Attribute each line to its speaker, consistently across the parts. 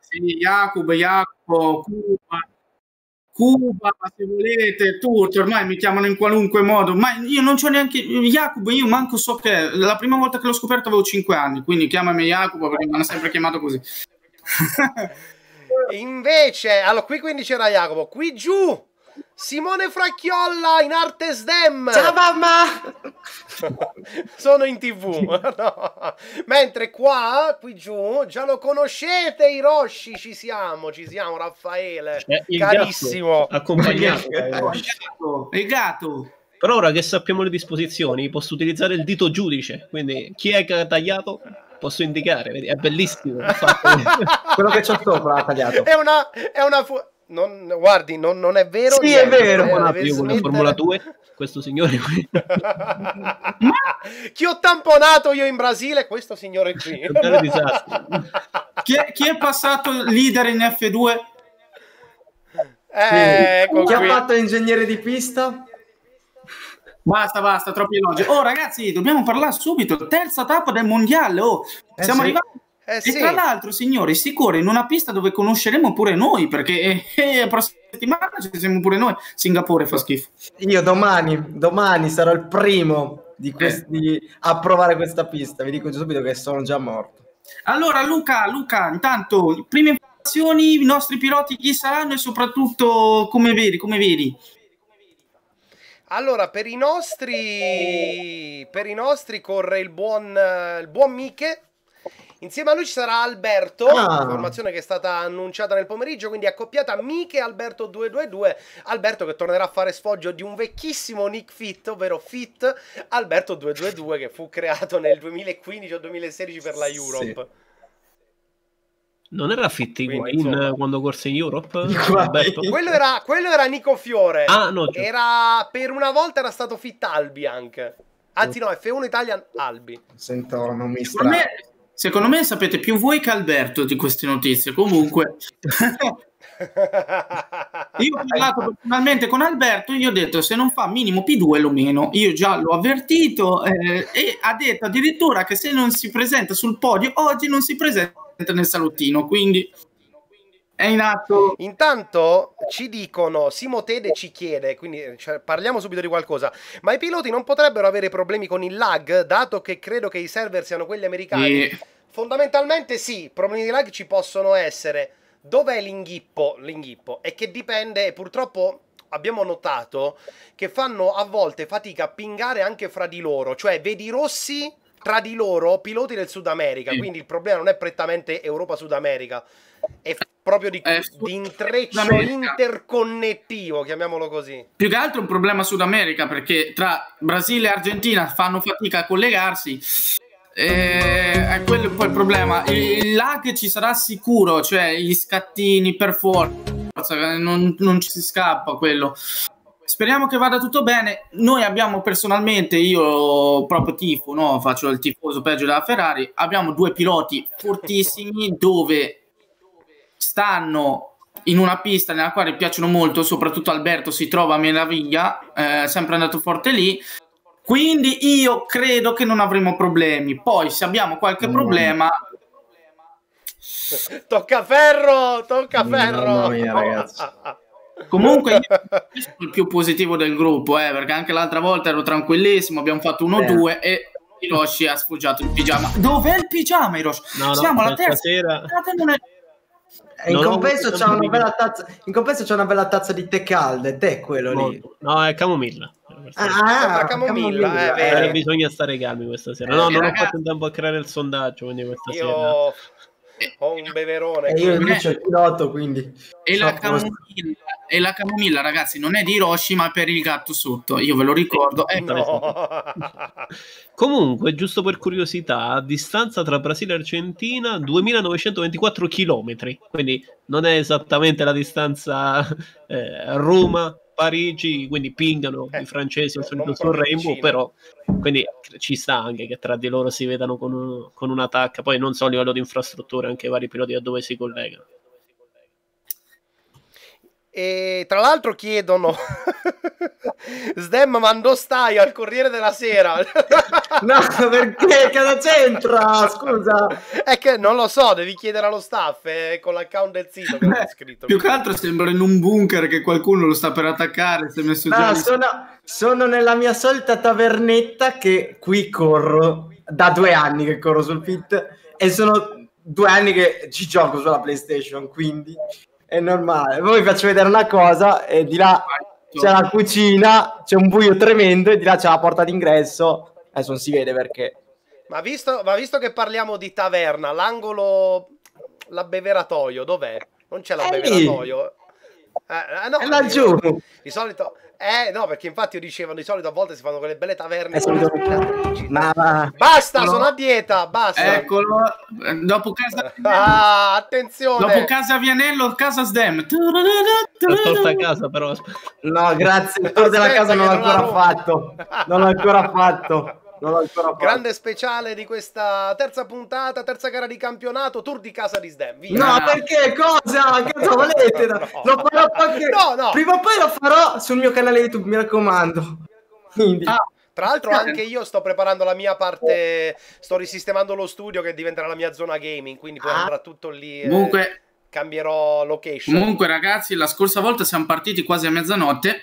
Speaker 1: Sì, Jacob, Jacopo, Cuba, Cuba, se volete, tutto, ormai mi chiamano in qualunque modo, ma io non c'ho neanche Jacopo, io manco so che la prima volta che l'ho scoperto avevo 5 anni, quindi chiamami Jacopo perché mi hanno sempre chiamato così.
Speaker 2: Invece, allora qui quindi c'era Jacopo, qui giù Simone Fracchiolla in arte SDEM.
Speaker 3: Ciao mamma!
Speaker 2: Sono in tv. no. Mentre qua, qui giù, già lo conoscete Hiroshi, ci siamo, ci siamo, Raffaele.
Speaker 4: Cioè, il
Speaker 2: Carissimo.
Speaker 4: gatto accompagnato.
Speaker 1: il gatto.
Speaker 4: Però ora che sappiamo le disposizioni, posso utilizzare il dito giudice. Quindi chi è che ha tagliato posso indicare. Vedi, è bellissimo.
Speaker 3: Quello che c'ho sopra l'ha tagliato.
Speaker 2: È una, è una fu- non, guardi, non, non è vero.
Speaker 3: Sì, è
Speaker 2: niente,
Speaker 3: vero.
Speaker 2: eh,
Speaker 4: Formula-
Speaker 2: deve
Speaker 4: io con la Formula 2, questo signore qui.
Speaker 2: Chi ho tamponato io in Brasile? Questo signore qui.
Speaker 1: Chi è, chi è passato leader in F2?
Speaker 2: Eh, ecco
Speaker 3: Chi ha
Speaker 2: qui.
Speaker 3: fatto ingegnere di pista?
Speaker 1: Basta, basta, troppi elogi. Oh, ragazzi, dobbiamo parlare subito. Terza tappa del mondiale. Oh,
Speaker 3: Eh
Speaker 1: siamo
Speaker 3: sì.
Speaker 1: arrivati.
Speaker 2: Eh
Speaker 1: E
Speaker 2: sì.
Speaker 1: tra l'altro, signori, si corre in una pista dove conosceremo pure noi, perché eh, eh, la prossima settimana ci siamo pure noi. Singapore fa schifo.
Speaker 3: Io domani, domani sarò il primo di questi a provare questa pista. Vi dico subito che sono già morto.
Speaker 1: Allora, Luca, Luca, intanto, prime informazioni, i nostri piloti chi saranno e soprattutto come vedi, come vedi.
Speaker 2: Allora, per i nostri per i nostri corre il buon il buon Miche. Insieme a lui ci sarà Alberto,
Speaker 3: Ah.
Speaker 2: formazione che è stata annunciata nel pomeriggio, quindi accoppiata Miche Alberto 222. Alberto che tornerà a fare sfoggio di un vecchissimo Nick Fit, ovvero Fit Alberto 222 che fu creato nel 2015 o 2016 per la
Speaker 3: Sì.
Speaker 4: Non era Fit
Speaker 2: Quindi,
Speaker 4: Higuain
Speaker 2: insomma.
Speaker 4: quando corse in Europe?
Speaker 2: Quello era, quello era Nico Fiore.
Speaker 4: Ah, no.
Speaker 2: Era per una volta era stato Fit Albi anche. Anzi no, F1 Italian Albi.
Speaker 3: Sento, non mi
Speaker 1: Secondo me, secondo me sapete più voi che Alberto di queste notizie. Comunque, io ho parlato personalmente con Alberto e gli ho detto se non fa minimo P2 lo meno. Io già l'ho avvertito eh, e ha detto addirittura che se non si presenta sul podio oggi non si presenta nel salottino. Quindi è in atto.
Speaker 2: Intanto ci dicono, Simo Tede ci chiede, quindi cioè, parliamo subito di qualcosa, ma i piloti non potrebbero avere problemi con il lag, dato che credo che i server siano quelli americani?
Speaker 1: E-
Speaker 2: Fondamentalmente sì, problemi di lag ci possono essere. Dov'è l'inghippo? L'inghippo è che dipende, e purtroppo abbiamo notato che fanno a volte fatica a pingare anche fra di loro, cioè vedi i rossi tra di loro, piloti del Sud America,
Speaker 1: Sì.
Speaker 2: quindi il problema non è prettamente Europa-Sud America, è proprio di,
Speaker 1: Sud-
Speaker 2: di intreccio interconnettivo, chiamiamolo così.
Speaker 1: più che altro un problema Sud America perché tra Brasile e Argentina fanno fatica a collegarsi. E è quello poi il problema. Il lag ci sarà sicuro, cioè gli scattini per forza, non, non ci si scappa quello. Speriamo che vada tutto bene. Noi abbiamo personalmente, io proprio tifo, no? faccio il tifoso peggio della Ferrari. Abbiamo due piloti fortissimi dove stanno in una pista nella quale piacciono molto, soprattutto Alberto si trova a meraviglia, è sempre andato forte lì. Quindi io credo che non avremo problemi. Poi se abbiamo qualche
Speaker 3: Mm.
Speaker 1: problema,
Speaker 2: Tocca ferro, tocca ferro.
Speaker 3: Mamma mia, ragazzi.
Speaker 1: comunque io sono il più positivo del gruppo, eh, perché anche l'altra volta ero tranquillissimo, abbiamo fatto 1-2 e Hiroshi ha sfoggiato il pigiama. Dov'è il pigiama Hiroshi?
Speaker 4: No, no,
Speaker 1: Siamo alla terza. è-
Speaker 3: E in compenso c'è una bella tazza. In compenso c'è una bella tazza di tè calde. Te quello lì.
Speaker 4: No, è camomilla.
Speaker 3: Ah,
Speaker 2: La camomilla, eh,
Speaker 4: Eh,
Speaker 2: vedi.
Speaker 4: bisogna stare calmi questa sera.
Speaker 1: Eh,
Speaker 4: No, non
Speaker 1: ragazzi-
Speaker 4: ho fatto in tempo a creare il sondaggio, quindi questa
Speaker 2: Io
Speaker 4: sera.
Speaker 2: Ho un beverone.
Speaker 3: E io
Speaker 2: quindi-
Speaker 3: invece ho il pilota, quindi.
Speaker 1: E la, camomilla, e la camomilla, ragazzi, non è di Hiroshi, ma è per il gatto sotto. Io ve lo ricordo. Eh,
Speaker 2: No.
Speaker 4: Comunque, giusto per curiosità, distanza tra Brasile e Argentina 2924 km, quindi non è esattamente la distanza eh, Roma. Parigi, quindi pingano
Speaker 2: Eh,
Speaker 4: i francesi al solito sul Rainbow, però quindi ci sta anche che tra di loro si vedano con, un- con una tacca. Poi non so a livello di infrastrutture, anche i vari piloti da dove si collegano.
Speaker 2: E tra l'altro chiedono Sdem mandò stai al Corriere della Sera.
Speaker 3: no, perché cosa c'entra? Scusa.
Speaker 2: È che non lo so, devi chiedere allo staff eh, con l'account del sito che
Speaker 1: Beh,
Speaker 2: scritto.
Speaker 1: Più che altro sembra in un bunker che qualcuno lo sta per attaccare. Si è messo
Speaker 3: No, sono, sono nella mia solita tavernetta che qui corro da due anni che corro sul fit e sono due anni che ci gioco sulla PlayStation, quindi è normale. Poi vi faccio vedere una cosa e di là c'è la cucina, c'è un buio tremendo e di là c'è la porta d'ingresso. Adesso non si vede perché.
Speaker 2: Ma visto, ma visto che parliamo di taverna, l'angolo l'abbeveratoio dov'è? Non c'è l'abbeveratoio. Eh, eh, no,
Speaker 3: È laggiù.
Speaker 2: io- Di solito eh no, perché infatti io dicevo di solito a volte si fanno quelle belle taverne
Speaker 3: solito-. Ma, ma-
Speaker 2: Basta,
Speaker 1: No.
Speaker 2: sono a dieta, basta.
Speaker 1: Eccolo. Dopo casa,
Speaker 2: Ah, attenzione.
Speaker 1: dopo casa Vianello, casa Sdem.
Speaker 4: L'ho tolta a casa, però.
Speaker 3: no, grazie. Il tour della casa non l'ho ancora fatto. Non l'ho ancora fatto.
Speaker 2: Grande speciale di questa terza puntata, terza gara di campionato, tour di casa di Sdem. Via.
Speaker 3: No, perché cosa? Cosa volete?
Speaker 2: No.
Speaker 3: Lo farò anche...
Speaker 2: No, no.
Speaker 3: Prima o poi lo farò sul mio canale YouTube, mi raccomando. Quindi,
Speaker 1: Ah,
Speaker 2: Tra l'altro anche io sto preparando la mia parte, sto risistemando lo studio che diventerà la mia zona gaming, quindi poi
Speaker 3: Ah.
Speaker 2: andrà tutto lì. eh,
Speaker 1: comunque,
Speaker 2: cambierò location.
Speaker 1: comunque, ragazzi, la scorsa volta siamo partiti quasi a mezzanotte.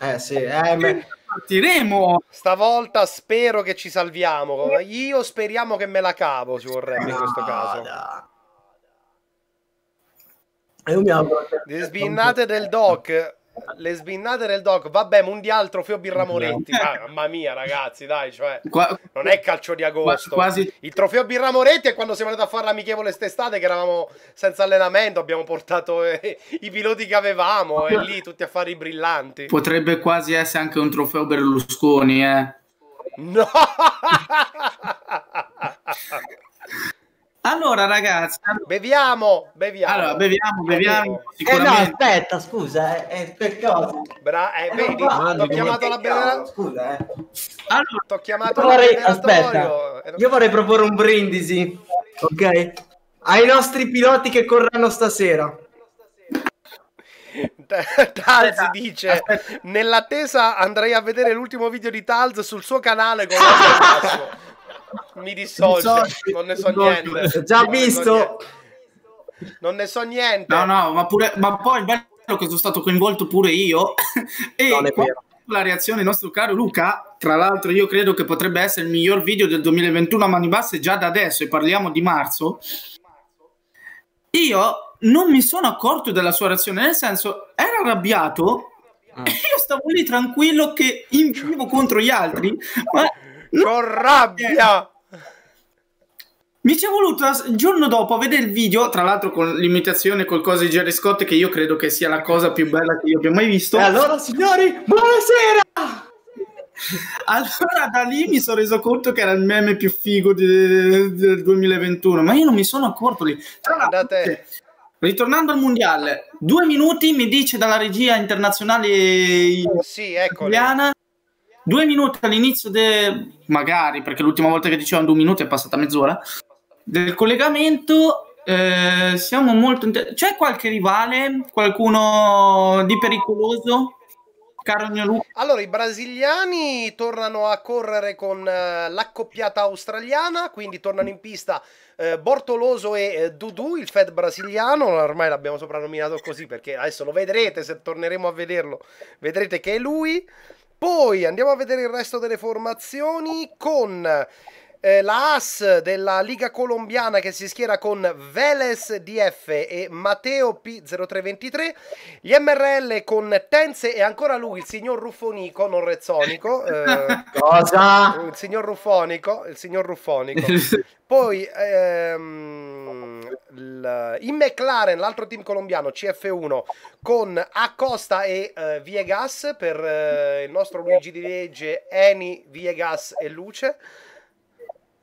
Speaker 3: eh sì, eh, me-
Speaker 1: Partiremo.
Speaker 2: Stavolta spero che ci salviamo. Io speriamo che me la cavo, ci vorrebbe in questo caso.
Speaker 3: E
Speaker 2: sbinnate del doc. Le sbinnate del doc. Vabbè, mondial trofeo Birra Moretti. Ah, mamma mia, ragazzi, dai, cioè.
Speaker 1: Qua-
Speaker 2: Non è calcio di agosto.
Speaker 1: quasi-
Speaker 2: Il trofeo Birra Moretti è quando siamo andati a fare l'amichevole st'estate che eravamo senza allenamento, abbiamo portato eh, i piloti che avevamo e lì tutti a fare i brillanti.
Speaker 1: potrebbe quasi essere anche un trofeo Berlusconi, eh.
Speaker 2: No!
Speaker 1: Allora, ragazzi,
Speaker 2: beviamo, beviamo.
Speaker 1: allora, beviamo, beviamo.
Speaker 3: Eh no,
Speaker 1: Sicuramente.
Speaker 3: aspetta, scusa, eh, eh, per cosa?
Speaker 2: Bra- eh,
Speaker 3: Eh,
Speaker 2: vedi, ho chiamato la bevera-
Speaker 3: Scusa, eh.
Speaker 1: Allora,
Speaker 2: T'ho chiamato
Speaker 3: Io vorrei, aspetta,
Speaker 2: Eh,
Speaker 3: io vorrei proporre un brindisi, ok? Ai nostri piloti che corranno stasera.
Speaker 2: Talz dice
Speaker 1: aspetta.
Speaker 2: nell'attesa andrei a vedere l'ultimo video di Talz sul suo canale con. mi dissocio non ne so niente
Speaker 3: già visto.
Speaker 2: non ne so niente
Speaker 1: no, no, ma, pure, ma poi il bello è che sono stato coinvolto pure io. e
Speaker 3: Non è
Speaker 1: qua-
Speaker 3: vero.
Speaker 1: la reazione del nostro caro Luca, tra l'altro io credo che potrebbe essere il miglior video del 2021 a mani basse già da adesso e parliamo di marzo. Io non mi sono accorto della sua reazione, nel senso era arrabbiato
Speaker 3: Ah.
Speaker 1: e io stavo lì tranquillo che invivo contro gli altri, ma
Speaker 2: con rabbia
Speaker 1: Mi ci è voluto il giorno dopo vedere il video, tra l'altro con l'imitazione col coso di Jerry Scott, che io credo che sia la cosa più bella che io abbia mai visto.
Speaker 3: E allora, signori, buonasera!
Speaker 1: Allora da lì mi sono reso conto che era il meme più figo di- del 2021, ma io non mi sono accorto lì. Tra l'altro,
Speaker 2: Andate.
Speaker 1: Ritornando al mondiale, due minuti mi dice dalla regia internazionale
Speaker 2: sì eccoli
Speaker 1: italiana, due minuti all'inizio del... magari, perché l'ultima volta che dicevano due minuti è passata mezz'ora, del collegamento, eh, siamo molto... inter- C'è qualche rivale? Qualcuno di pericoloso? Caro mio Luca?
Speaker 2: Allora, i brasiliani tornano a correre con eh, l'accoppiata australiana, quindi tornano in pista eh, Bortoloso e eh, Dudu, il Fed brasiliano, ormai l'abbiamo soprannominato così perché adesso lo vedrete, se torneremo a vederlo, vedrete che è lui. Poi andiamo a vedere il resto delle formazioni con eh, la AS della Liga Colombiana che si schiera con Vélez DF e Matteo P0323, gli MRL con Tense e ancora lui, il signor Ruffonico, non Rezzonico, eh,
Speaker 3: Cosa?
Speaker 2: il signor Ruffonico, il signor Ruffonico. Poi ehm, il- in McLaren, l'altro team colombiano CF1 con Acosta e eh, Viegas per eh, il nostro Luigi di Legge, Eni, Viegas e Luce.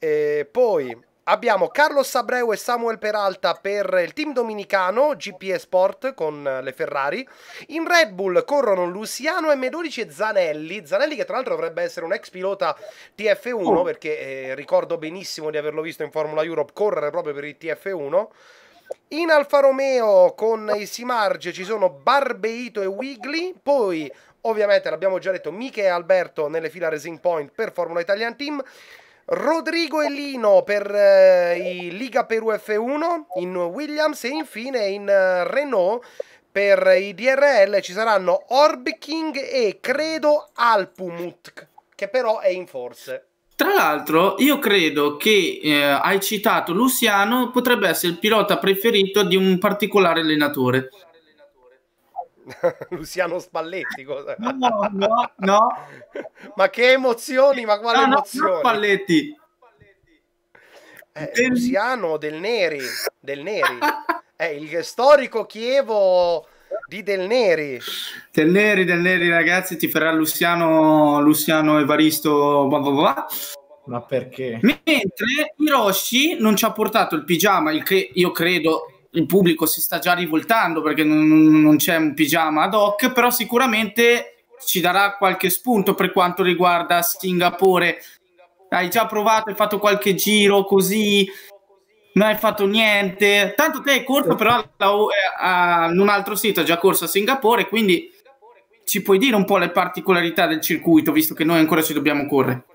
Speaker 2: E poi abbiamo Carlos Sabreu e Samuel Peralta per il team dominicano GP Sport con eh, le Ferrari. In Red Bull corrono Luciano M12 e Zanelli. Zanelli che tra l'altro dovrebbe essere un ex pilota TF1
Speaker 1: Oh.
Speaker 2: perché eh, ricordo benissimo di averlo visto in Formula Europe correre proprio per il TF1. In Alfa Romeo con i Simarge ci sono Barbeito e Wiggly, poi ovviamente l'abbiamo già detto Miche e Alberto nelle fila Racing Point per Formula Italian Team, Rodrigo e Lino per eh, i Liga Peru F1 in Williams e infine in eh, Renault per i DRL ci saranno Orb King e credo Alpumut che però è in forze.
Speaker 1: Tra l'altro, io credo che eh, hai citato Luciano potrebbe essere il pilota preferito di un particolare allenatore.
Speaker 2: Luciano Spalletti, cosa?
Speaker 1: No, no, no.
Speaker 2: ma che emozioni, ma quale no, emozioni? No,
Speaker 1: Spalletti.
Speaker 2: Eh, del... Luciano del Neri, del Neri. È il storico Chievo di Del Neri.
Speaker 1: Del Neri, Del Neri, ragazzi, ti farà Luciano, Luciano Evaristo. Blah blah blah.
Speaker 3: Ma perché?
Speaker 1: Mentre Hiroshi non ci ha portato il pigiama, il che io credo il pubblico si sta già rivoltando perché non, non c'è un pigiama ad hoc, però sicuramente ci darà qualche spunto per quanto riguarda Singapore. Hai già provato, hai fatto qualche giro così, non hai fatto niente. Tanto te hai corso però in un altro sito, hai già corso a Singapore, quindi ci puoi dire un po' le particolarità del circuito, visto che noi ancora ci dobbiamo correre.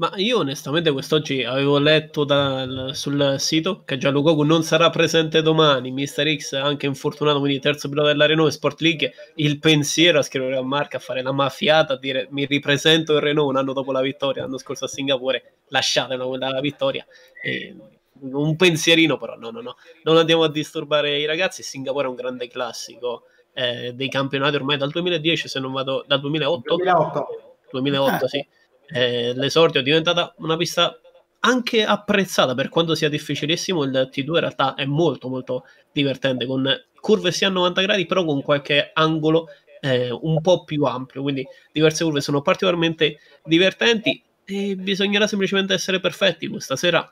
Speaker 4: Ma io onestamente quest'oggi avevo letto dal, sul sito che Gianluca non sarà presente domani, Mister X anche infortunato, quindi terzo pilota della Renault Sport League, il pensiero a scrivere a Marca, a fare la maffiata, a dire mi ripresento il Renault un anno dopo la vittoria, l'anno scorso a Singapore, lasciatela quella vittoria. E un pensierino però, no, no, no, non andiamo a disturbare i ragazzi, Singapore è un grande classico eh, dei campionati ormai dal 2010, se non vado, dal 2008?
Speaker 3: 2008.
Speaker 4: 2008, sì eh, l'esordio è diventata una pista anche apprezzata per quanto sia difficilissimo. Il T2 in realtà è molto molto divertente con curve sia a 90 gradi però con qualche angolo eh, un po' più ampio. Quindi diverse curve sono particolarmente divertenti e bisognerà semplicemente essere perfetti. Questa sera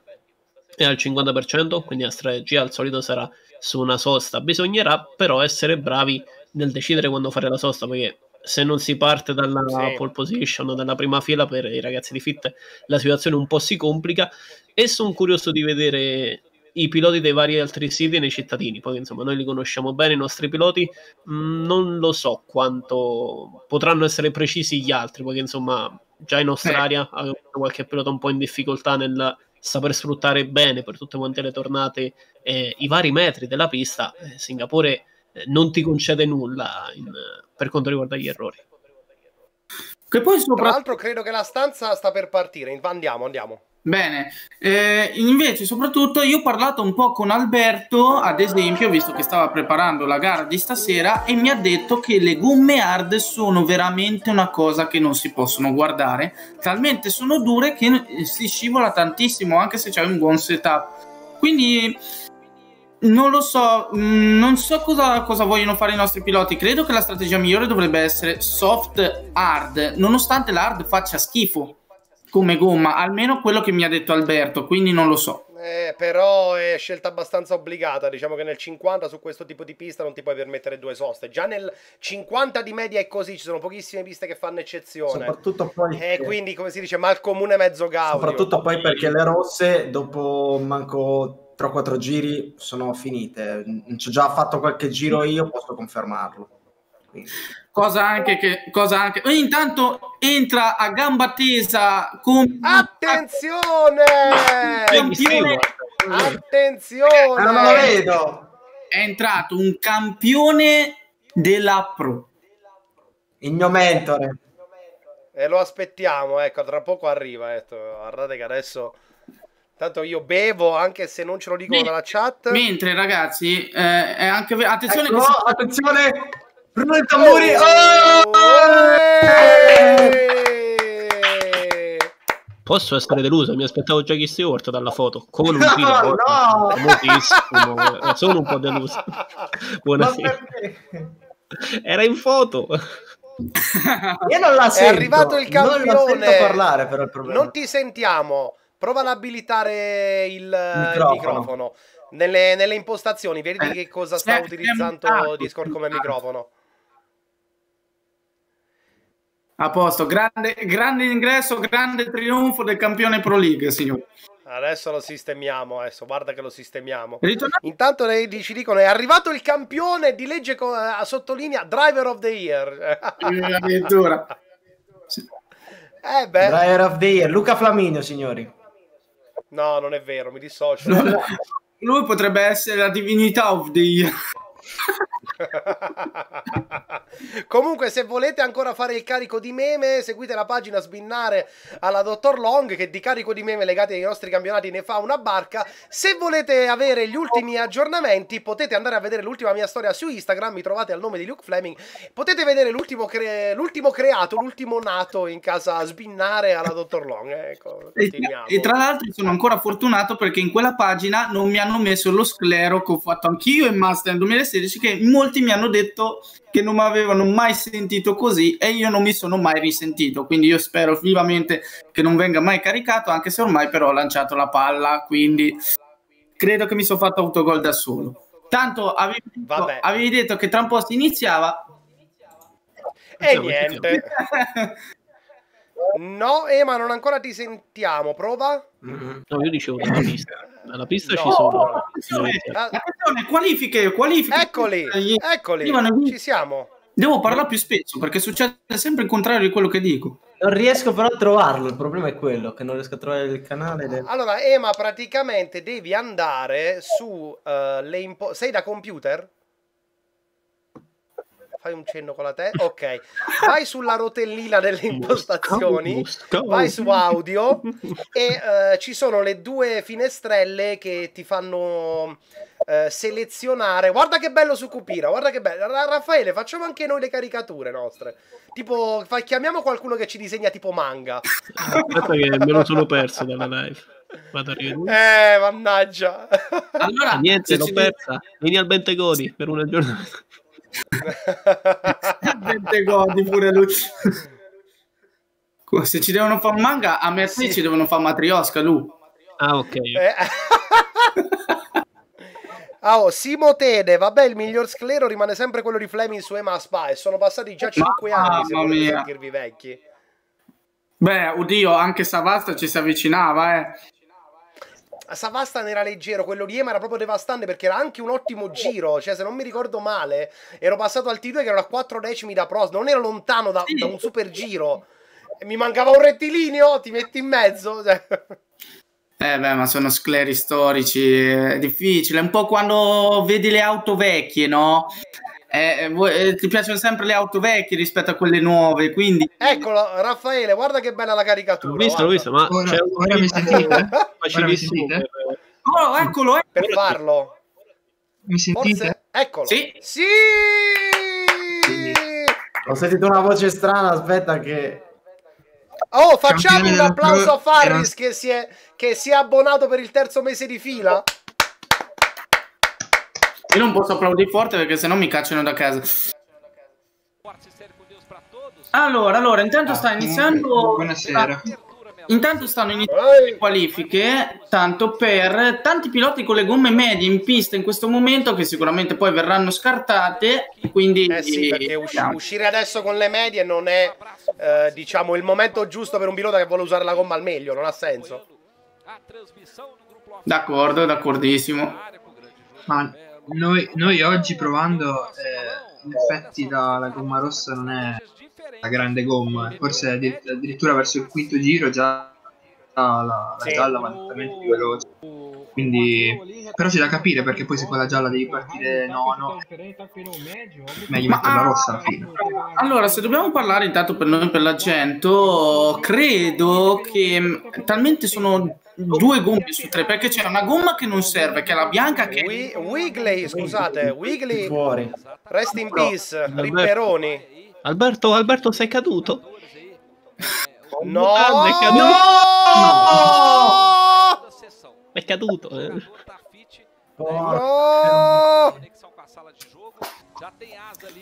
Speaker 4: è al 50% quindi la strategia al solito sarà su una sosta. Bisognerà però essere bravi nel decidere quando fare la sosta perché se non si parte dalla sì. pole position, dalla prima fila per i ragazzi di Fit, la situazione un po' si complica e sono curioso di vedere i piloti dei vari altri siti nei cittadini, poi insomma noi li conosciamo bene i nostri piloti, mm, non lo so quanto potranno essere precisi gli altri, perché insomma già in Australia eh. qualche pilota un po' in difficoltà nel saper sfruttare bene per tutte quante le tornate eh, i vari metri della pista, eh, Singapore non ti concede nulla in, per quanto riguarda gli errori.
Speaker 2: Che poi sopra... Tra l'altro credo che la stanza sta per partire, andiamo, andiamo.
Speaker 1: Bene, eh, invece soprattutto io ho parlato un po' con Alberto, ad esempio, visto che stava preparando la gara di stasera e mi ha detto che le gomme hard sono veramente una cosa che non si possono guardare, talmente sono dure che si scivola tantissimo anche se c'è un buon setup. Quindi non lo so, mm, non so cosa, cosa, vogliono fare i nostri piloti. Credo che la strategia migliore dovrebbe essere soft hard, nonostante l'hard faccia schifo come gomma, almeno quello che mi ha detto Alberto, quindi non lo so.
Speaker 2: Eh, però è scelta abbastanza obbligata. Diciamo che nel 50 su questo tipo di pista non ti puoi permettere due soste. Già nel 50 di media è così, ci sono pochissime piste che fanno eccezione.
Speaker 3: Soprattutto poi.
Speaker 2: E eh, quindi, come si dice, mal comune mezzo gaudio.
Speaker 3: Soprattutto poi perché le rosse, dopo manco 3-4 giri sono finite. Ci ho già fatto qualche giro io, posso confermarlo.
Speaker 1: Cosa anche che cosa anche e intanto entra a gamba tesa con
Speaker 2: attenzione! Campione. Attenzione!
Speaker 3: Non lo vedo.
Speaker 1: È entrato un campione della Pro.
Speaker 3: Il mio mentore.
Speaker 2: E lo aspettiamo ecco tra poco arriva ecco. guardate che adesso Tanto io bevo anche se non ce lo dicono dalla chat.
Speaker 1: Mentre ragazzi, eh, è anche attenzione
Speaker 3: ecco, che... attenzione Bruno il tamburi. Oh!
Speaker 4: Posso essere deluso, mi aspettavo Jackie Stewart dalla foto con un filo no, no. sono un po' deluso. Buonasera. Era in foto.
Speaker 3: Io non la sento.
Speaker 2: È arrivato il campione. Non
Speaker 3: parlare però il problema.
Speaker 2: Non ti sentiamo. Prova ad abilitare il microfono. Il microfono. Nelle, nelle, impostazioni, vedi eh, che cosa sta utilizzando Discord come microfono.
Speaker 1: A posto, grande, grande ingresso, grande trionfo del campione Pro League, signore.
Speaker 2: Adesso lo sistemiamo, adesso guarda che lo sistemiamo. Intanto lei ci dicono è arrivato il campione di legge co- a sottolinea Driver of the Year.
Speaker 1: addirittura.
Speaker 2: eh beh,
Speaker 3: Driver of the Year, Luca Flaminio, signori.
Speaker 2: No, non è vero, mi dissocio.
Speaker 1: Lui potrebbe essere la divinità of the year.
Speaker 2: Comunque, se volete ancora fare il carico di meme, seguite la pagina Sbinnare alla Dottor Long, che di carico di meme legati ai nostri campionati ne fa una barca. Se volete avere gli ultimi aggiornamenti, potete andare a vedere l'ultima mia storia su Instagram. Mi trovate al nome di Luke Fleming. Potete vedere l'ultimo, cre- l'ultimo creato, l'ultimo nato in casa Sbinnare alla Dottor Long. Ecco,
Speaker 1: E, e tra l'altro sono ancora fortunato perché in quella pagina non mi hanno messo lo sclero che ho fatto anch'io in Master nel 2016 che molti mi hanno detto che non mi avevano mai sentito così e io non mi sono mai risentito quindi io spero vivamente che non venga mai caricato anche se ormai però ho lanciato la palla quindi credo che mi sono fatto autogol da solo tanto avevi detto, avevi detto che tra un po' si iniziava
Speaker 2: E
Speaker 4: No,
Speaker 2: niente. No, Ema, non ancora ti sentiamo. Prova.
Speaker 3: Mm.
Speaker 4: No, io dicevo dalla pista. Dalla pista
Speaker 2: No.
Speaker 4: ci sono.
Speaker 1: attenzione,
Speaker 2: Ah.
Speaker 1: attenzione, qualifiche qualifiche
Speaker 2: Eccoli, eccoli. Ci siamo.
Speaker 1: Devo parlare più spesso perché succede sempre il contrario di quello che dico.
Speaker 3: Non riesco però a trovarlo, il problema è quello, che non riesco a trovare il canale. del-
Speaker 2: Allora, Ema, praticamente devi andare su le impo- Sei da computer? Fai un cenno con la testa. Ok. Vai sulla rotellina delle impostazioni. Vai su audio e eh, ci sono le due finestrelle che ti fanno eh, selezionare. Guarda che bello su Cupira, guarda che bello. Ra- Raffaele, facciamo anche noi le caricature nostre. Tipo, fa- chiamiamo qualcuno che ci disegna tipo manga.
Speaker 4: Aspetta che me lo sono perso dalla live. Vado a rivedere.
Speaker 2: Eh, mannaggia.
Speaker 1: Allora,
Speaker 4: Niente, l'ho persa. Vieni al Bentegodi per una giornata.
Speaker 1: Te godi pure lui. Se ci devono fare un manga, a me
Speaker 2: Sì.
Speaker 1: ci devono fare matriosca, lui.
Speaker 4: Ah, ok.
Speaker 2: Eh. Ah, oh, Simo Tede, vabbè, il miglior sclero rimane sempre quello di Fleming su Ema Spa e sono passati già 5
Speaker 1: Mamma
Speaker 2: anni se volete
Speaker 1: mia.
Speaker 2: sentirvi vecchi.
Speaker 1: Beh, oddio, anche Savasta ci si avvicinava, eh.
Speaker 2: Savastan era leggero, quello di Ema era proprio devastante perché era anche un ottimo giro, cioè se non mi ricordo male, ero passato al T2 che era a 4 decimi da Prost, non ero lontano da, da un super giro. E mi mancava un rettilineo, ti metti in mezzo. cioè.
Speaker 1: Eh beh, ma sono scleri storici, è difficile. È un po' quando vedi le auto vecchie, no? Eh, eh, eh, ti piacciono sempre le auto vecchie rispetto a quelle nuove, quindi...
Speaker 2: Eccolo, Raffaele, guarda che bella la caricatura.
Speaker 4: L'ho visto, l'ho visto, ma
Speaker 5: Ora,
Speaker 4: c'è un
Speaker 5: ora mi sentite? Ora mi
Speaker 4: facilissimo
Speaker 5: sentite?
Speaker 4: per-
Speaker 1: Oh, eccolo, eh.
Speaker 2: Per farlo.
Speaker 5: Mi sentite?
Speaker 2: Forse, eccolo.
Speaker 1: Sì.
Speaker 2: Sì!
Speaker 3: Ho sentito una voce strana, aspetta che...
Speaker 2: Oh, facciamo
Speaker 5: Campione
Speaker 2: un applauso a Farris che si, è, che si è abbonato per il terzo mese di fila.
Speaker 1: Io non posso applaudire forte perché sennò mi cacciano da casa. Allora, allora, intanto sta iniziando...
Speaker 5: Buonasera.
Speaker 1: Intanto stanno iniziando le qualifiche, tanto per tanti piloti con le gomme medie in pista in questo momento che sicuramente poi verranno scartate, quindi
Speaker 2: Eh sì, perché usci- uscire adesso con le medie non è, eh, diciamo, il momento giusto per un pilota che vuole usare la gomma al meglio, non ha senso.
Speaker 1: d'accordo, d'accordissimo.
Speaker 5: Ma noi, noi oggi provando, eh, in effetti la, la gomma rossa non è la grande gomma, forse addir- addirittura verso il quinto giro già la, la
Speaker 2: Sì.
Speaker 5: gialla va nettamente più veloce. Quindi, però c'è da capire perché poi se quella gialla devi partire nono, meglio
Speaker 1: Ma-
Speaker 5: metterla rossa alla fine.
Speaker 1: Allora, se dobbiamo parlare intanto per noi per l'argento, credo che mh, talmente sono due gomme su tre, perché c'è una gomma che non serve, che è la bianca che...
Speaker 2: Wi- Wiggly, scusate, Wiggly,
Speaker 3: Fuori.
Speaker 2: rest in peace,
Speaker 4: Alberto.
Speaker 2: Ripperoni.
Speaker 4: Alberto, Alberto, sei caduto?
Speaker 2: No!
Speaker 4: Mutande, è caduto.
Speaker 2: No!
Speaker 4: È caduto.
Speaker 2: No!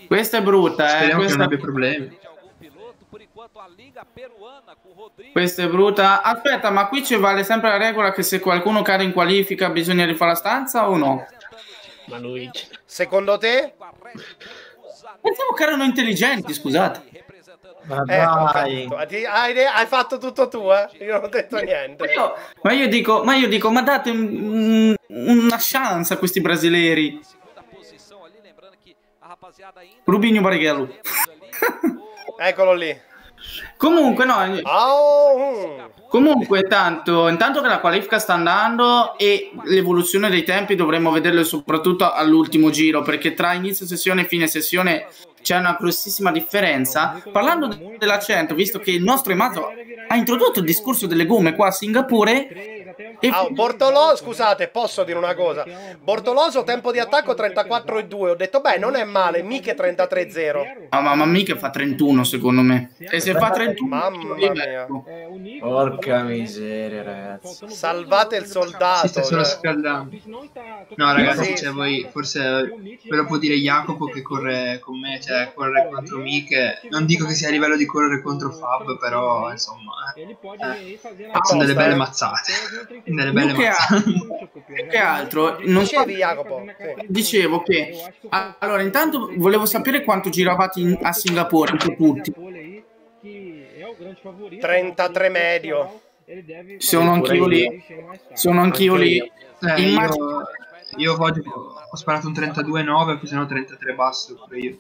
Speaker 1: Questa è brutta, eh.
Speaker 5: Speriamo che
Speaker 1: Questa,
Speaker 5: non abbia problemi.
Speaker 1: Questa è brutta. Aspetta, ma qui ci vale sempre la regola che se qualcuno cade in qualifica bisogna rifare la stanza o no?
Speaker 4: Ma Luigi.
Speaker 2: Secondo te?
Speaker 1: Pensavo che erano intelligenti, scusate.
Speaker 3: Ma
Speaker 2: Eh,
Speaker 3: dai.
Speaker 2: Hai, hai fatto tutto tu, eh? Io non ho detto niente.
Speaker 1: Ma io, ma io dico, ma io dico, ma date un- un- una chance a questi brasileri. Rubinho Barrichello.
Speaker 2: Eccolo lì.
Speaker 1: Comunque, no,
Speaker 2: Oh.
Speaker 1: Comunque, tanto, intanto che la qualifica sta andando e l'evoluzione dei tempi dovremmo vederlo soprattutto all'ultimo giro, perché tra inizio sessione e fine sessione c'è una grossissima differenza. Parlando de- dell'accento, visto che il nostro Emato ha introdotto il discorso delle gomme qua a Singapore,
Speaker 2: Ah, Bortoloso, scusate, posso dire una cosa? Bortoloso, tempo di attacco 34,2. Ho detto, beh, non è male, mica 33,0.
Speaker 1: Ah, ma, ma mica fa 31 secondo me. E se fa 31,
Speaker 2: Mamma mia.
Speaker 3: Porca miseria, ragazzi.
Speaker 2: Salvate il soldato.
Speaker 5: Si sta solo
Speaker 2: cioè.
Speaker 5: scaldando. No, ragazzi,
Speaker 2: Sì.
Speaker 5: cioè, voi, forse ve lo può dire Jacopo che corre con me, cioè corre contro Miche. Non dico che sia a livello di correre contro Fab, però insomma, eh, sono delle belle mazzate. Delle belle
Speaker 1: Più che,
Speaker 5: mazzate.
Speaker 1: più che altro, non so-
Speaker 2: Dicevi, Jacopo? Sì.
Speaker 1: dicevo che allora intanto volevo sapere quanto giravate in- a Singapore po' tutti
Speaker 2: 33 medio.
Speaker 1: sono anch'io lì sono anch'io lì
Speaker 5: Eh, io, io oggi ho sparato un 32,9, poi sono 33 basso. pure io.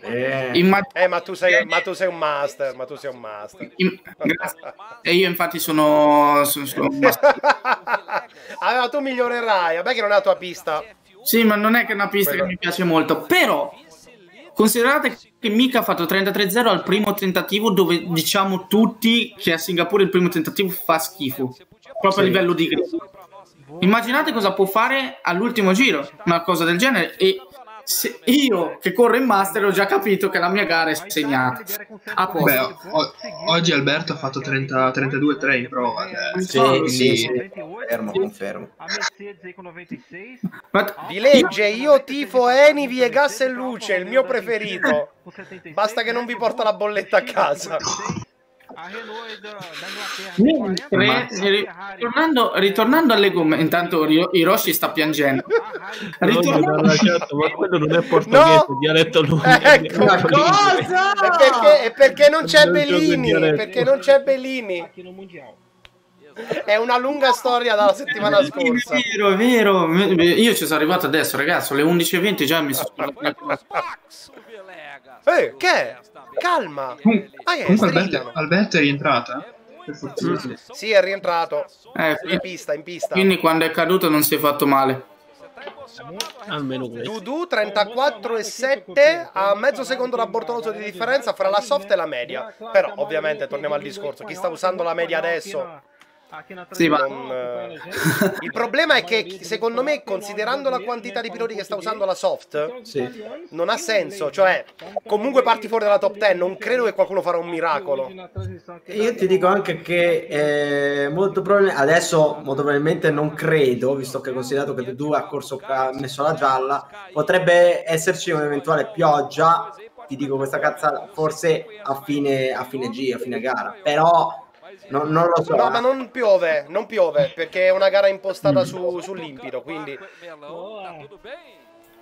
Speaker 3: Eh,
Speaker 1: Immag-
Speaker 2: Eh, ma tu, sei, ma tu sei un master, ma tu sei un master.
Speaker 1: grazie. e io infatti sono, sono- sono-
Speaker 2: allora tu migliorerai, vabbè che non è la tua pista.
Speaker 1: sì ma non è che è una pista che mi piace molto però considerate che mica ha fatto 33-0 al primo tentativo dove diciamo tutti che a Singapore il primo tentativo fa schifo proprio a livello di grip immaginate cosa può fare all'ultimo giro una cosa del genere e se io che corro in master ho già capito che la mia gara è segnata a posto
Speaker 5: Beh, o- oggi Alberto ha fatto 30, 32,3 in prova. eh.
Speaker 3: sì,
Speaker 5: quindi-
Speaker 3: sì, sì, confermo, confermo.
Speaker 1: Ma-
Speaker 2: Di legge, io tifo Enivi e Gas e Luce, il mio preferito. Basta che non vi porta la bolletta a casa.
Speaker 1: Mentre, ri- ritornando, ritornando alle gomme, intanto Hiroshi sta piangendo. Ritornando,
Speaker 4: Dalla chat, ma quello non è portoghese,
Speaker 2: No!
Speaker 4: dialetto lui.
Speaker 2: Ecco.
Speaker 3: Ma cosa?
Speaker 2: È perché, è perché non c'è Bellini, perché non c'è Bellini. È una lunga storia dalla settimana scorsa.
Speaker 1: È vero, è vero. Io ci sono arrivato adesso, ragazzi. Alle 11.20 già mi sono
Speaker 2: Eh, che Calma. Ah, che
Speaker 5: Comunque Alberto. Alberto è rientrata? Per fortuna.
Speaker 2: Sì, è rientrato.
Speaker 1: Eh,
Speaker 2: In pista, in pista.
Speaker 1: quindi quando è caduto non si è fatto male.
Speaker 4: Almeno questo.
Speaker 2: Dudu 34 e 7 a mezzo secondo da Bortoloso di differenza fra la soft e la media. Però ovviamente torniamo al discorso, chi sta usando la media adesso
Speaker 1: Sì, ma
Speaker 2: non, eh, Il problema è che secondo me considerando la quantità di piloti che sta usando la soft
Speaker 3: Sì.
Speaker 2: non ha senso, cioè comunque parti fuori dalla top 10, non credo che qualcuno farà un miracolo.
Speaker 3: Io ti dico anche che eh, molto probabile- adesso molto probabilmente non credo, visto che considerato che Dudu ha corso ha messo la gialla, potrebbe esserci un'eventuale pioggia, ti dico questa cazzata, forse a fine, a fine giro, a fine gara, però no- non lo so.
Speaker 2: No, ma non piove, non piove perché è una gara impostata su, sul limpido, quindi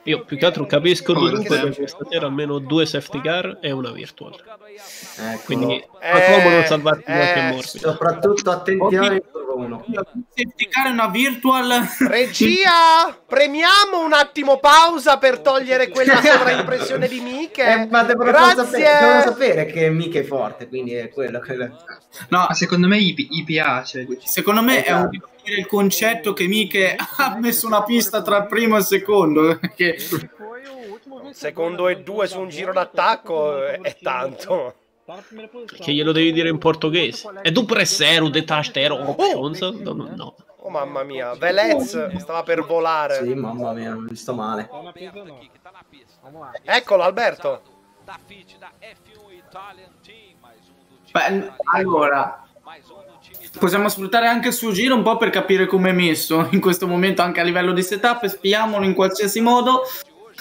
Speaker 4: Io più che altro capisco
Speaker 5: Oh,
Speaker 4: dunque
Speaker 2: che-
Speaker 4: questa sera almeno due safety car e una virtual.
Speaker 3: Ecco.
Speaker 4: Quindi
Speaker 2: Eh,
Speaker 4: fa comodo salvarti
Speaker 2: eh,
Speaker 4: qualche morbido.
Speaker 3: soprattutto attenti
Speaker 1: Oddio.
Speaker 3: al turbo 1.
Speaker 1: Cercare una virtual.
Speaker 2: Regia, premiamo un attimo pausa per togliere quella sovraimpressione di Miche.
Speaker 3: Eh, ma devono sapere, devono sapere che Mica è forte, quindi è quello che...
Speaker 1: No,
Speaker 5: secondo me gli, gli piace.
Speaker 1: secondo me è un il concetto che Miche ha messo una pista tra il primo e il secondo. Che
Speaker 2: Secondo e due su un giro d'attacco è, tanto.
Speaker 4: Che glielo devi dire in portoghese. E tu presero de tastero options? No, no.
Speaker 2: Oh mamma mia, Velez stava per volare.
Speaker 3: Sì, mamma mia, ho visto male.
Speaker 2: Eccolo Alberto.
Speaker 1: Beh, allora, possiamo sfruttare anche il suo giro un po' per capire come è messo in questo momento anche a livello di setup, spiamolo in qualsiasi modo.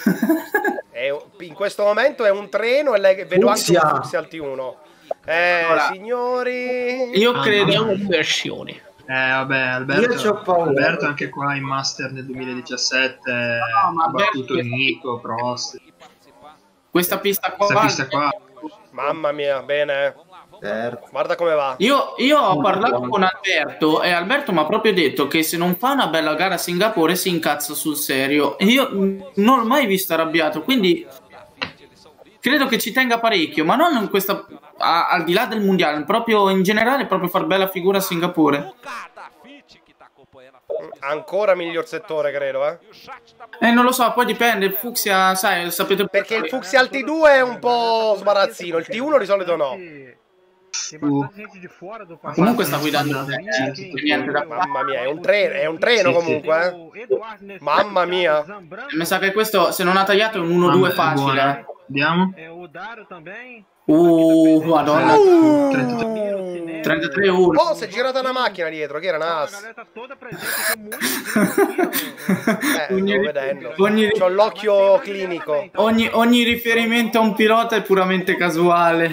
Speaker 2: È- in questo momento è un treno e lei- vedo anche
Speaker 3: Fucsia.
Speaker 2: un Fucsia al T1. Eh,
Speaker 1: Allora,
Speaker 2: signori.
Speaker 1: Io
Speaker 4: Ah,
Speaker 1: credo...
Speaker 4: Abbiamo versioni.
Speaker 5: Eh, vabbè, Alberto. Alberto anche qua in Master nel 2017
Speaker 1: ma
Speaker 5: ha battuto
Speaker 1: Alberto-
Speaker 5: Nico, Prost.
Speaker 1: Questa pista qua,
Speaker 5: Questa pista qua,
Speaker 2: Mamma mia, bene.
Speaker 3: Certo.
Speaker 2: Guarda come va.
Speaker 6: Io, io ho parlato con Alberto e Alberto mi ha proprio detto che se non fa una bella gara a Singapore si incazza sul serio. E io non l'ho mai visto arrabbiato, quindi credo che ci tenga parecchio, ma non in questa, a- al di là del mondiale, proprio in generale, proprio far bella figura a Singapore.
Speaker 2: Ancora miglior settore, credo, eh.
Speaker 6: Eh, non lo so, poi dipende. Il Fuxia, sai, sapete
Speaker 2: Perché il Fuxia al T2 è un po' sbarazzino, il T1 di solito no.
Speaker 5: Uh.
Speaker 6: Comunque sta guidando.
Speaker 5: Sì,
Speaker 6: eh,
Speaker 5: sì.
Speaker 6: da-
Speaker 2: Mamma mia, è un, tre- è un treno
Speaker 5: Sì, sì.
Speaker 2: comunque, eh. Mamma mia.
Speaker 6: Mi sa che questo, se non ha tagliato, è un 1-2
Speaker 5: Vabbè,
Speaker 6: facile.
Speaker 5: buona.
Speaker 6: eh.
Speaker 5: Vediamo.
Speaker 6: Uh, madonna.
Speaker 2: Uh,
Speaker 6: 33-1.
Speaker 2: Oh, si è girata una macchina dietro, che era una as. Eh,
Speaker 6: Ogni-
Speaker 2: sto vedendo.
Speaker 6: ogni-
Speaker 2: C'ho l'occhio clinico.
Speaker 6: Ogni, ogni riferimento a un pilota è puramente casuale.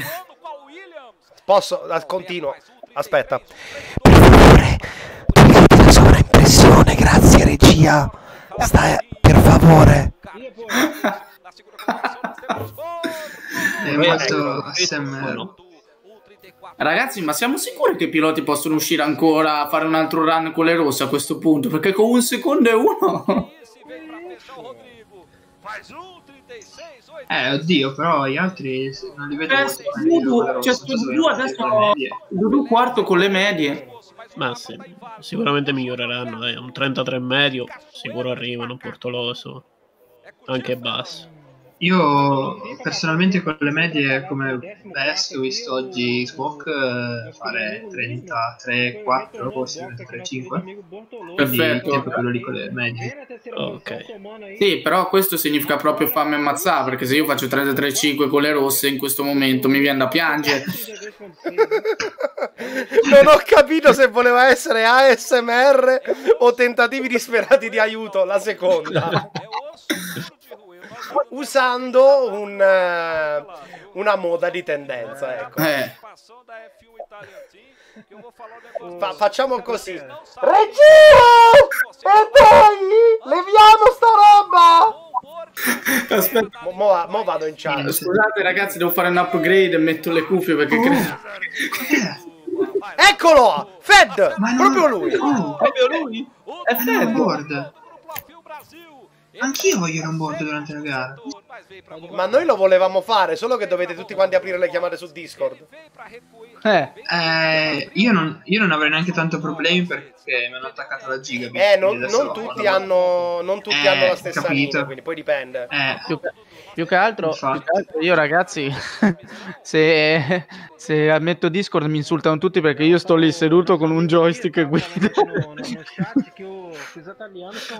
Speaker 2: Posso, continuo. Aspetta.
Speaker 7: Per favore, togliete la sovraimpressione, grazie regia. Stai, per favore.
Speaker 5: È molto ASMR.
Speaker 6: Ragazzi, ma siamo sicuri che i piloti possono uscire ancora a fare un altro run con le rosse a questo punto? Perché con un secondo e uno.
Speaker 5: Eh, oddio, però gli altri non li vedo però
Speaker 6: cioè,
Speaker 5: sono
Speaker 6: Dudu adesso
Speaker 5: con le medie.
Speaker 6: Dudu quarto con le medie.
Speaker 4: Ma sì, sicuramente miglioreranno. Dai, un 33 medio sicuro arrivano. Portoloso, anche basso.
Speaker 5: Io personalmente con le medie come best ho visto oggi Smoke eh, fare 33, 4, forse 33, 5. Quindi
Speaker 6: Perfetto.
Speaker 5: sempre quello lì con le medie.
Speaker 4: Ok.
Speaker 6: Sì, però questo significa proprio farmi ammazzare. Perché se io faccio 33-5 con le rosse in questo momento mi viene da piangere.
Speaker 2: Non ho capito se voleva essere ASMR o tentativi disperati di aiuto. La seconda. Usando un, eh, una moda di tendenza, ecco.
Speaker 6: Eh.
Speaker 2: Fa- facciamo così. Regia! E dai! Leviamo sta roba!
Speaker 6: Aspetta.
Speaker 2: Mo, mo mo vado in chat.
Speaker 6: Scusate ragazzi, devo fare un upgrade e metto le cuffie perché credo...
Speaker 2: Eccolo! Fed!
Speaker 5: Ma no.
Speaker 2: Proprio lui!
Speaker 5: Oh,
Speaker 4: Proprio lui? È
Speaker 5: board. Anch'io voglio un board durante la gara.
Speaker 2: Ma noi lo volevamo fare, solo che dovete tutti quanti aprire le chiamate su Discord.
Speaker 1: Eh,
Speaker 5: Eh, io, non, io non avrei neanche tanto problemi perché mi hanno attaccato la giga.
Speaker 2: Eh, non, non tutti, hanno, non tutti
Speaker 5: Eh,
Speaker 2: hanno la stessa
Speaker 5: capito.
Speaker 2: linea, quindi poi dipende.
Speaker 5: Eh,
Speaker 1: più, più che altro, più che altro io ragazzi, se, se ammetto Discord mi insultano tutti perché io sto lì seduto con un joystick e guido.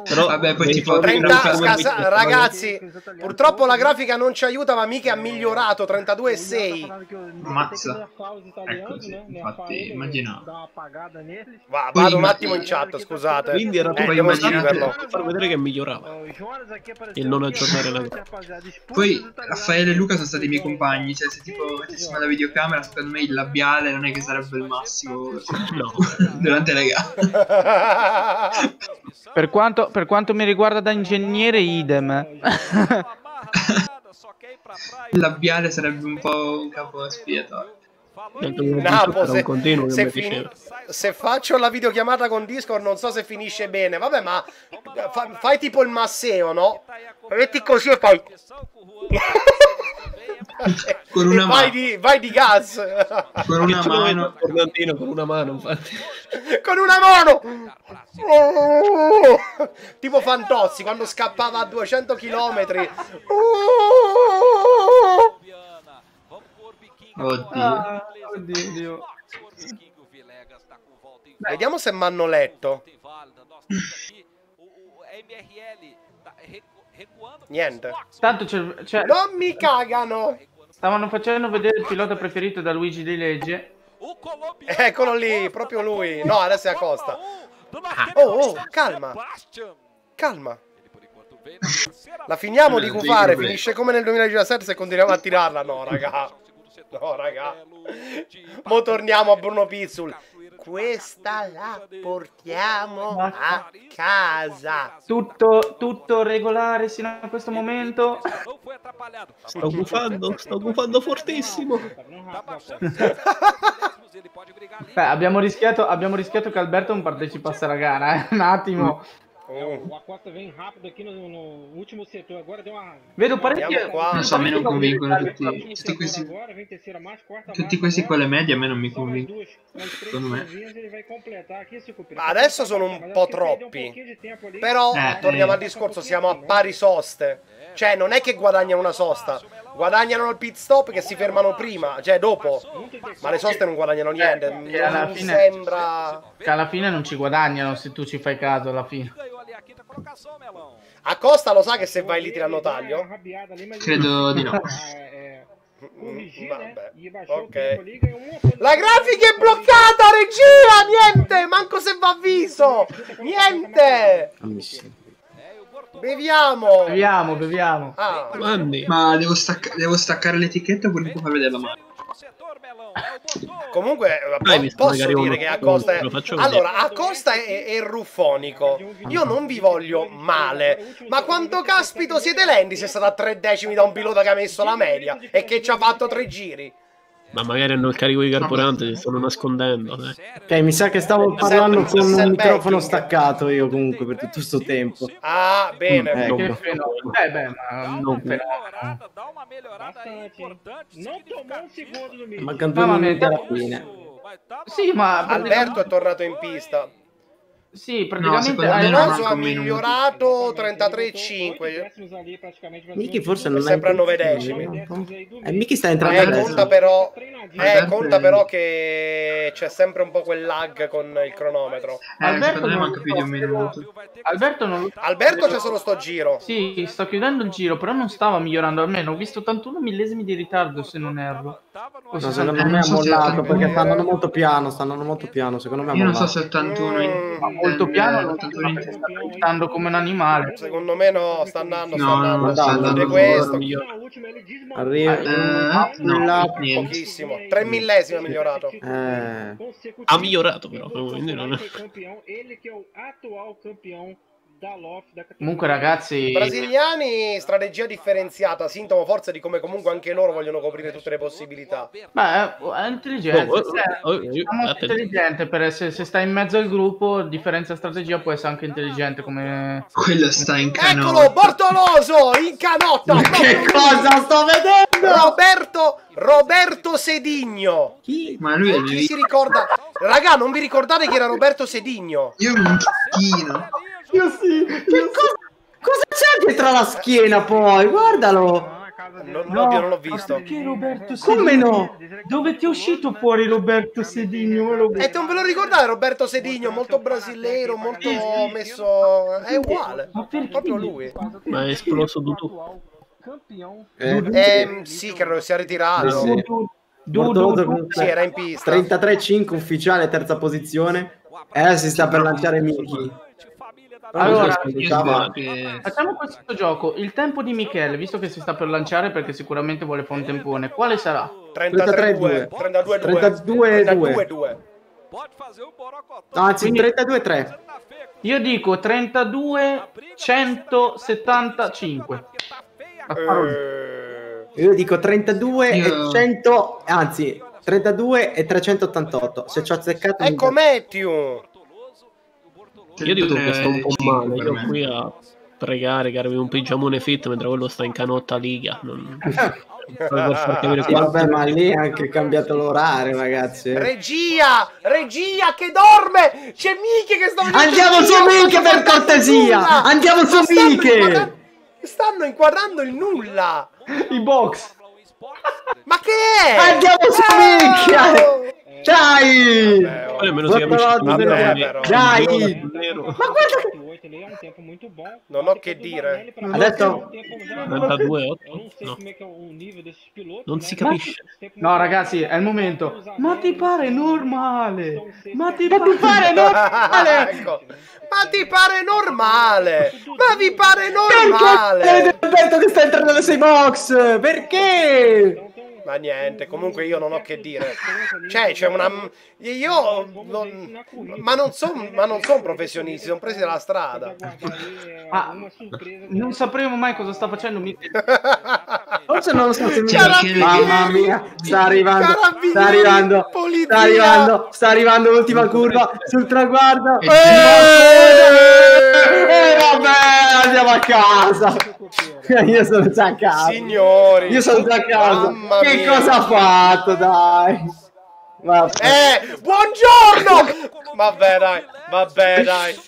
Speaker 4: Però,
Speaker 5: Vabbè, poi
Speaker 4: ricordo
Speaker 2: 30,
Speaker 4: che-
Speaker 2: scasa- ragazzi, purtroppo la grafica non ci aiuta, ma mica ha migliorato 32,6.
Speaker 5: Ammazza. Ecco, sì, infatti, immaginavo.
Speaker 2: Va, vado un attimo in chat, scusate.
Speaker 4: Quindi era
Speaker 2: Eh,
Speaker 4: proprio
Speaker 2: scriverlo.
Speaker 4: per far vedere che migliorava. Il non aggiornare la
Speaker 5: Poi Raffaele e Luca sono stati i miei compagni, cioè se tipo mettessimo la videocamera, secondo me il labiale non è che sarebbe il massimo
Speaker 4: No.
Speaker 5: durante le gare.
Speaker 1: Per quanto, per quanto mi riguarda da ingegnere, idem.
Speaker 5: Il labiale sarebbe un po' un capo espiatorio.
Speaker 2: Napo, se, se fini- se faccio la videochiamata con Discord non so se finisce bene. Vabbè, ma fa- fai tipo il masseo, no? Metti così e poi...
Speaker 5: Con una
Speaker 2: vai
Speaker 5: mano.
Speaker 2: di, vai di gas.
Speaker 5: Con una mano.
Speaker 4: con una mano, infatti.
Speaker 2: con una mano. tipo Fantozzi quando scappava a 200 km.
Speaker 5: Oddio.
Speaker 2: Vediamo se mi hanno letto. Niente.
Speaker 1: Tanto c'è- c'è-
Speaker 2: Non mi cagano.
Speaker 1: stavano facendo vedere il pilota preferito da Luigi Di Legge.
Speaker 2: Eccolo lì, proprio lui. No, adesso è Acosta. Oh, oh, calma. Calma. La finiamo di cufare,
Speaker 5: sì,
Speaker 2: finisce come nel 2017 se continuiamo a tirarla. No, raga. No, raga. Mo torniamo a Bruno Pizzul. questa la portiamo a casa.
Speaker 1: Tutto, tutto regolare sino a questo momento.
Speaker 4: Sto gufando, sto gufando fortissimo.
Speaker 1: Beh, abbiamo rischiato, abbiamo rischiato che Alberto non partecipasse alla gara, eh? Un attimo.
Speaker 2: Mm.
Speaker 8: O Acosta vem rápido aqui no, no último setor. Agora deu uma.
Speaker 1: Vedo
Speaker 2: qua.
Speaker 5: Non so, a me non convincono tutti, tutti questi,
Speaker 8: Agora vem terceira marcha, quarta
Speaker 5: tutti questi con le medie a me non mi convincono.
Speaker 8: mais
Speaker 5: Secondo me.
Speaker 2: Adesso sono un po'
Speaker 8: um
Speaker 2: troppi. Però
Speaker 5: Eh,
Speaker 2: torniamo
Speaker 5: eh.
Speaker 2: al discorso, siamo a pari soste. Cioè, non è che guadagnano una sosta, guadagnano il pit stop che si fermano prima, cioè dopo. Ma le soste non guadagnano niente.
Speaker 1: che alla
Speaker 2: Non mi
Speaker 1: fine-
Speaker 2: sembra.
Speaker 1: Che alla fine non ci guadagnano se tu ci fai caso alla fine.
Speaker 2: A Costa lo sa che se vai lì ti danno taglio?
Speaker 5: Credo di no.
Speaker 8: Né?
Speaker 2: Vabbè,
Speaker 8: baixou o
Speaker 2: ok.
Speaker 8: tempo ali, ganhou uma posição.
Speaker 2: La grafica è bloccata, regia! Niente! Manco se va avviso! Niente! Beviamo!
Speaker 1: Beviamo, beviamo.
Speaker 2: Ah,
Speaker 4: Mandi.
Speaker 5: Ma devo, stacca- devo staccare l'etichetta oppure devo far vedere la mano?
Speaker 2: comunque
Speaker 4: Dai,
Speaker 2: po- posso dire che Acosta è... Allora, Acosta è, è ruffonico. Io non vi voglio male, ma quanto caspito siete lenti se è stato a tre decimi da un pilota che ha messo la media e che ci ha fatto tre giri?
Speaker 4: Ma magari hanno il carico di carburante, si stanno nascondendo. dai.
Speaker 3: Ok, mi sa che stavo parlando con un microfono staccato io comunque per tutto questo tempo.
Speaker 2: Ah, bene.
Speaker 3: Mm, ecco.
Speaker 1: Che fenomeno. Eh beh, ma non
Speaker 8: tomou um segundo no meio.
Speaker 3: Mancano due minuti alla fine.
Speaker 1: Sì, ma
Speaker 2: Alberto è tornato in pista.
Speaker 1: Sì, praticamente hai-
Speaker 5: non
Speaker 2: Alonso ha migliorato
Speaker 8: Oito
Speaker 2: 33,5.
Speaker 8: décimos ali, praticamente, mais
Speaker 3: Michi
Speaker 8: ou menos.
Speaker 3: forse non
Speaker 2: È sempre a
Speaker 3: è
Speaker 2: nove
Speaker 3: impossibile,
Speaker 2: decimi.
Speaker 3: no?
Speaker 8: Meio.
Speaker 3: Michi sta entrando
Speaker 2: Eh, conta però, eh, conta
Speaker 5: è-
Speaker 2: però che c'è sempre un po' quel lag con il cronometro.
Speaker 5: Eh,
Speaker 1: Alberto non
Speaker 5: manca
Speaker 1: lo
Speaker 5: più di un
Speaker 1: so.
Speaker 5: minuto.
Speaker 1: Alberto non
Speaker 2: Alberto c'è solo sto giro.
Speaker 1: Sì, sta chiudendo il giro, però non stava migliorando almeno. Ho visto 81 millesimi di ritardo, se non erro.
Speaker 3: No,
Speaker 1: 60.
Speaker 3: secondo me
Speaker 5: non
Speaker 3: ha mollato
Speaker 5: 81.
Speaker 3: perché stanno molto piano, stanno andando molto piano, secondo me ha
Speaker 5: Io non
Speaker 3: mollato.
Speaker 5: so se 81 in...
Speaker 1: Molto piano, non
Speaker 5: 81 in-
Speaker 1: sta stando come un animale.
Speaker 2: secondo me no, sta andando, sta
Speaker 5: No, no,
Speaker 2: andando.
Speaker 5: no, sta andando
Speaker 2: questo.
Speaker 3: Arriva
Speaker 5: Eh, no,
Speaker 3: là.
Speaker 5: niente.
Speaker 2: Pochissimo, tre millesimi ha migliorato.
Speaker 3: Eh.
Speaker 4: Ha migliorato però, quindi non è-
Speaker 1: Comunque, ragazzi,
Speaker 2: Brasiliani, strategia differenziata, sintomo forse di come comunque anche loro vogliono coprire tutte le possibilità.
Speaker 1: beh, è intelligente.
Speaker 4: Oh, oh,
Speaker 1: se-
Speaker 4: oh, oh,
Speaker 1: è molto
Speaker 4: aspetta.
Speaker 1: intelligente per essere, se stai in mezzo al gruppo, differenza strategia può essere anche intelligente come...
Speaker 5: Quello sta in
Speaker 2: Eccolo,
Speaker 5: canoa.
Speaker 2: Bortoloso in canotta.
Speaker 3: Che cosa sto vedendo?
Speaker 2: Roberto, Roberto Sedigno.
Speaker 3: Chi?
Speaker 5: Ma lui è
Speaker 2: Chi si ricorda? Raga, non vi ricordate chi era Roberto Sedigno?
Speaker 5: Io un chino.
Speaker 3: Io sì. Che cosa, cosa c'è dietro la schiena poi? Guardalo.
Speaker 2: Non, non- io non l'ho visto.
Speaker 1: Perché Roberto
Speaker 3: Come
Speaker 1: Sedigno?
Speaker 3: no?
Speaker 1: Dove ti è uscito fuori Roberto Sedigno?
Speaker 2: E non ve lo ricordate Roberto Sedigno, molto brasileiro, molto messo... È uguale,
Speaker 1: Ma perché?
Speaker 2: proprio lui.
Speaker 4: Ma è esploso.
Speaker 8: Campeão.
Speaker 3: Eh,
Speaker 2: Ehm, sì, credo che sia ritirato.
Speaker 3: Sì, sì. Con
Speaker 2: Sì, era in pista.
Speaker 3: 33-5 ufficiale, terza posizione. Eh, si sta per lanciare Miki.
Speaker 1: Allora,
Speaker 5: spero che...
Speaker 1: Facciamo questo gioco. Il tempo di Michele, visto che si sta per lanciare perché sicuramente vuole fare un tempone, quale sarà?
Speaker 2: 33-2, 32-2.
Speaker 3: 32-2.
Speaker 2: 32-2.
Speaker 3: Anzi, 32-3.
Speaker 1: Io dico 32 175. La sparo lì.
Speaker 2: Eh,
Speaker 3: Io dico 32
Speaker 5: Io-
Speaker 3: e 100, anzi 32 e 388. Se ci ho azzeccato
Speaker 2: Ecco Matthew.
Speaker 4: Io dico che sto un po'
Speaker 5: 35
Speaker 4: male. Io
Speaker 5: me.
Speaker 4: qui a pregare che arrivi un pigiamone fit mentre quello sta in canotta liga. Non... Per
Speaker 3: Sì, vabbè, ma lì è anche cambiato l'orario, ragazzi.
Speaker 2: Regia, regia che dorme. C'è Miche che sta
Speaker 3: Andiamo su Miche per cortesia!
Speaker 2: nulla.
Speaker 3: Andiamo su Miche!
Speaker 2: inquadra- Stanno inquadrando il nulla.
Speaker 1: I box.
Speaker 2: Ma che è?
Speaker 3: Andiamo su
Speaker 2: Oh!
Speaker 3: Miche! Dai!
Speaker 2: Vabbè, oh.
Speaker 4: Si capisce
Speaker 3: Vabbè. Dai! Ma guarda che...
Speaker 8: 8 ele é tempo muito bom.
Speaker 2: Non ho che dire.
Speaker 3: Adesso-
Speaker 4: 32, 8,
Speaker 8: Eu não sei
Speaker 4: no.
Speaker 8: como é que é o nível desses pilotos.
Speaker 4: Non si capisce.
Speaker 8: Esse tempo
Speaker 1: No, ragazzi, è il momento. Ma ti pare normale? Ma ti pare normale?
Speaker 2: ecco. Ma ti pare normale? Ma vi pare
Speaker 3: Perché
Speaker 2: normale?
Speaker 3: Alberto che sta entrando nei sei box? Perché?
Speaker 8: Um
Speaker 2: Ma niente, comunque io non ho che dire. Cioè, c'è una. Io. non- Ma non sono son professionisti, sono presi dalla strada.
Speaker 1: Ah, non sapremo mai cosa sta facendo.
Speaker 3: Forse non lo mi
Speaker 2: Carabinieri!
Speaker 3: Mamma mia, sta arrivando, sta arrivando, sta arrivando, sta arrivando l'ultima curva sul traguardo.
Speaker 5: E
Speaker 3: E vabbè, andiamo a casa. Io sono già a casa.
Speaker 2: Signori,
Speaker 3: Io sono già a casa.
Speaker 2: Mamma
Speaker 3: Che cosa ha fatto, dai? Vabbè.
Speaker 2: Eh, buongiorno! Vabbè, dai, vabbè, dai.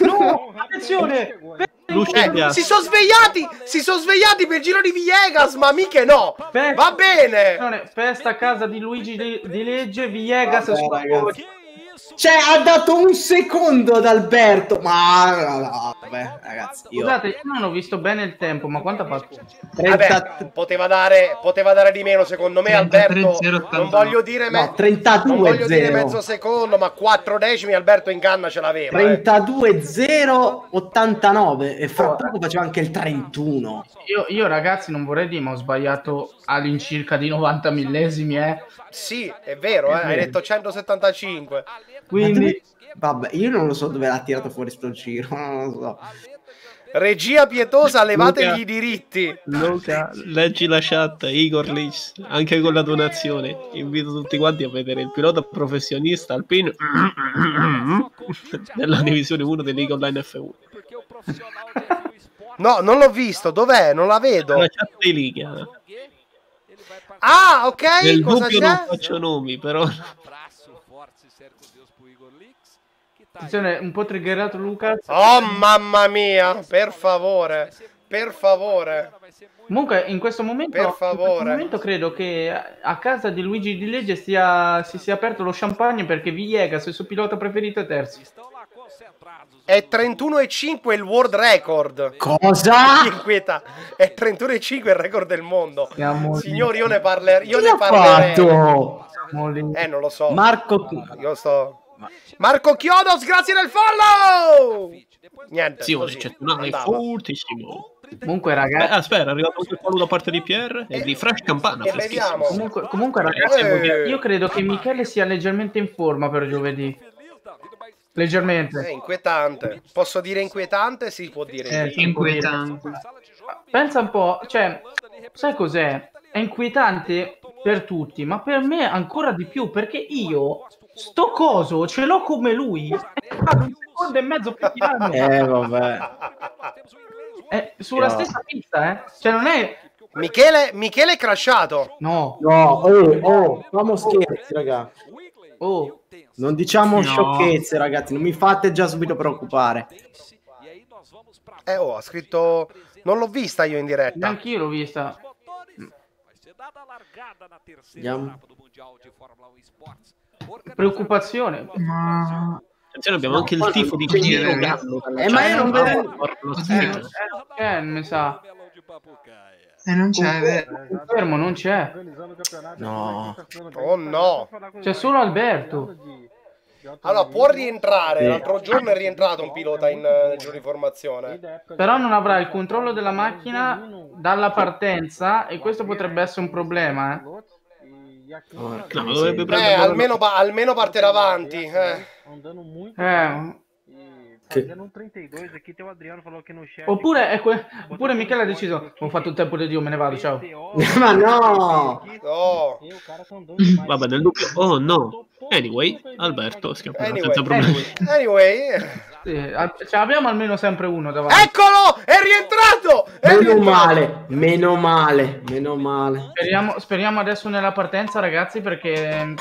Speaker 1: No, attenzione!
Speaker 2: Eh, si sono svegliati! Si sono svegliati per il giro di Villegas, ma mica no! Va bene!
Speaker 1: Festa a casa di Luigi di, di Legge, Villegas
Speaker 3: Vabbè. Cioè, ha dato un secondo ad Alberto. Ma no, vabbè, ragazzi. Io
Speaker 1: Scusate, io non ho visto bene il tempo, ma quanto ha fatto?
Speaker 3: 30
Speaker 2: Vabbè, poteva dare, poteva dare di meno secondo me
Speaker 5: 33,
Speaker 2: Alberto.
Speaker 5: 0,
Speaker 2: Non voglio dire, me-
Speaker 3: No, 32
Speaker 2: non voglio dire
Speaker 3: 0.
Speaker 2: mezzo secondo, ma 4 decimi Alberto in canna ce l'aveva. eh.
Speaker 3: 32 0 89 e fra poco faceva anche il 31.
Speaker 1: Io, io, ragazzi non vorrei dire, ma ho sbagliato all'incirca di 90 millesimi, eh.
Speaker 2: Sì, è vero, eh, hai detto 175.
Speaker 1: Quindi
Speaker 3: Vabbè, io non lo so dove l'ha tirato fuori sto giro, non lo so.
Speaker 2: Regia pietosa, levategli
Speaker 4: Luca.
Speaker 2: i diritti.
Speaker 4: Luca, leggi la chat, Igor Lich, anche con la donazione. Invito tutti quanti a vedere il pilota professionista alpino nella divisione 1 dell'Eagle Online F1.
Speaker 2: No, non l'ho visto, dov'è? Non la vedo.
Speaker 4: La chat di Liga.
Speaker 2: Ah, ok,
Speaker 4: Nel
Speaker 2: cosa
Speaker 4: dubbio non
Speaker 2: c'è?
Speaker 4: faccio nomi, però
Speaker 1: attenzione, un po' triggerato Lucas.
Speaker 2: Oh, mamma mia, per favore. Per favore.
Speaker 1: Comunque in questo momento,
Speaker 2: Per
Speaker 1: in questo
Speaker 2: favore.
Speaker 1: momento credo che a casa di Luigi Di Legge stia, si sia aperto lo champagne perché Villegas, il suo pilota preferito, è terzo.
Speaker 2: È 31,5 il world record.
Speaker 3: Cosa?
Speaker 2: Mi inquieta. È 31,5 il record del mondo.
Speaker 1: Siamo lì.
Speaker 2: Signori, io ne, parler- io
Speaker 3: Chi
Speaker 2: ne parlerei.
Speaker 3: fatto?
Speaker 1: Lì.
Speaker 2: Eh, non lo so.
Speaker 3: Marco
Speaker 2: Io sto. Marco Chiodos, grazie del follow! Niente.
Speaker 4: azione
Speaker 2: così,
Speaker 4: eccezionale,
Speaker 2: andava.
Speaker 4: fortissimo.
Speaker 1: Comunque
Speaker 4: Eh,
Speaker 1: ragazzi,
Speaker 4: aspetta, è arrivato anche il follow da parte di Pierre e di Fresh Campana,
Speaker 2: E
Speaker 1: comunque, comunque, ragazzi
Speaker 2: Eh.
Speaker 1: io credo che Michele sia leggermente in forma per giovedì. Leggermente.
Speaker 2: È inquietante. Posso dire inquietante? Si può dire.
Speaker 1: Eh,
Speaker 5: Inquietante.
Speaker 1: Pensa un po', cioè, sai cos'è? È inquietante per tutti, ma per me ancora di più, perché io sto coso ce l'ho come lui e vado un secondo e mezzo più di anno.
Speaker 3: Eh, vabbè.
Speaker 1: È sulla
Speaker 3: No.
Speaker 1: stessa pista, eh? Cioè, non è...
Speaker 2: Michele, Michele è crashato.
Speaker 1: No,
Speaker 3: No, oh, oh, famo scherzi, ragazzi.
Speaker 1: oh,
Speaker 3: Non diciamo
Speaker 5: No.
Speaker 3: sciocchezze, ragazzi. Non mi fate già subito preoccupare.
Speaker 2: Eh, oh, ha scritto. Non l'ho vista io in diretta.
Speaker 1: neanche io l'ho vista.
Speaker 3: Andiamo.
Speaker 1: Preoccupazione.
Speaker 5: Ma
Speaker 4: Attenzione, abbiamo anche il tifo di
Speaker 5: eh.
Speaker 4: Gallo.
Speaker 3: Eh, ma io non vedo.
Speaker 1: Eh, mi sa.
Speaker 5: E non c'è.
Speaker 1: Confermo, non c'è.
Speaker 3: No.
Speaker 2: Oh no.
Speaker 1: C'è solo Alberto.
Speaker 2: Allora, può rientrare. L'altro giorno è rientrato un pilota in eh, giro di formazione.
Speaker 1: Però non avrà il controllo della macchina dalla partenza e questo potrebbe essere un problema, eh.
Speaker 4: No, dovrebbe
Speaker 2: Beh,
Speaker 4: prendere
Speaker 2: almeno, pa- almeno parte davanti. Eh.
Speaker 8: Andando muito.
Speaker 1: Eh,
Speaker 3: Che-
Speaker 8: Fazendo um 32 aqui, tem o Adriano falou aqui no chat.
Speaker 1: Oppure, que- oppure Michele ha deciso, ho fatto il tempo di Dio, me ne vado, ciao.
Speaker 3: Ma no!
Speaker 2: No.
Speaker 8: E.
Speaker 4: Vabbè, nel dubbio. Oh no. Anyway, Alberto scappa
Speaker 2: Anyway,
Speaker 4: senza problemi.
Speaker 2: anyway.
Speaker 1: Sì, a- cioè, abbiamo almeno sempre uno davanti.
Speaker 2: Eccolo! È rientrato! È
Speaker 3: Meno
Speaker 2: rientrato!
Speaker 3: male, meno male, meno male.
Speaker 1: Speriamo, speriamo adesso nella partenza, ragazzi, perché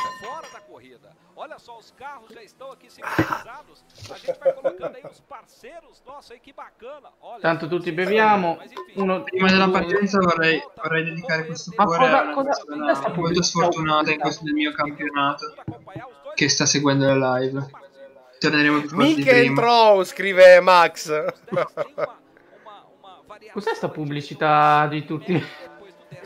Speaker 9: corrida. Olha só, os carros já estão aqui sincronizados. A gente vai colocando aí os parceiros. Nossa, aí que bacana. Olha,
Speaker 1: tanto tutti beviamo. Uno,
Speaker 5: Prima della partenza vorrei, vorrei dedicare questo cuore
Speaker 1: cosa-
Speaker 5: a una
Speaker 1: cosa-
Speaker 5: persona molto sfortunata in questo del mio campionato che sta seguendo le live. Torneremo più
Speaker 2: Mica entrou, scrive Max.
Speaker 1: Cos'è sta pubblicità di tutti?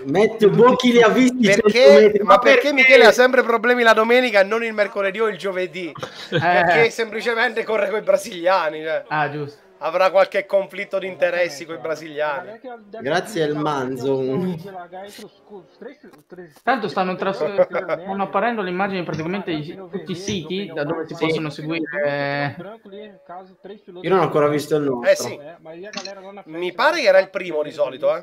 Speaker 3: Metti un chi li ha visti 100
Speaker 2: Perché?
Speaker 3: metri.
Speaker 2: Ma perché Michele ha sempre problemi la domenica e non il mercoledì o il giovedì? Perché
Speaker 1: Eh,
Speaker 2: semplicemente corre con i brasiliani. Cioè.
Speaker 1: ah, giusto.
Speaker 2: Avrà qualche conflitto di interessi con i brasiliani.
Speaker 3: Grazie al Manzo.
Speaker 1: Tanto stanno, tras- stanno apparendo le immagini praticamente di tutti i siti da dove si
Speaker 3: Sì.
Speaker 1: possono seguire.
Speaker 3: Io non ho ancora visto il nostro.
Speaker 2: Eh sì, mi pare che era il primo di solito, eh.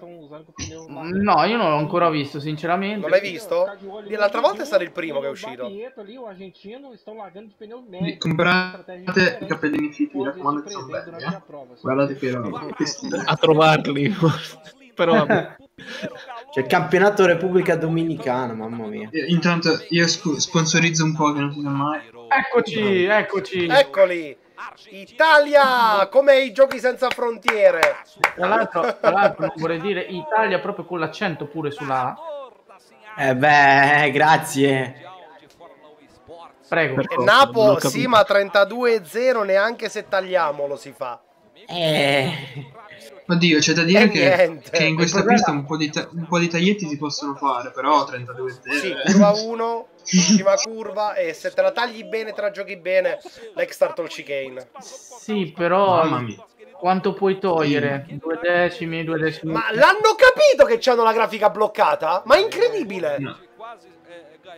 Speaker 1: No, io non l'ho ancora visto, sinceramente.
Speaker 2: Non l'hai visto? L'altra volta è stato il primo che è uscito.
Speaker 5: Comprate i cappellini fitti, mi raccomando che sono belli, eh. Guardate che roba. che stile.
Speaker 4: A trovarli. Però.
Speaker 3: C'è il campionato Repubblica Dominicana, mamma mia.
Speaker 5: Eh, Intanto io sp- sponsorizzo un po' che non si sa mai.
Speaker 1: Eccoci, eccoci.
Speaker 2: Eccoli! Italia! Come i giochi senza frontiere.
Speaker 1: Tra l'altro, tra l'altro vorrei dire Italia proprio con l'accento pure sulla.
Speaker 3: Eh beh, grazie.
Speaker 1: Prego.
Speaker 2: Napo, sì, ma 32-0 neanche se tagliamolo si fa.
Speaker 3: Eh,
Speaker 5: Oddio, c'è da dire
Speaker 2: E
Speaker 5: che,
Speaker 2: niente.
Speaker 5: che in questa
Speaker 2: problema-
Speaker 5: pista un po' di, ta- un po' di taglietti si possono fare, però 32
Speaker 2: Sì, curva 1, ultima curva e se te la tagli bene, te la giochi bene, l'extra tol chicane.
Speaker 1: Sì, però
Speaker 5: Mamma mia.
Speaker 1: quanto puoi togliere? Due decimi, due decimi.
Speaker 2: Ma l'hanno capito che c'hanno la grafica bloccata? Ma è incredibile!
Speaker 5: No.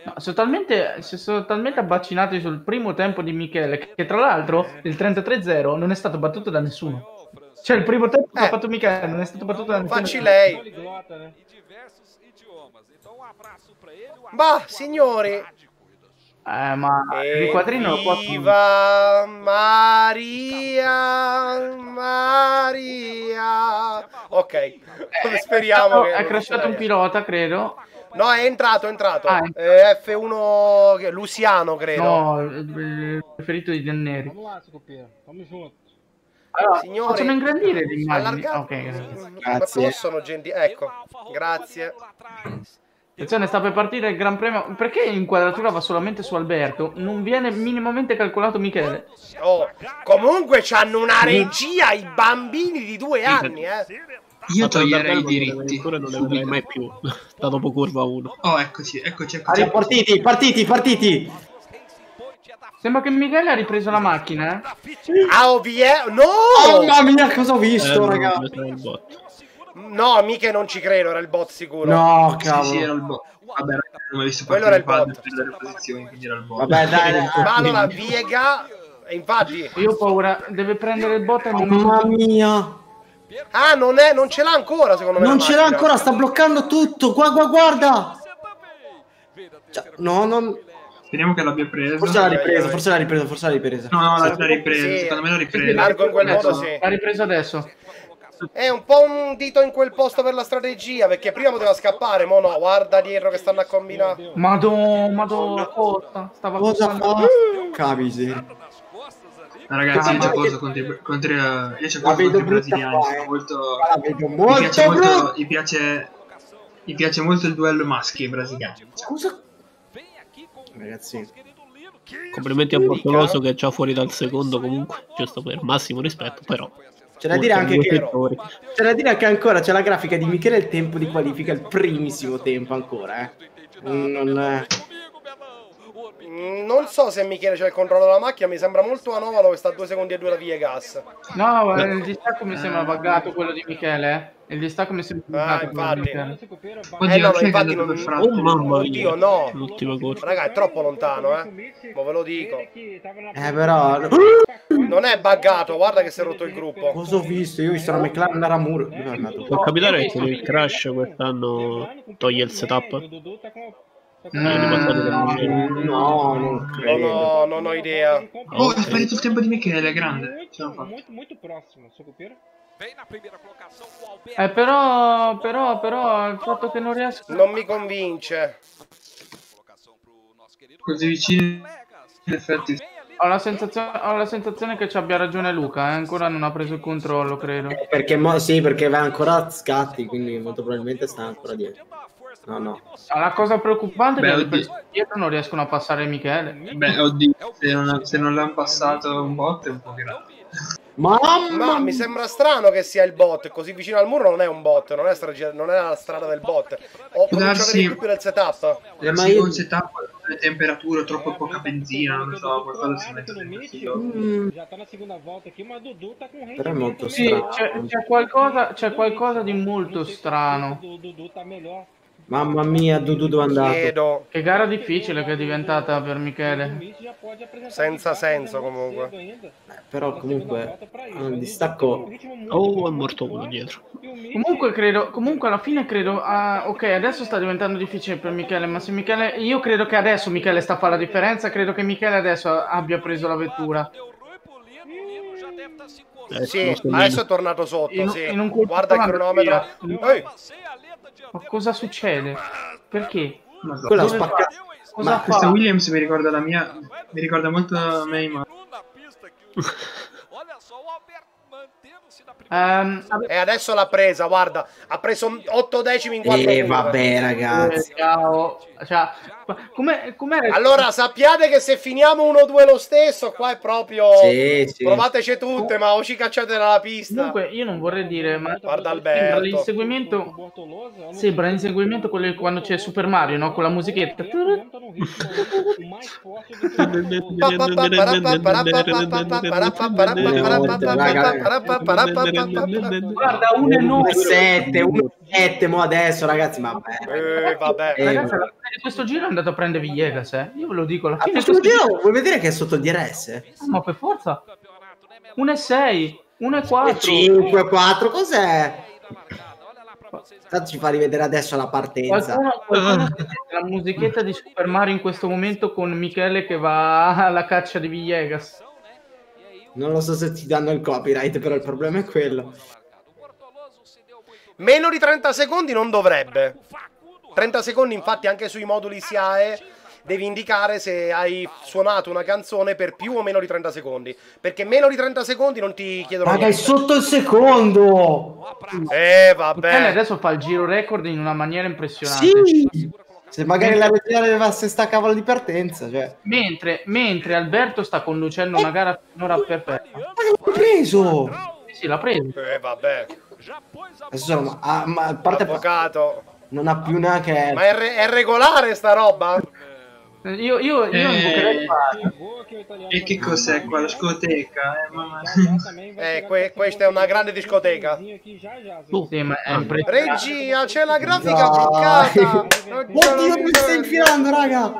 Speaker 1: No, sono talmente, sono talmente abbacinati sul primo tempo di Michele che, che tra l'altro il 33-0 non è stato battuto da nessuno. Cioè il primo tempo che
Speaker 2: Eh.
Speaker 1: ha fatto Michele non è stato battuto da nessuno.
Speaker 2: Facci lei. Bah, signori!
Speaker 1: Eh, ma il quadrino lo può
Speaker 2: Viva Maria Maria Ok, speriamo che
Speaker 1: è crashato un pilota, credo.
Speaker 2: No, è entrato, è entrato
Speaker 1: Ah,
Speaker 2: Eh, F1 che- Luciano, credo
Speaker 1: No, il il preferito di
Speaker 8: junto.
Speaker 1: Allora,
Speaker 2: Signori,
Speaker 1: facciamo ingrandire le immagini. grazie.
Speaker 2: Ma
Speaker 3: Grazie.
Speaker 2: possono gentili Ecco, grazie
Speaker 1: Attenzione, sta per partire il Gran Premio. Perché l'inquadratura va solamente su Alberto? Non viene minimamente calcolato Michele.
Speaker 2: Oh, comunque c'hanno una regia i bambini di due anni, eh
Speaker 5: Io toglierei i diritti.
Speaker 4: Ancora non le vedrai mai più. Da dopo curva 1.
Speaker 5: Oh, eccoci, eccoci, eccoci.
Speaker 3: Allora, partiti, partiti, partiti.
Speaker 1: Sembra che Michele ha ripreso la macchina, eh?
Speaker 2: Ah, ovvie... No!
Speaker 3: Mamma mia, cosa ho
Speaker 4: Eh,
Speaker 3: visto,
Speaker 4: non
Speaker 3: raga?
Speaker 2: No, mica non ci credo, era il bot sicuro
Speaker 3: No,
Speaker 5: Sì, sì, era
Speaker 3: cavolo.
Speaker 5: il bot. Vabbè, non ho visto
Speaker 2: Quello era il bot.
Speaker 5: per delle posizioni, quindi era il bot.
Speaker 3: Vabbè, dai, dai.
Speaker 2: Ma allora, Viega... e Infatti...
Speaker 1: Io ho paura, deve prendere il bot al
Speaker 3: Mamma
Speaker 1: momento.
Speaker 3: mia.
Speaker 2: Ah, non, è, non ce l'ha ancora, secondo me.
Speaker 3: Non ce l'ha ancora, sta bloccando tutto. Qua, qua, guarda. Cioè, no, non...
Speaker 5: Speriamo che l'abbia presa.
Speaker 3: Forse l'ha ripresa, forse l'ha ripresa, forse l'ha ripresa.
Speaker 5: No, no, l'ha ripresa.
Speaker 2: Sì.
Speaker 5: Secondo me l'ha ripresa.
Speaker 2: Largo in quel modo, sì.
Speaker 1: L'ha ripreso adesso.
Speaker 2: È un po' un dito in quel posto per la strategia, perché prima poteva scappare, mo no, guarda dietro che stanno a combinare.
Speaker 1: Madò, madò, Costa. Stava
Speaker 3: Cosa fa? Capisci.
Speaker 5: Ma ragazzi, io
Speaker 3: Ah,
Speaker 5: ci
Speaker 3: ma-
Speaker 5: poso contro, i- contro, io ci
Speaker 3: vedo
Speaker 5: contro i brasiliani.
Speaker 3: qua,
Speaker 5: sono
Speaker 3: eh.
Speaker 5: molto...
Speaker 3: Vedo
Speaker 5: Mi
Speaker 3: molto
Speaker 5: piace molto, gli piace, gli piace molto il duello maschi brasiliani.
Speaker 3: Scusa. Ragazzi,
Speaker 4: Complimenti a Bortoloso che è già fuori dal secondo comunque. Giusto per massimo rispetto, però.
Speaker 3: c'è da dire anche che c'è da dire che ancora c'è la grafica di Michele il tempo di qualifica, il primissimo tempo ancora, eh. Non è...
Speaker 2: Non so se Michele c'è il controllo della macchina, mi sembra molto anomalo che sta a 2 secondi e 2 la Viegas.
Speaker 1: No, eh, il distacco mi sembra buggato quello di Michele. eh. Il distacco mi sembra
Speaker 2: Ah,
Speaker 1: buggato quello di
Speaker 2: infatti.
Speaker 5: Oddio,
Speaker 2: Eh no,
Speaker 5: è
Speaker 2: infatti non-?
Speaker 4: Oh mamma mia.
Speaker 2: Oddio, no.
Speaker 4: L'ultima corsa.
Speaker 2: Raga, è troppo lontano, eh. Ma ve lo dico.
Speaker 3: Eh, però...
Speaker 2: Non è buggato, guarda che si è rotto il gruppo.
Speaker 3: Cosa ho visto? Io ho visto la McLaren andare a muro.
Speaker 4: Può capitare che il crash quest'anno toglie il setup? Macchina.
Speaker 3: No, non credo.
Speaker 2: ho, non ho idea.
Speaker 5: Oh, è sparito il tempo di Michele, è grande. Ce l'ha fatta.
Speaker 8: Muito, muito próximo, Sucupira.
Speaker 9: Vem na primeira colocação o Alberto.
Speaker 1: Eh, però, però, però, il fatto che non riesco...
Speaker 2: Non mi convince.
Speaker 5: Così vicini, in effetti.
Speaker 1: Ho la sensazione, ho la sensazione che ci abbia ragione Luca, eh. ancora non ha preso il controllo, credo.
Speaker 3: Perché mo- sì, perché va ancora a scatti, quindi molto probabilmente sta ancora dietro. No, no.
Speaker 1: Ah, La cosa preoccupante è
Speaker 5: Beh,
Speaker 1: che le
Speaker 5: oddio.
Speaker 1: persone dietro non riescono a passare Michele.
Speaker 5: Beh, oddio, se non, se non l'hanno passato un bot è un po' grave.
Speaker 3: Mamma
Speaker 2: Ma mi sembra strano che sia il bot. Così vicino al muro non è un bot, non è, strategia- non è la strada del bot. Ho comincio a dubbio del setup.
Speaker 3: Eh, ma
Speaker 5: Sì,
Speaker 3: io-
Speaker 5: col setup troppe temperature, troppo poca benzina, non lo so, qualcosa si mette
Speaker 3: Mm.
Speaker 8: um
Speaker 3: Però è molto
Speaker 1: Sì,
Speaker 3: strano.
Speaker 1: c'è, c'è qualcosa, c'è qualcosa di molto strano.
Speaker 3: Mamma mia, Dudu dove è andato?
Speaker 2: Chiedo.
Speaker 1: Che gara difficile che è diventata per Michele.
Speaker 2: Senza senso, comunque.
Speaker 3: Eh, Però comunque un distacco
Speaker 4: Oh, è morto uno dietro.
Speaker 1: Comunque credo, comunque alla fine credo, ah, ok adesso sta diventando difficile per Michele, ma se Michele, io credo che adesso Michele sta a fare la differenza, credo che Michele adesso abbia preso la vettura.
Speaker 4: Eh.
Speaker 2: Sì, adesso è tornato sotto,
Speaker 1: In-
Speaker 2: sì.
Speaker 1: in
Speaker 2: Guarda il cronometro. Ehi,
Speaker 9: Passei a letra de
Speaker 1: Ma cosa succede? Perché?
Speaker 5: Ma so.
Speaker 3: Quella spacca... Ma
Speaker 5: Questa
Speaker 1: fa?
Speaker 5: Williams mi ricorda la mia, mi ricorda molto ma
Speaker 9: mantendo-se na primeira.
Speaker 1: Ehm,
Speaker 2: E adesso l'ha presa, guarda. Ha preso 8 decimi in 4
Speaker 3: Eh, vabbè, ragazzi.
Speaker 1: eh, ciao. Cioè, come, com'era?
Speaker 2: Allora, sappiate che se finiamo 1-2 lo stesso, qua è proprio...
Speaker 3: Sì, sì.
Speaker 2: Provateci tutte, ma o ci cacciate dalla pista.
Speaker 1: Comunque io non vorrei dire, ma
Speaker 2: Guarda
Speaker 1: sembra
Speaker 2: Alberto.
Speaker 1: l'inseguimento sembra l'inseguimento quello quando c'è Super Mario, no? Con la musichetta. Guarda, uno e nove.
Speaker 3: 1-7, 1-7, mo adesso, ragazzi, vabbè.
Speaker 2: Eh, vabbè.
Speaker 3: Eh,
Speaker 1: Ragazzi, alla fine di questo giro è andato a prendere Villegas, eh. Io ve lo dico, alla
Speaker 3: Ah,
Speaker 1: fine di
Speaker 3: questo
Speaker 1: questo
Speaker 3: giro, vuoi vedere che è sotto il DRS?
Speaker 1: Ma per forza. 1 e 6, 1 e 4.
Speaker 3: 5, 4, cos'è? Tanto ci fa rivedere adesso la partenza.
Speaker 1: Qualcuno, qualcuno sente la musichetta di Super Mario in questo momento con Michele che va alla caccia di Villegas.
Speaker 3: Non lo so se ti danno il copyright, però il problema è quello.
Speaker 2: Meno di 30 secondi non dovrebbe. 30 secondi, infatti, anche sui moduli SIAE devi indicare se hai suonato una canzone per più o meno di 30 secondi. Perché meno di 30 secondi non ti chiedono
Speaker 3: è
Speaker 2: niente.
Speaker 3: sotto il secondo!
Speaker 2: Eh, vabbè.
Speaker 1: adesso fa il giro record in una maniera impressionante.
Speaker 3: Sì! Se magari la regia arrivasse sta cavolo di partenza, cioè...
Speaker 1: Mentre, mentre Alberto sta conducendo una gara finora perfetta.
Speaker 3: Ma l'ho preso!
Speaker 1: Sì, sì, l'ha preso.
Speaker 2: Eh, vabbè.
Speaker 3: Adesso sono... ah, ma a parte...
Speaker 2: Avvocato.
Speaker 3: Non ha più neanche...
Speaker 2: Ma è, re- è regolare sta roba?
Speaker 1: Io, io, io
Speaker 5: Eh, e che cos'è qua? La scoteca? Eh.
Speaker 2: Eh, que- questa è una grande discoteca.
Speaker 1: Sì, ma è impressionante.
Speaker 2: Regia, c'è la grafica
Speaker 3: Dai.
Speaker 2: bucata.
Speaker 3: Oddio, mi stai infilando, raga!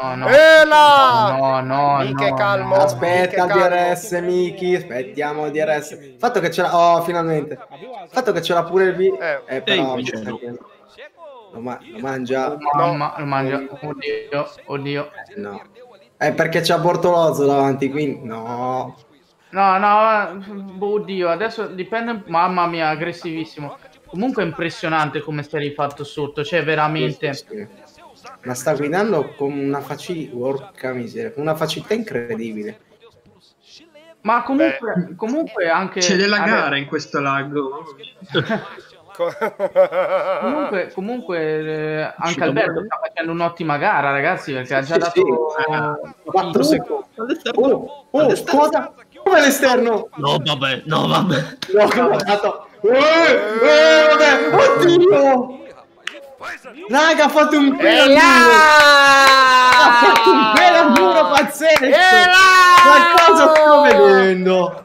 Speaker 1: No, no.
Speaker 2: E là!
Speaker 1: No, no,
Speaker 2: Miche
Speaker 1: no,
Speaker 2: calmo.
Speaker 1: no.
Speaker 3: Aspetta il. DRS, Miki. Aspettiamo il DRS. Il fatto che ce l'ha... Oh, finalmente. Il fatto che ce l'ha pure il V...
Speaker 2: Eh.
Speaker 3: Eh, però...
Speaker 4: Ehi.
Speaker 3: Lo, ma- lo mangia...
Speaker 1: Mamma, lo mangia. Oddio, oddio.
Speaker 3: No. È perché c'ha Bortolozzo davanti, quindi... No.
Speaker 1: No, no, oddio, adesso dipende. Mamma mia, aggressivissimo. Comunque è impressionante come è rifatto sotto, cioè veramente.
Speaker 3: Sì, sì. Ma sta guidando con una facilità... Porca miseria. Con una facilità incredibile.
Speaker 1: Ma comunque, comunque anche.
Speaker 5: C'è della
Speaker 1: vabbè,
Speaker 5: gara in questo lago.
Speaker 1: Comunque, comunque eh, anche Alberto sta facendo un'ottima gara, ragazzi, perché ha già dato.
Speaker 3: sì.
Speaker 1: eh,
Speaker 3: 4
Speaker 1: sì.
Speaker 3: secondi.
Speaker 4: All'esterno.
Speaker 3: Oh, oh, cosa? Come l'esterno?
Speaker 4: No, vabbè, no, vabbè.
Speaker 3: No, ho dato. Eh, eh, vabbè, oddio! Raga, ha fatto un muro! Ha fatto un al muro pazzesco! Ma cosa sto vedendo?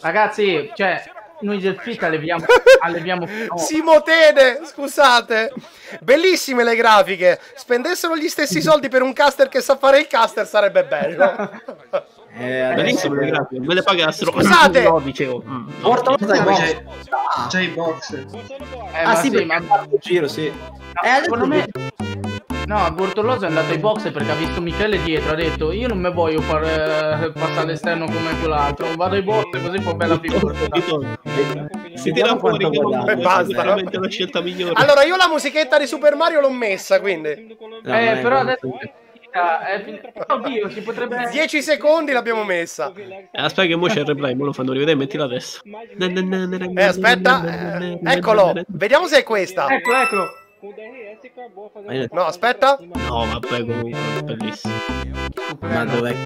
Speaker 1: Ragazzi, cioè, noi del FIT alleviamo. alleviamo no.
Speaker 2: Simo Tede, scusate. Bellissime le grafiche. Spendessero gli stessi soldi per un caster che sa fare il caster sarebbe bello.
Speaker 3: Eh, adesso...
Speaker 4: Benissimo, le me le pagassero.
Speaker 2: Scusate!
Speaker 4: No, dicevo. mm, no.
Speaker 3: Porta
Speaker 5: Poi
Speaker 3: box.
Speaker 5: c'è, c'è i box.
Speaker 1: Eh,
Speaker 3: Ah
Speaker 1: ma
Speaker 3: sì,
Speaker 1: sì, ma
Speaker 3: il giro, sì. Eh, adesso
Speaker 1: secondo me. No, Bortoloso è andato ai box perché ha visto Michele dietro, ha detto io non mi voglio far eh, passare all'esterno come quell'altro, vado ai box così fa bella figura.
Speaker 4: Si tira fuori che comunque
Speaker 2: E basta,
Speaker 4: è veramente la scelta migliore.
Speaker 2: Allora, io la musichetta di Super Mario l'ho messa, quindi
Speaker 3: No,
Speaker 1: eh, però
Speaker 3: è-
Speaker 1: adesso è finita, è finita. Oddio, si potrebbe
Speaker 2: 10 secondi l'abbiamo messa.
Speaker 4: Eh, aspetta che mo c'è il replay, mo lo fanno rivedere, mettila adesso.
Speaker 2: Eh, aspetta, eh, eccolo. Vediamo se è questa.
Speaker 1: Eccolo, eccolo.
Speaker 2: No, aspetta.
Speaker 4: No, vabbè, comunque, bellissimo.
Speaker 3: Ma dov'è?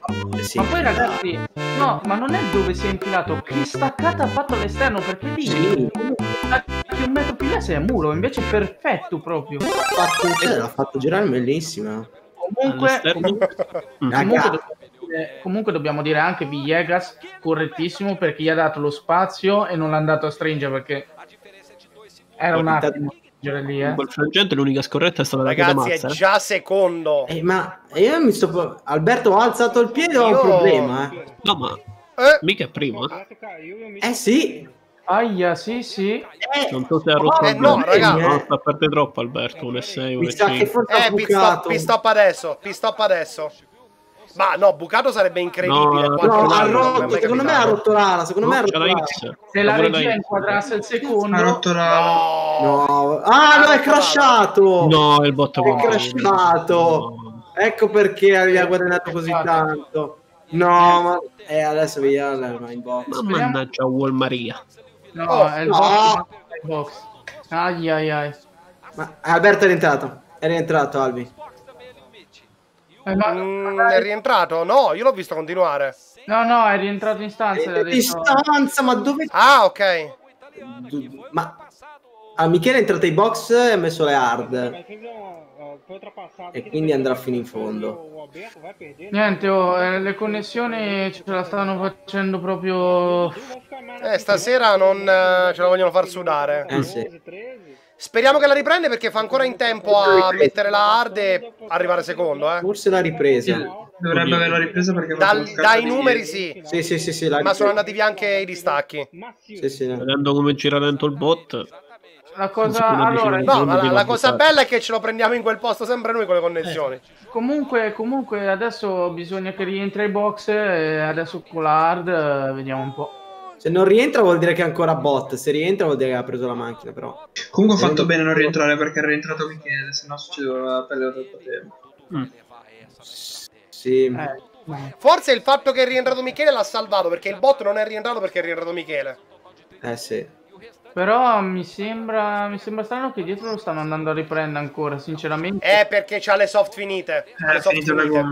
Speaker 3: Sì.
Speaker 1: Ma poi ragazzi, no, ma non è dove si è infilato, che staccata ha fatto all'esterno perché lì
Speaker 3: Sì.
Speaker 1: comunque, che un metro più là sei a muro, invece è perfetto proprio.
Speaker 3: Ha fatto, cioè, l'ha fatto girare bellissima.
Speaker 1: Comunque,
Speaker 4: All'esterno? Mm.
Speaker 1: comunque, dobbiamo dire, comunque dobbiamo dire anche Villegas correttissimo perché gli ha dato lo spazio e non l'ha andato a stringere perché era un attimo lì, eh.
Speaker 4: frangente l'unica scorretta è stata la
Speaker 2: Ragazzi, è
Speaker 4: Mazza.
Speaker 2: già secondo.
Speaker 3: Eh, ma io mi sto... Alberto ha alzato il piede o ho un
Speaker 2: Io-
Speaker 3: problema? eh?
Speaker 4: No, ma
Speaker 2: Eh,
Speaker 4: mica è primo. eh.
Speaker 3: Eh sì.
Speaker 1: Aia, sì, sì.
Speaker 3: Eh,
Speaker 4: Non so se ha rotto
Speaker 2: Eh,
Speaker 4: il
Speaker 2: no, raga.
Speaker 4: No, sta a perdere troppo Alberto, 1,6,
Speaker 3: mi sa che
Speaker 4: 1,5.
Speaker 3: forse ha
Speaker 2: eh pit stop,
Speaker 3: bucato.
Speaker 2: pit stop adesso, pit stop adesso. Ma no, bucato sarebbe incredibile.
Speaker 4: No,
Speaker 3: No, ha
Speaker 2: mi
Speaker 3: rotto, secondo me ha rotto l'ala, secondo me ha rotto
Speaker 4: la
Speaker 3: l'ala.
Speaker 4: X.
Speaker 1: Se la regia inquadrasse il secondo,
Speaker 5: Ha rotto la...
Speaker 2: No.
Speaker 3: No, ah no, è crashato.
Speaker 4: No, è il botto
Speaker 3: È crashato. Ecco perché aveva guadagnato così tanto. No, ma eh, adesso box.
Speaker 4: Ma mannaggia Wall Maria.
Speaker 1: No,
Speaker 2: Oh,
Speaker 1: è il
Speaker 3: no.
Speaker 1: box. box. Ai ai ai.
Speaker 3: Ma Alberto è rientrato. È rientrato Albi.
Speaker 1: Eh, ma-
Speaker 2: Mm, è rientrato? No, io l'ho visto continuare.
Speaker 1: no, no, è rientrato in stanza.
Speaker 3: È
Speaker 1: detto-
Speaker 3: distanza, ma dove
Speaker 2: Ah, ok.
Speaker 3: Ma a Michele è entrato ai box e ha messo le hard. E quindi andrà fino in fondo.
Speaker 1: Niente, oh, eh, le connessioni ce la stanno facendo proprio.
Speaker 2: Eh, stasera non eh, ce la vogliono far sudare.
Speaker 3: Eh sì.
Speaker 2: Speriamo che la riprende perché fa ancora in tempo a mettere la hard e arrivare secondo, eh.
Speaker 3: Forse l'ha ripresa.
Speaker 5: Dovrebbe averla ripresa perché
Speaker 2: Dal- dai numeri sì,
Speaker 3: Sì, sì, sì, sì,
Speaker 2: ma sono andati via anche i distacchi.
Speaker 3: Sì, sì.
Speaker 4: Vedendo come gira lento il bot,
Speaker 1: La cosa. Allora,
Speaker 2: No, la, la cosa bella è che ce lo prendiamo in quel posto sempre noi con le connessioni.
Speaker 1: comunque, comunque adesso bisogna che rientri ai box e adesso con la hard eh, vediamo un po'.
Speaker 3: Se non rientra vuol dire che è ancora bot. Se rientra vuol dire che ha preso la macchina, però.
Speaker 5: Comunque ha fatto bene a non rientrare perché è rientrato Michele, se no succedeva perdere troppo tempo.
Speaker 4: mm,
Speaker 3: Sì.
Speaker 1: Eh.
Speaker 2: Forse il fatto che è rientrato Michele l'ha salvato perché il bot non è rientrato perché è rientrato Michele.
Speaker 3: Eh sì.
Speaker 1: Però mi sembra, mi sembra strano che dietro lo stanno andando a riprendere ancora, sinceramente.
Speaker 2: È perché c'ha le soft finite. Ha
Speaker 5: Era
Speaker 2: le soft finite.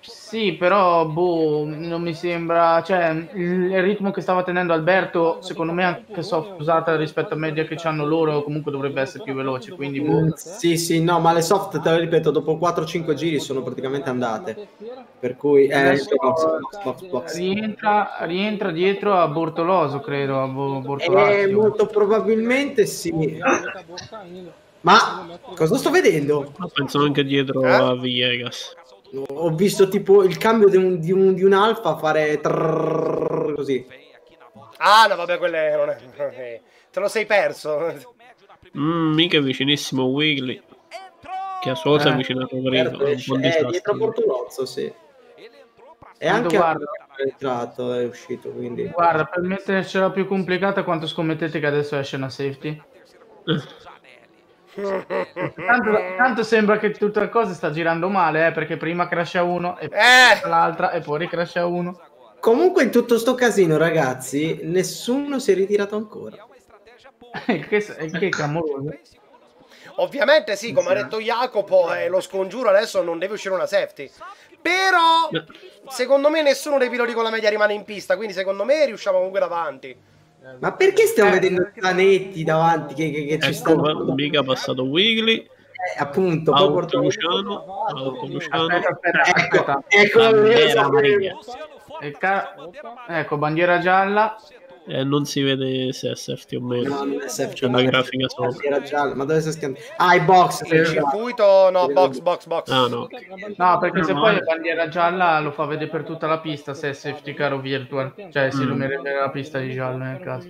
Speaker 1: Sì, però boh, non mi sembra, cioè il ritmo che stava tenendo Alberto, secondo me anche soft usata rispetto a media che hanno loro, comunque dovrebbe essere più veloce, quindi boh.
Speaker 3: Mm, Sì, sì, no, ma le soft, te lo ripeto, dopo 4-5 giri sono praticamente andate. Per cui... Eh,
Speaker 1: Adesso
Speaker 3: box, box, box, box.
Speaker 1: rientra, rientra dietro a Bortoloso, credo, a Bo-
Speaker 3: Eh, molto probabilmente sì. Ma cosa sto vedendo?
Speaker 4: penso anche dietro
Speaker 2: Eh?
Speaker 4: a Villegas.
Speaker 3: Ho visto tipo il cambio di un, di un, di un alfa fare trrrr, così.
Speaker 2: Ah, no, vabbè, quelle non è. Te lo sei perso.
Speaker 4: Mm, mica vicinissimo Wiggly. Che a sua volta
Speaker 1: Eh,
Speaker 4: è vicino a.
Speaker 3: Certo,
Speaker 4: È
Speaker 3: eh, dietro. Portolozzo, sì. E anche
Speaker 1: guarda.
Speaker 3: è entrato, è uscito, quindi...
Speaker 1: Guarda, per mettercela più complicata, quanto scommettete che adesso esce una safety? Tanto, tanto sembra che tutta la cosa sta girando male, eh, perché prima crasha uno e poi
Speaker 2: Eh,
Speaker 1: l'altra e poi ricrasha uno.
Speaker 3: Comunque in tutto sto casino, ragazzi, nessuno si è ritirato ancora.
Speaker 1: che, che clamoroso.
Speaker 2: ovviamente sì, come ha detto Jacopo, eh, lo scongiuro adesso non deve uscire una safety. Però, secondo me, nessuno dei piloti con la media rimane in pista. Quindi, secondo me, riusciamo comunque davanti.
Speaker 3: Ma perché stiamo
Speaker 1: Eh.
Speaker 3: vedendo i canetti davanti che, che- che ci
Speaker 4: Ecco,
Speaker 3: stanno?
Speaker 4: mica passato Wiggly.
Speaker 3: Eh, appunto, poi portano-
Speaker 4: Luciano. Auto Luciano.
Speaker 1: Aspetta, aspetta,
Speaker 3: Ecco,
Speaker 1: aspetta.
Speaker 3: ecco
Speaker 4: Bandiera
Speaker 1: ca- Ecco, bandiera gialla.
Speaker 4: E non si vede se è safety o meno.
Speaker 3: No, non è safety.
Speaker 4: C'è una grafica sopra.
Speaker 3: Era giallo, ma dove si schianta? Ah, i box.
Speaker 2: Il circuito, no, box, box, box.
Speaker 4: Ah no.
Speaker 1: No, perché se
Speaker 4: No,
Speaker 1: poi
Speaker 4: eh.
Speaker 1: è bandiera gialla lo fa vedere per tutta la pista se è safety car o virtual. Cioè si
Speaker 4: Mm.
Speaker 1: illuminerebbe la pista di giallo nel caso.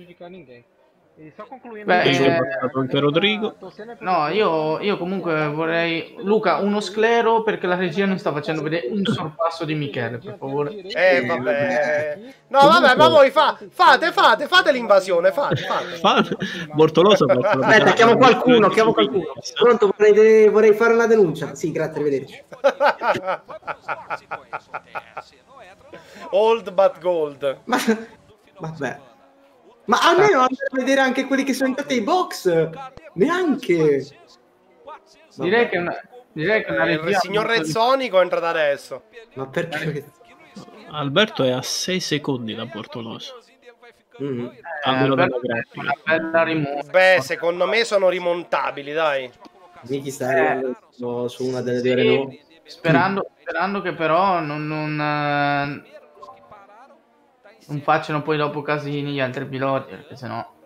Speaker 8: Sto concludendo.
Speaker 1: Beh, eh,
Speaker 4: anche Rodrigo.
Speaker 1: No, io, io comunque vorrei... Luca, uno sclero perché la regia non sta facendo vedere un sorpasso di Michele, per favore.
Speaker 2: Eh, vabbè. No, vabbè, ma voi fa- fate, fate, fate l'invasione, fate, fate.
Speaker 4: Fa... Bortoloso
Speaker 3: Aspetta, chiamo qualcuno, chiamo qualcuno. Pronto, vorrei, vorrei fare una denuncia. Sì, grazie, arrivederci.
Speaker 2: Old but gold.
Speaker 3: Ma, vabbè. Ma almeno andare a vedere anche quelli che sono entrati ai box. Neanche.
Speaker 1: Direi che una, direi che una
Speaker 2: Eh, il signor Rezzonico è entrato adesso.
Speaker 3: Ma perché?
Speaker 4: Alberto è a 6 secondi da Bortoloso.
Speaker 3: Mm.
Speaker 1: Eh, Alberto, una bella rimonta.
Speaker 2: Beh, secondo me sono rimontabili, dai.
Speaker 3: Miki sta arrivando su- una delle due Renault.
Speaker 1: Sperando, sperando che però non, non, eh, non facciano poi dopo casini gli altri piloti, perché sennò...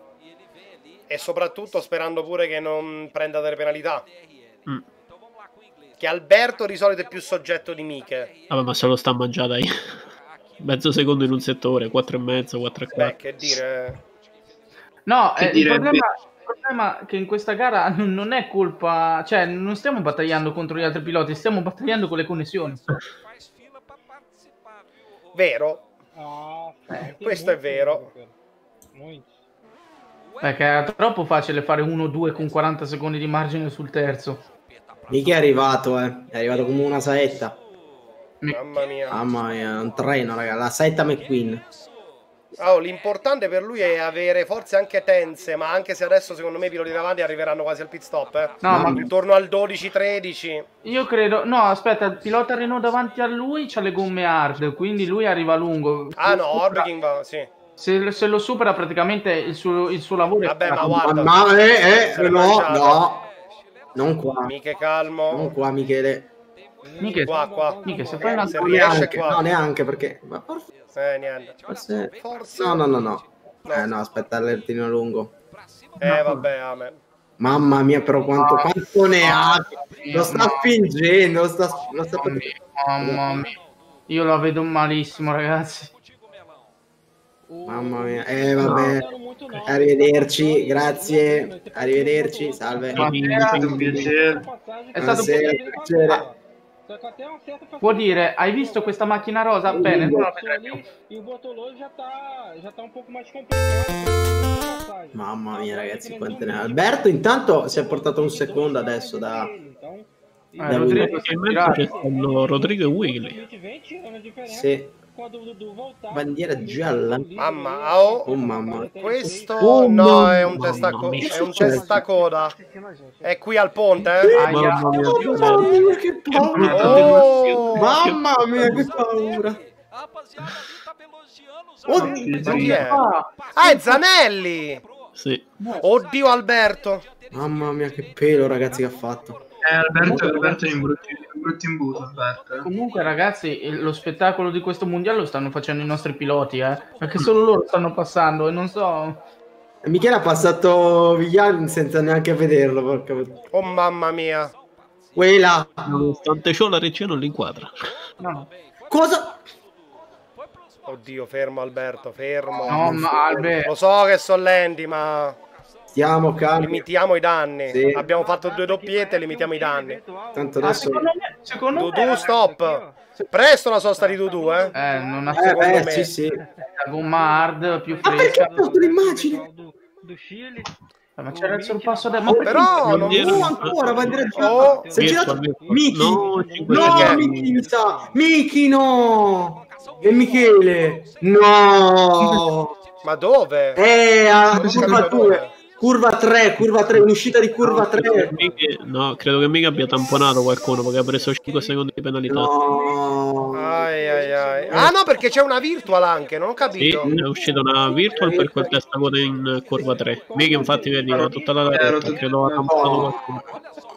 Speaker 2: E soprattutto sperando pure che non prenda delle penalità.
Speaker 4: Mm.
Speaker 2: Che Alberto di solito è più soggetto di Miche.
Speaker 4: Vabbè, ma se lo sta mangiando dai. Mezzo secondo in un settore, 4 e mezzo, 4 e
Speaker 2: Beh,
Speaker 4: 4.
Speaker 2: che dire.
Speaker 1: No,
Speaker 5: Che
Speaker 1: eh, il,
Speaker 5: direbbe-
Speaker 1: problema, il problema è che in questa gara non non è colpa, cioè non stiamo battagliando contro gli altri piloti, stiamo battagliando con le connessioni.
Speaker 2: Vero.
Speaker 8: Ah,
Speaker 2: Eh, questo è vero.
Speaker 1: Perché è troppo facile fare 1-2 con 40 secondi di margine sul terzo.
Speaker 3: Mica è arrivato, eh. È arrivato come una saetta.
Speaker 2: Mamma mia.
Speaker 3: Mamma mia, un treno, raga. La saetta McQueen.
Speaker 2: Oh, l'importante per lui è avere forse anche tense, ma anche se adesso secondo me i piloti davanti arriveranno quasi al pit stop. Eh.
Speaker 1: No, ma
Speaker 2: Intorno al 12-13.
Speaker 1: io credo, no, aspetta, il pilota Renault davanti a lui c'ha le gomme hard, quindi lui arriva lungo.
Speaker 2: Ah no, Orbeking va, sì.
Speaker 1: Se, se lo supera praticamente il suo, il suo lavoro è
Speaker 2: Vabbè, ma guarda.
Speaker 3: Ma eh,
Speaker 2: Se l'è
Speaker 3: eh, no, no. Non qua.
Speaker 2: Miche calmo.
Speaker 3: Non qua, Michele.
Speaker 1: Mica,
Speaker 2: Qua, qua.
Speaker 1: mica, se fai una
Speaker 2: Se riesce
Speaker 3: Neanche,
Speaker 2: qua.
Speaker 3: no, neanche perché. Ma forse.
Speaker 2: Eh, niente.
Speaker 3: forse-
Speaker 2: Forse.
Speaker 3: No, no, no, no. Eh no, aspetta l'ertino lungo.
Speaker 2: Eh, vabbè, amen.
Speaker 3: Mamma mia, però quanto, quanto ne ha? Lo sta
Speaker 1: Mamma
Speaker 3: spingendo, lo sta, lo sta
Speaker 1: mia, mamma mia. Io la vedo malissimo, ragazzi.
Speaker 3: Mamma mia, eh vabbè. Arrivederci, grazie. Arrivederci, salve.
Speaker 5: È stato un piacere.
Speaker 1: È stato
Speaker 3: Buonasera, piacere.
Speaker 1: Può dire, hai visto questa macchina rosa? Bene, non la
Speaker 8: e o Bortolone já tá, já tá um pouco mais complicado. Passagem.
Speaker 3: Mamma mia, ragazzi, quante ne ha. Alberto intanto si è portato un secondo adesso da...
Speaker 1: Eh, Rodrigo
Speaker 4: Rodrigo e Willy.
Speaker 3: Sì, bandiera gialla.
Speaker 2: Mamma, oh.
Speaker 3: Oh mamma.
Speaker 2: Questo
Speaker 3: Oh,
Speaker 2: no,
Speaker 3: mamma
Speaker 2: è un, testaco- è un testacoda. È qui al ponte, eh?
Speaker 1: Aia.
Speaker 4: Mamma mia,
Speaker 3: mia, che paura.
Speaker 2: Oh!
Speaker 3: Mamma mia, che paura.
Speaker 2: Oh, chi è? Ah, è Zanelli!
Speaker 4: Sì.
Speaker 2: Oddio, Alberto!
Speaker 3: Mamma mia, che pelo, ragazzi, che ha fatto.
Speaker 5: Eh, Alberto, Alberto è in brutto, in brutto imbuto, Alberto. eh.
Speaker 1: Comunque, ragazzi, lo spettacolo di questo mondiale lo stanno facendo i nostri piloti, eh? Perché solo loro stanno passando e non so.
Speaker 3: Michele ha passato Viglian senza neanche vederlo, porca puttana.
Speaker 2: Oh, mamma mia!
Speaker 3: Quella.
Speaker 4: Nonostante ciò la regia non li inquadra.
Speaker 1: No, no.
Speaker 3: Cosa?
Speaker 2: Oddio, fermo, Alberto, fermo.
Speaker 1: No, ma Albe,
Speaker 2: Lo so che sono lenti, ma
Speaker 3: Calmi.
Speaker 2: limitiamo i danni.
Speaker 3: Sì.
Speaker 2: Abbiamo fatto due doppiette, limitiamo i danni.
Speaker 3: Tanto
Speaker 1: ah,
Speaker 3: adesso...
Speaker 1: secondo me, secondo me
Speaker 2: Dudu, stop! Presto la sosta di Dudu, eh?
Speaker 1: eh, non ha
Speaker 3: Eh
Speaker 2: secondo
Speaker 3: beh,
Speaker 2: me.
Speaker 3: sì, sì.
Speaker 1: la gomma hard più
Speaker 3: Ma perché
Speaker 1: fresca.
Speaker 3: ha fatto l'immagine?
Speaker 1: Eh, Ma c'era il sorpasso da ma
Speaker 3: Oh,
Speaker 1: perché-
Speaker 2: Però non
Speaker 3: Oh, ancora, bandiera gialla.
Speaker 2: Oh.
Speaker 3: Si è girato... Miki.
Speaker 4: No,
Speaker 3: No,
Speaker 2: Perché?
Speaker 3: Miki mi sa. Miki, no. E Michele. No.
Speaker 2: Ma dove?
Speaker 3: Eh, a
Speaker 2: Non ho
Speaker 3: curva
Speaker 2: capito
Speaker 3: 2. Curva 3, curva 3, un'uscita di curva 3.
Speaker 4: Miche- no, credo che mica abbia tamponato qualcuno perché ha preso 5 secondi di penalità.
Speaker 3: No.
Speaker 2: Ai ai ai. Ah no, perché c'è una virtual anche, non ho
Speaker 4: Sì,
Speaker 2: capito.
Speaker 4: è uscita una virtual per quel testacoda in curva 3. Mica infatti vedi, tutta la retta, credo ha tamponato qualcuno.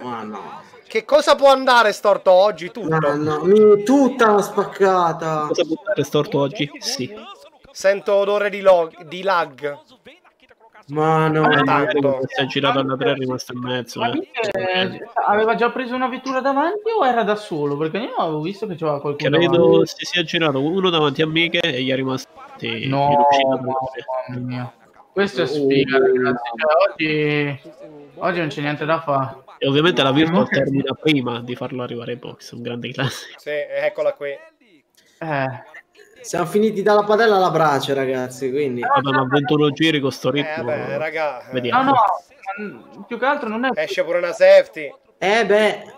Speaker 3: Ma no.
Speaker 2: Che cosa può andare storto oggi? Tutto.
Speaker 3: No, no, mi tutta una spaccata.
Speaker 4: Cosa buttare storto oggi? Sì.
Speaker 2: Sento odore di, log- di lag.
Speaker 3: Ma no.
Speaker 4: Eh,
Speaker 2: tanto.
Speaker 4: si è girato alla 3 è rimasto in mezzo.
Speaker 1: Ma
Speaker 4: Eh.
Speaker 1: Aveva già preso una vettura davanti o era da solo? Perché io avevo visto che c'era qualcuno
Speaker 4: Credo si sia girato uno davanti a Miche e gli è rimasto
Speaker 1: No, mamma mia. Questo è sfiga, ragazzi. Cioè, oggi, oggi non c'è niente da fare.
Speaker 4: E ovviamente la virtual termina prima di farlo arrivare in box, un grande classico.
Speaker 2: Sì, eccola qui.
Speaker 1: Eh,
Speaker 3: Siamo finiti dalla padella alla brace, ragazzi, quindi...
Speaker 4: Vabbè, ma 21 giri con sto
Speaker 2: Eh,
Speaker 4: ritmo.
Speaker 2: vabbè, raga. eh,
Speaker 4: Vediamo.
Speaker 1: no, no, ma più che altro non è...
Speaker 2: Esce pure una safety.
Speaker 3: Eh beh,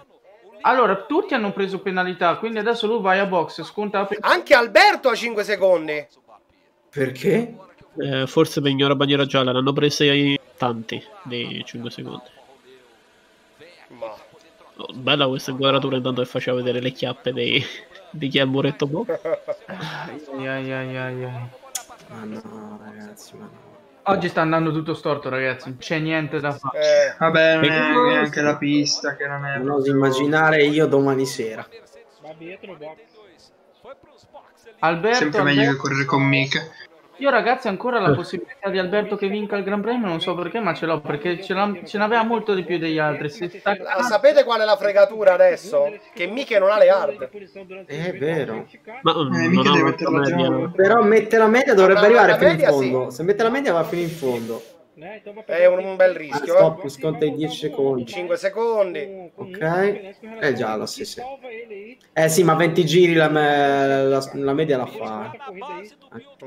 Speaker 1: Allora, tutti hanno preso penalità, quindi adesso lui vai a box, sconta.
Speaker 2: Anche Alberto ha 5 secondi.
Speaker 3: perché?
Speaker 4: Eh, forse per ignora bandiera gialla, l'hanno prese ai tanti di 5 secondi.
Speaker 2: Ma
Speaker 4: Oh, bella questa inquadratura intanto che faceva vedere le chiappe dei, di chi è il muretto box.
Speaker 1: Ai, ai, ai, ai, ai.
Speaker 3: Ma no, ragazzi, ma no.
Speaker 1: Oggi sta andando tutto storto, ragazzi. Non c'è niente da fare.
Speaker 2: eh,
Speaker 5: Vabbè, non è neanche la pista che non è.
Speaker 3: Non oso immaginare io domani sera.
Speaker 1: Alberto,
Speaker 5: Sempre meglio che correre con Mica.
Speaker 1: Io ragazzi ancora la possibilità di Alberto che vinca il Gran Premio, non so perché, ma ce l'ho, perché ce, n'aveva molto di più degli altri. Sta-
Speaker 2: Ah, sapete qual è la fregatura adesso? Che Miche non ha le hard.
Speaker 3: È vero.
Speaker 4: Ma
Speaker 5: Eh,
Speaker 4: non una
Speaker 5: mettere la
Speaker 4: media.
Speaker 3: Però mette la media dovrebbe arrivare fino in fondo.
Speaker 2: sì.
Speaker 3: Se mette la media va fino in fondo.
Speaker 2: È un, un bel
Speaker 3: Ah,
Speaker 2: rischio.
Speaker 3: stop,
Speaker 2: Eh?
Speaker 3: sconta i 10 secondi.
Speaker 2: 5 secondi.
Speaker 3: Ok. È giallo, sì, sì. Eh sì, ma 20 giri la, me- la- la media la fa. Eh,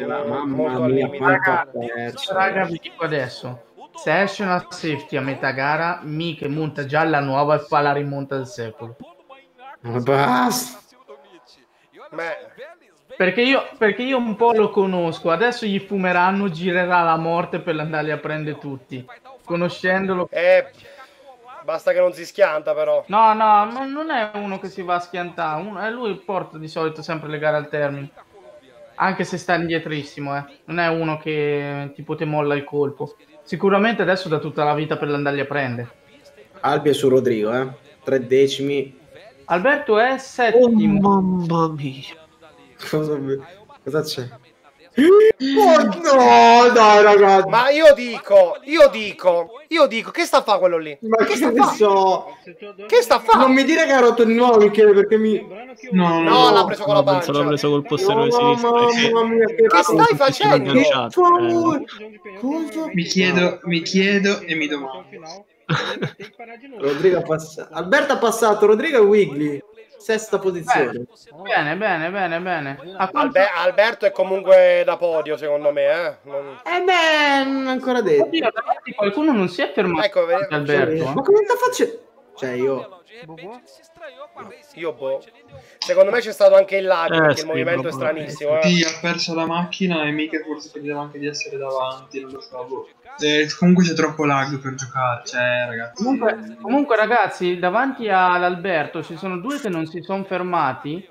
Speaker 2: Mm,
Speaker 3: Mamma mia, quanto perso.
Speaker 1: Raga, vi dico adesso. Se esce una safety a metà gara, Miche monta già la nuova e fa la rimonta del secolo.
Speaker 3: Ma basta.
Speaker 2: Beh,
Speaker 1: Perché io, perché io un po' lo conosco, adesso gli fumeranno, girerà la morte per andarli a prendere tutti. Conoscendolo.
Speaker 2: eh, basta che non si schianta però.
Speaker 1: No, no, ma non è uno che si va a schiantare, uno- è lui porta di solito sempre le gare al termine. Anche se sta indietrissimo, eh. Non è uno che tipo te molla il colpo. Sicuramente adesso da tutta la vita per andarli a prendere.
Speaker 3: Albi è su Rodrigo, eh. Tre decimi.
Speaker 1: Alberto è
Speaker 4: Oh,
Speaker 1: settimo.
Speaker 4: mamma mia.
Speaker 3: Cosa, cosa c'è? Oh no, dai ragazzi.
Speaker 2: Ma io dico, io dico, io dico, che sta a fare quello lì?
Speaker 3: Ma
Speaker 2: che sta a
Speaker 3: ne so?
Speaker 2: Che sta a fare?
Speaker 3: Non mi dire che ha rotto di nuovo Michele perché mi...
Speaker 5: No,
Speaker 2: No, l'ha preso con la
Speaker 4: No, penso l'ha
Speaker 2: pancia.
Speaker 4: preso col posteriore
Speaker 3: No,
Speaker 4: sinistro. perché-
Speaker 3: mamma mia, che,
Speaker 2: Che stai facendo?
Speaker 3: Che. Cosa?
Speaker 5: Mi chiedo, mi chiedo e mi domando.
Speaker 3: Rodrigo ha passato. Alberto ha passato, Rodrigo e Wiggly. Sesta posizione.
Speaker 1: Bene, bene, bene, bene. A quanto...
Speaker 2: Albe- Alberto è comunque da podio secondo me, eh. Non-
Speaker 3: Eh beh, non ancora detto.
Speaker 1: Oddio, qualcuno non si è fermato.
Speaker 2: Ecco, vedi-
Speaker 1: Alberto.
Speaker 3: Ma come sta facendo? Cioè io...
Speaker 2: Io boh. Secondo me c'è stato anche il lag
Speaker 4: Eh,
Speaker 2: perché
Speaker 4: sì,
Speaker 2: il movimento è stranissimo, eh.
Speaker 5: Sì, ha perso la macchina e mica forse credeva anche di essere davanti, non lo so. boh. Eh, comunque c'è troppo lag per giocare, cioè ragazzi.
Speaker 1: Comunque, comunque, ragazzi, davanti all'Alberto ci sono due che non si sono fermati.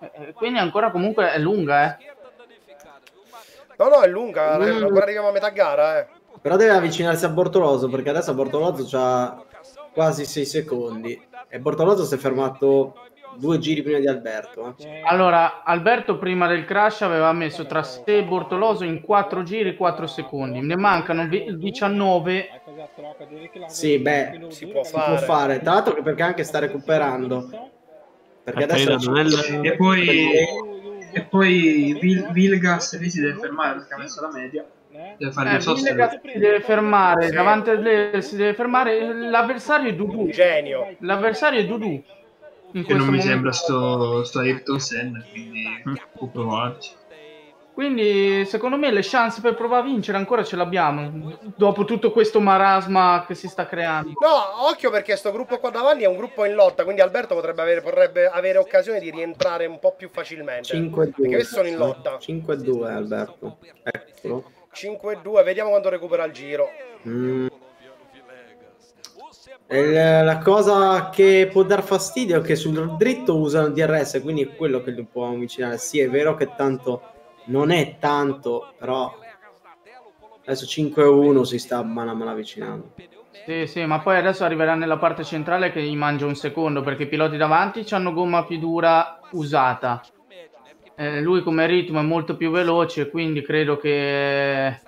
Speaker 1: eh, eh, Quindi ancora comunque è lunga, eh.
Speaker 2: No, no, è lunga,
Speaker 3: Mm.
Speaker 2: ancora arriviamo a metà gara, eh.
Speaker 3: Però deve avvicinarsi a Bortoloso perché adesso Bortoloso ha quasi 6 secondi. E Bortoloso si è fermato due giri prima di Alberto. eh.
Speaker 1: Allora, Alberto prima del crash aveva messo tra sé e Bortoloso in 4 giri 4 secondi. Ne mancano vi- 19.
Speaker 3: Sì, beh,
Speaker 2: Si può
Speaker 3: si può
Speaker 2: fare.
Speaker 3: fare. Tra l'altro che perché anche sta recuperando. Perché
Speaker 4: Per
Speaker 3: adesso...
Speaker 4: carità, non è il-
Speaker 5: E poi, e poi Vil- Vilgas lì si deve fermare perché ha messo la media. Deve fare
Speaker 1: Eh,
Speaker 5: le soste.
Speaker 1: Villegas si deve fermare,
Speaker 2: Sì.
Speaker 1: davanti a lei si deve fermare. L'avversario è Dudu.
Speaker 2: Genio.
Speaker 1: L'avversario è Dudu.
Speaker 5: Che non mi sembra sto, sto Ayrton Senna, quindi può provarci.
Speaker 1: Quindi, secondo me, le chance per provare a vincere ancora ce l'abbiamo. Dopo tutto questo marasma che si sta creando.
Speaker 2: No, occhio perché sto gruppo qua davanti è un gruppo in lotta, quindi Alberto potrebbe avere, potrebbe avere occasione di rientrare un po' più facilmente.
Speaker 3: 5-2.
Speaker 2: Perché sono in lotta.
Speaker 3: 5-2 Alberto. Eccolo.
Speaker 2: 5-2, vediamo quando recupera il giro.
Speaker 3: Mm. La cosa che può dar fastidio è che sul dritto usano il DRS, quindi è quello che li può avvicinare. Sì, è vero che tanto non è tanto, però adesso 5-1 si sta man mano avvicinando.
Speaker 1: Sì, sì, ma poi adesso arriverà nella parte centrale che gli mangia un secondo perché i piloti davanti hanno gomma più dura usata. Eh, lui come ritmo è molto più veloce, quindi credo che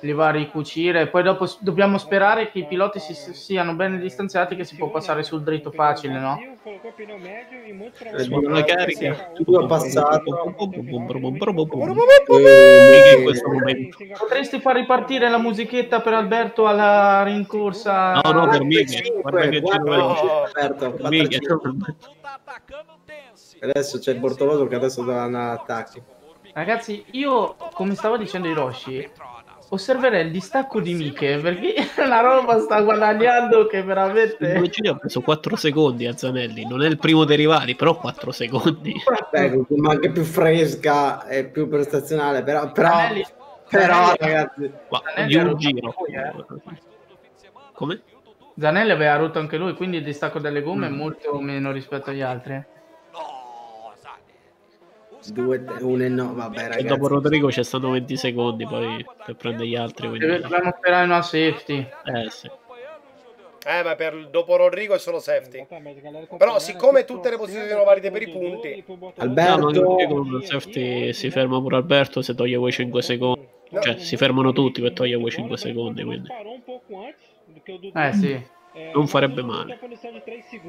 Speaker 1: li va a ricucire. Poi dopo dobbiamo sperare che i piloti si, si- siano ben distanziati, che si può passare sul dritto facile, no?
Speaker 3: Eh,
Speaker 4: la carica.
Speaker 3: Tu ha passato.
Speaker 4: Momento.
Speaker 1: Potresti far ripartire la musichetta per Alberto alla rincorsa?
Speaker 4: No, no, per Mica. Guarda che.
Speaker 2: No.
Speaker 3: Alberto,
Speaker 4: Per Mica.
Speaker 3: 4-5. Adesso c'è il Bortoloso che adesso deve andare all'attacco.
Speaker 1: Ragazzi, io, come stavo dicendo Hiroshi, osserverei il distacco di Miche perché la roba sta guadagnando che veramente...
Speaker 4: giri ha preso 4 secondi a Zanelli. Non è il primo dei rivali, però 4 secondi.
Speaker 3: Beh, ma anche più fresca e più prestazionale, però, però,
Speaker 1: Zanelli-
Speaker 3: però
Speaker 1: Zanelli-
Speaker 3: ragazzi,
Speaker 4: Ma
Speaker 1: Zanelli
Speaker 4: un giro.
Speaker 1: lui, eh.
Speaker 4: Come?
Speaker 1: Zanelli aveva rotto anche lui, quindi il distacco delle gomme è molto meno rispetto agli altri.
Speaker 3: Due, uno e no, vabbè
Speaker 4: E
Speaker 3: ragazzi.
Speaker 4: dopo Rodrigo c'è stato 20 secondi poi per prendere gli altri. Quindi...
Speaker 1: Dobbiamo sperare in una safety.
Speaker 4: Eh sì.
Speaker 2: Eh, ma per, dopo Rodrigo è solo safety. Però siccome tutte le posizioni sono valide per i punti,
Speaker 4: No,
Speaker 3: Alberto,
Speaker 4: anche con il safety si ferma pure Alberto se toglie quei 5 secondi. Cioè, si fermano tutti per togliere quei 5 secondi, quindi
Speaker 1: Eh sì.
Speaker 4: Non farebbe male.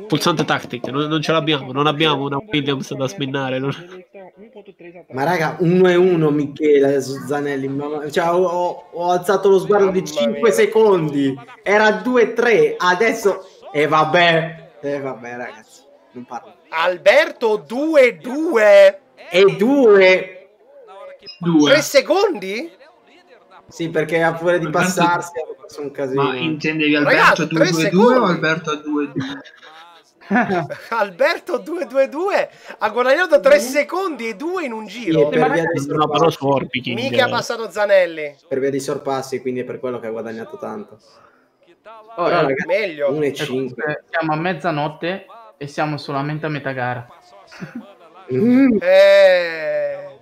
Speaker 4: Pulsante tactic, non, non ce l'abbiamo, non abbiamo una Williams da spinnare. non-
Speaker 3: ma raga, 1 e 1 Michele Zanelli. mamma- Cioè, ho, ho- ho alzato lo sguardo di
Speaker 2: Mamma
Speaker 3: 5
Speaker 2: mia.
Speaker 3: secondi. Era 2-3. Adesso. E vabbè. E vabbè, ragazzi. Non parlo.
Speaker 2: Alberto 2-2.
Speaker 3: E 2.
Speaker 5: Due.
Speaker 2: 3 secondi?
Speaker 3: Sì, perché a fuori di
Speaker 5: Alberto-
Speaker 3: passarsi ha fatto un casino.
Speaker 5: Ma intendevi Alberto
Speaker 2: tre
Speaker 5: 222 o. Alberto a 2
Speaker 2: Alberto 2-2-2 ha guadagnato 3 secondi e 2 in un
Speaker 3: Sì,
Speaker 2: giro.
Speaker 3: per via dei sorpassi.
Speaker 4: Orbiking.
Speaker 2: Mica ha passato Zanelli.
Speaker 3: Per via dei sorpassi, quindi è per quello che ha guadagnato tanto.
Speaker 1: Oh,
Speaker 3: Però,
Speaker 1: eh,
Speaker 3: ragazzi,
Speaker 2: Meglio.
Speaker 3: 1 e
Speaker 1: e
Speaker 3: 5.
Speaker 1: comunque siamo a mezzanotte e siamo solamente a metà gara.
Speaker 3: Mm.
Speaker 2: Eh.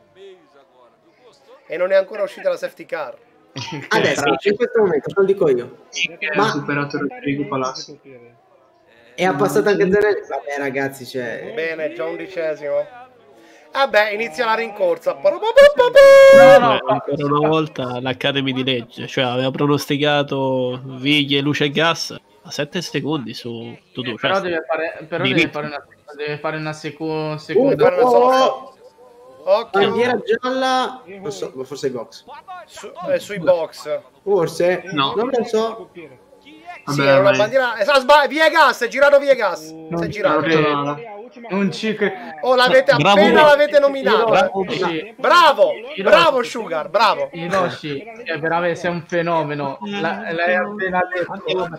Speaker 2: E non è ancora uscita la safety car.
Speaker 3: Adesso, in questo momento, lo dico io.
Speaker 5: Ha
Speaker 3: Ma-
Speaker 5: superato Rodrigo Palazzo.
Speaker 3: E ha passato anche Zanelli. Vabbè, ragazzi, cioè.
Speaker 2: Bene, già undicesimo. Vabbè, inizia la rincorsa.
Speaker 1: No, no,
Speaker 4: ancora una volta l'Academy di legge, cioè aveva pronosticato Viglie, luce e gas a 7 secondi su Dudu.
Speaker 1: però
Speaker 4: Cioè,
Speaker 1: deve fare, però deve fare una, deve fare una seco-
Speaker 3: Uh,
Speaker 1: seconda.
Speaker 2: Fare una sosta. Occhio.
Speaker 3: bandiera gialla. Non so, forse i box.
Speaker 2: Su- eh, sui box.
Speaker 3: Forse?
Speaker 5: No.
Speaker 3: Non lo so.
Speaker 2: Sì,
Speaker 5: Vabbè,
Speaker 2: era una bandiera. Eh, sa- sba- via gas, è girato via gas. Si è
Speaker 1: Non
Speaker 2: girato.
Speaker 1: credo. Non ci credo.
Speaker 2: Oh, l'avete
Speaker 4: Bravo.
Speaker 2: appena l'avete nominato. eh.
Speaker 1: Hiroshi,
Speaker 2: Bravo, bravo Sugar, bravo.
Speaker 1: Hiroshi, cioè, veramente sei un fenomeno. La- l'hai appena detto.